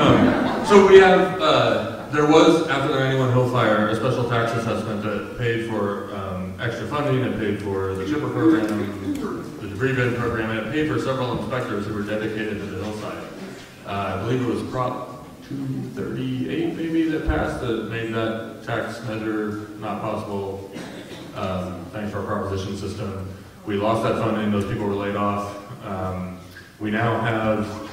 Um, so we have, uh, there was after the 91 Hill fire a special tax assessment that paid for um, extra funding, it paid for the chipper program, bin program, and it paid for several inspectors who were dedicated to the hillside. Uh, I believe it was Prop 238 maybe that passed that made that tax measure not possible. Um, thanks to our proposition system, we lost that funding. Those people were laid off. Um, we now have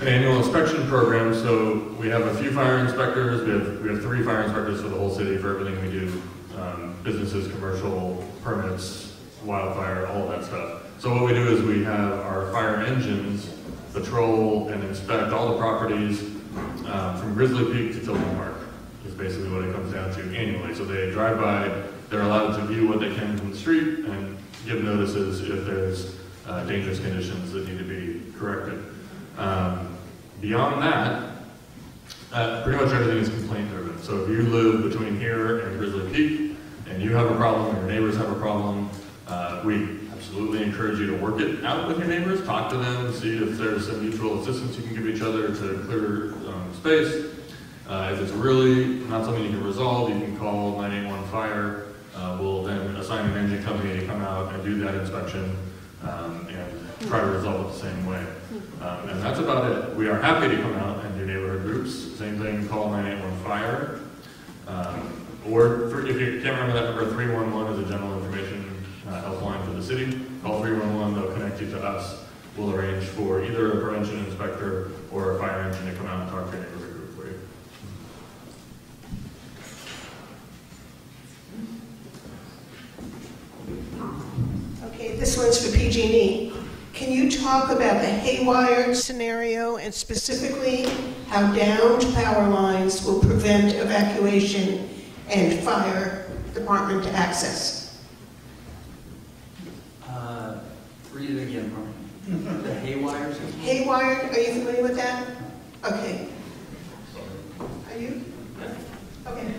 an annual inspection program, so we have a few fire inspectors, we have, we have three fire inspectors for the whole city for everything we do. Um, businesses, commercial, permits, wildfire, all that stuff. So what we do is we have our fire engines patrol and inspect all the properties, um, from Grizzly Peak to Tilden Park, is basically what it comes down to annually. So they drive by, they're allowed to view what they can from the street and give notices if there's uh, dangerous conditions that need to be corrected. Um, beyond that, uh, pretty much everything is complaint driven. So if you live between here and Grizzly Peak and you have a problem, or your neighbors have a problem, uh, we absolutely encourage you to work it out with your neighbors, talk to them, see if there's some mutual assistance you can give each other to clear um, space. Uh, if it's really not something you can resolve, you can call 981 Fire. Uh, we'll then assign an engine company to come out and do that inspection um, and try to resolve it the same way. Um, and that's about it. We are happy to come out and do neighborhood groups. Same thing, call 981 Fire. Um, or if you can't remember that number, 311 is a general information uh, helpline for the city. Call 311, they'll connect you to us. We'll arrange for either a prevention inspector or a fire engine to come out and talk to your neighborhood group for you. Okay, this one's for PG&E. Can you talk about the haywire scenario and specifically how downed power lines will prevent evacuation and fire department access? Uh, read it again, Mark. The haywires? Haywire, are you familiar with that? Okay. Are you? Okay.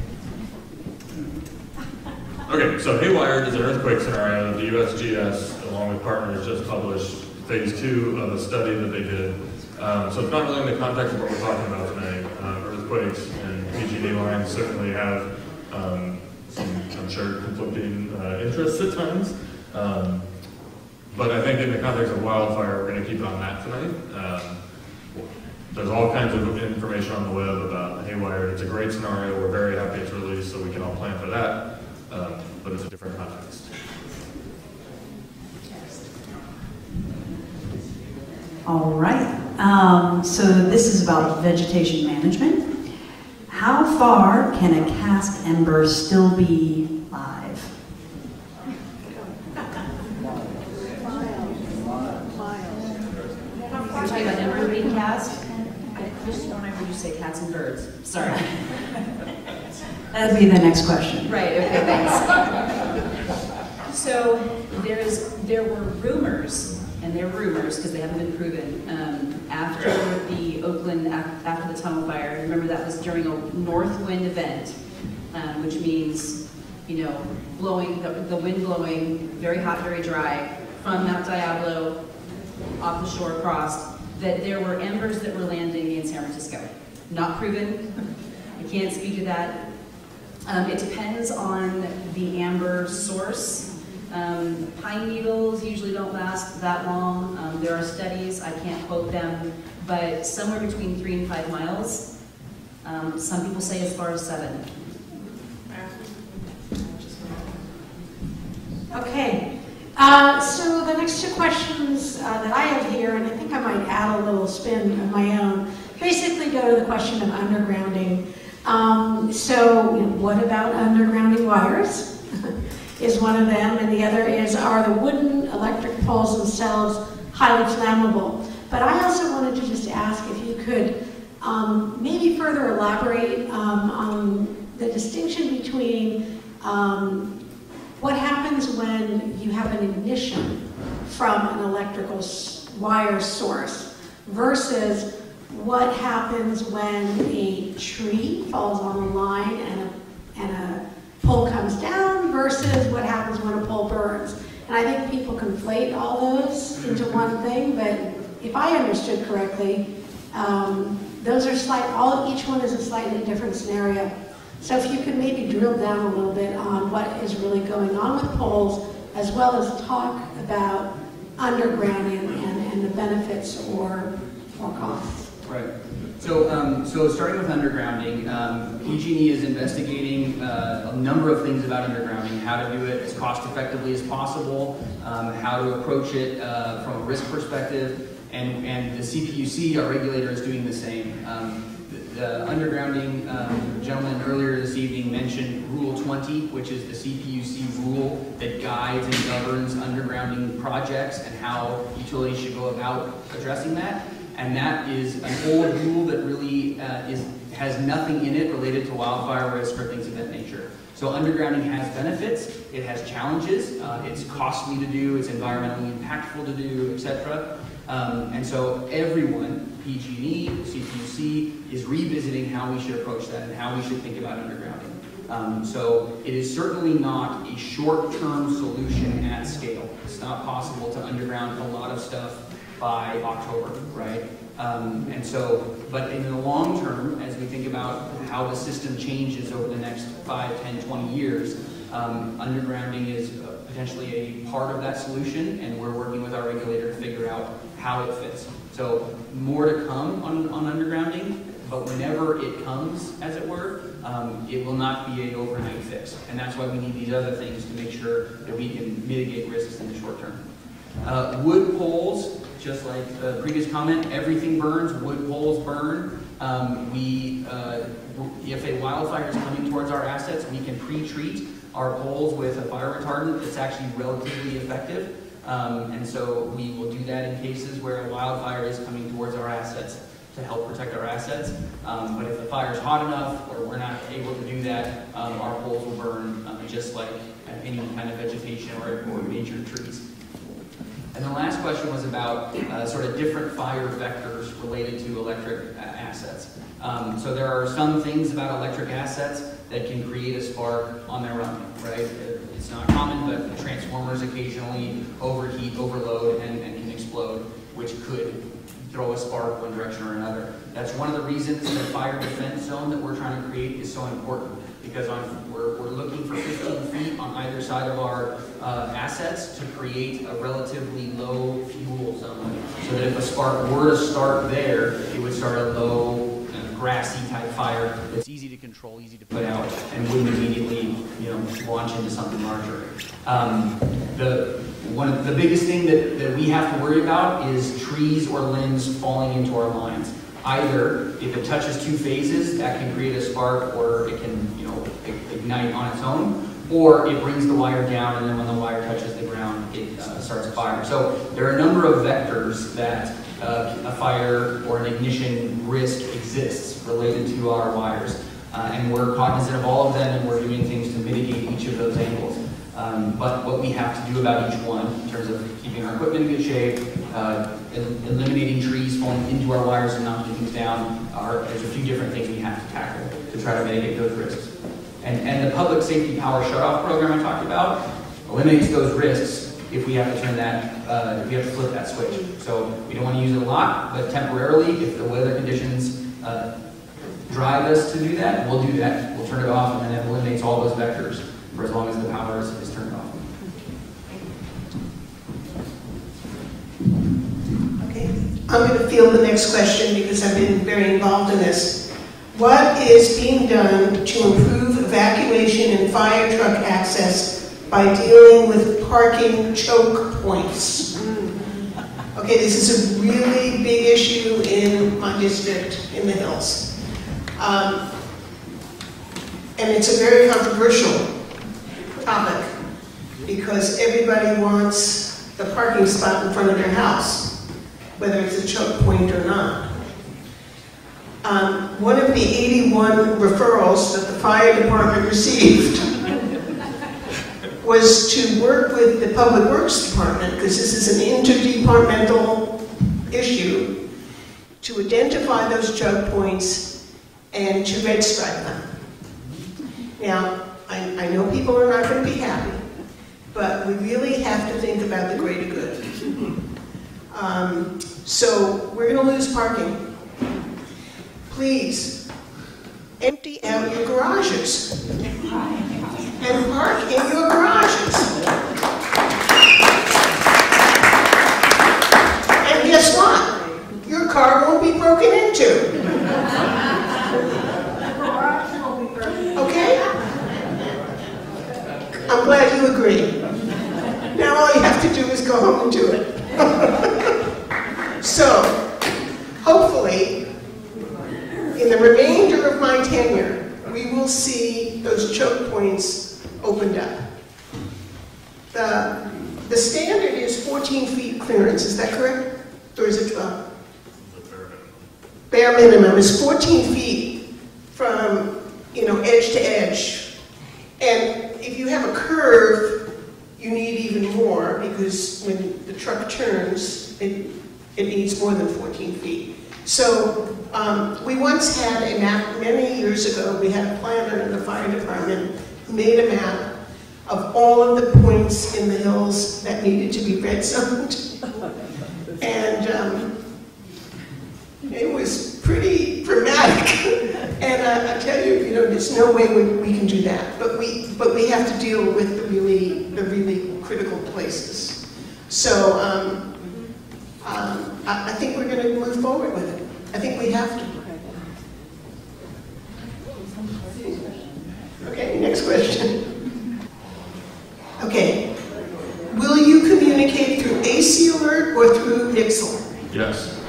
Okay, so Haywire is an earthquake scenario. The USGS, along with partners, just published phase two of a study that they did. Um, so it's not really in the context of what we're talking about tonight. Uh, earthquakes and PG&E lines certainly have um, some, I'm sure, conflicting uh, interests at times. Um, but I think in the context of wildfire, we're going to keep it on that tonight. Um, there's all kinds of information on the web about Haywire. It's a great scenario. We're very happy it's released, so we can all plan for that. Um, but it's a different context. All right. Um, so this is about vegetation management. How far can a cast ember still be live? You're talking about ember being cast? I just don't ever you say cats and birds. Sorry. That'd be the next question. Right, okay, thanks. So there's, there were rumors, and they're rumors because they haven't been proven, um, after the Oakland, after the tunnel fire, remember that was during a north wind event, um, which means, you know, blowing, the, the wind blowing, very hot, very dry, from Mount Diablo off the shore across, that there were embers that were landing in San Francisco. Not proven, I can't speak to that. Um, it depends on the amber source. Um, pine needles usually don't last that long. Um, there are studies, I can't quote them, but somewhere between three and five miles. Um, some people say as far as seven. Okay, uh, so the next two questions uh, that I have here, and I think I might add a little spin of my own, basically go to the question of undergrounding. Um, so, what about undergrounding wires? is one of them, and the other is are the wooden electric poles themselves highly flammable? But I also wanted to just ask if you could um, maybe further elaborate um, on the distinction between um, what happens when you have an ignition from an electrical wire source versus what happens when a tree falls on a line and a, and a pole comes down versus versus what happens when a pole burns. And I think people conflate all those into one thing, but if I understood correctly, um, those are slight, all, each one is a slightly different scenario. So if you could maybe drill down a little bit on what is really going on with poles, as well as talk about undergrounding and, and the benefits or, or costs. Right. So, um, so starting with undergrounding, um, PG&E is investigating uh, a number of things about undergrounding, how to do it as cost effectively as possible, um, how to approach it uh, from a risk perspective, and, and the CPUC, our regulator, is doing the same. Um, the, the undergrounding um, gentleman earlier this evening mentioned Rule 20, which is the CPUC rule that guides and governs undergrounding projects and how utilities should go about addressing that and that is an old rule that really uh, is has nothing in it related to wildfire risk or things of that nature. So undergrounding has benefits, it has challenges, uh, it's costly to do, it's environmentally impactful to do, etc. Um, and so everyone, PG&E, CPUC, is revisiting how we should approach that and how we should think about undergrounding. Um, so it is certainly not a short-term solution at scale. It's not possible to underground a lot of stuff by October, right? Um, and so, but in the long term, as we think about how the system changes over the next 5, 10, 20 years, um, undergrounding is uh, potentially a part of that solution, and we're working with our regulator to figure out how it fits. So more to come on, on undergrounding, but whenever it comes, as it were, um, it will not be an overnight fix. And that's why we need these other things to make sure that we can mitigate risks in the short term. Uh, wood poles, just like the previous comment, everything burns, wood poles burn. Um, we, uh, if a wildfire is coming towards our assets, we can pre-treat our poles with a fire retardant that's actually relatively effective. Um, and so we will do that in cases where a wildfire is coming towards our assets to help protect our assets. Um, but if the fire is hot enough or we're not able to do that, um, our poles will burn um, just like any kind of vegetation or, or major trees. And the last question was about uh, sort of different fire vectors related to electric uh, assets. Um, so there are some things about electric assets that can create a spark on their own, right? It's not common, but transformers occasionally overheat, overload, and, and can explode, which could throw a spark one direction or another. That's one of the reasons the fire defense zone that we're trying to create is so important because we're, we're looking for 15 feet on either side of our uh, assets to create a relatively low fuel zone so that if a spark were to start there, it would start a low uh, grassy type fire that's easy to control, easy to put out, and wouldn't immediately you know, launch into something larger. Um, the, one of the biggest thing that, that we have to worry about is trees or limbs falling into our lines. Either if it touches two phases, that can create a spark, or it can you know ignite on its own, or it brings the wire down, and then when the wire touches the ground, it uh, starts a fire. So there are a number of vectors that uh, a fire or an ignition risk exists related to our wires. Uh, and we're cognizant of all of them, and we're doing things to mitigate each of those angles. Um, but what we have to do about each one in terms of keeping our equipment in good shape, uh, eliminating trees falling into our wires and knocking things down, there's a few different things we have to tackle to try to mitigate those risks. And, and the public safety power shutoff program I talked about eliminates those risks if we have to turn that, uh, if we have to flip that switch. So we don't want to use it a lot, but temporarily, if the weather conditions uh, drive us to do that, we'll do that. We'll turn it off, and then it eliminates all those vectors for as long as is, is turned off. Okay, I'm going to field the next question because I've been very involved in this. What is being done to improve evacuation and fire truck access by dealing with parking choke points? Okay, this is a really big issue in my district in the hills. Um, and it's a very controversial topic because everybody wants the parking spot in front of their house, whether it's a choke point or not. Um, one of the 81 referrals that the fire department received was to work with the Public Works Department, because this is an interdepartmental issue, to identify those choke points and to red stripe them. Now, I, I know people are not going to be happy, but we really have to think about the greater good. Um, so we're going to lose parking. Please, empty out your garages and park in your garages. And guess what? Your car won't be broken into. Okay? I'm glad you agree. Now all you have to do is go home and do it. so, hopefully, in the remainder of my tenure, we will see those choke points opened up. The, the standard is 14 feet clearance, is that correct? Or is it 12? Bare minimum is 14 feet from, you know, edge to edge. And if you have a curve, you need even more because when the truck turns, it, it needs more than 14 feet. So um, we once had a map, many years ago, we had a planner in the fire department who made a map of all of the points in the hills that needed to be red zoned. and um, it was pretty dramatic. and uh, I tell you, you know, there's no way we, we can do that. But we, but we have to deal with the really, the really critical places. So um, um, I, I think we're going to move forward with it. I think we have to. Okay, next question. Okay. Will you communicate through AC alert or through Nixle? Yes.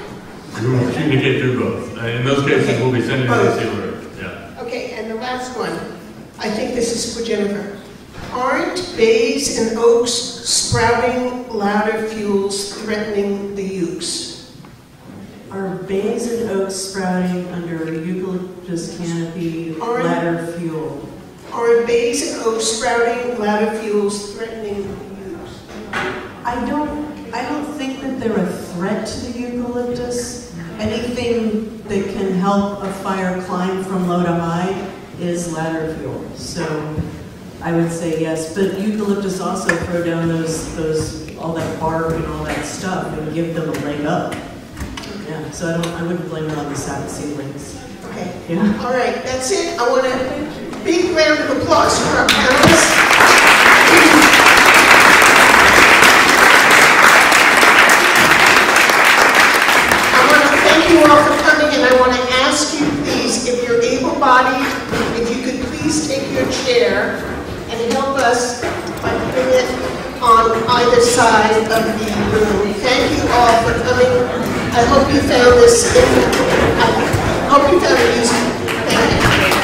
We will communicate through both. Uh, In those cases, we'll be sending Both. the alert. Yeah. Okay, and the last one. I think this is for Jennifer. Aren't bays and oaks sprouting ladder fuels threatening the eucs? Are bays and oaks sprouting under eucalyptus canopy Are- ladder fuel? Are bays and oaks sprouting ladder fuels threatening the eucs? I don't, I don't think that they're a threat to the eucalyptus. Anything that can help a fire climb from low to high is ladder fuel. So I would say yes, but eucalyptus also throw down those, those, all that bark and all that stuff and give them a leg up. Yeah, so I don't, I wouldn't blame it on the sap seedlings. Okay. Yeah. All right, that's it. I want a big round of applause for our panelists. I want to thank you all for coming, and I want to ask you, please, if you're able-bodied, if you could please take your chair and help us by putting it on either side of the room. Thank you all for coming. I hope you found this, I hope you found it useful.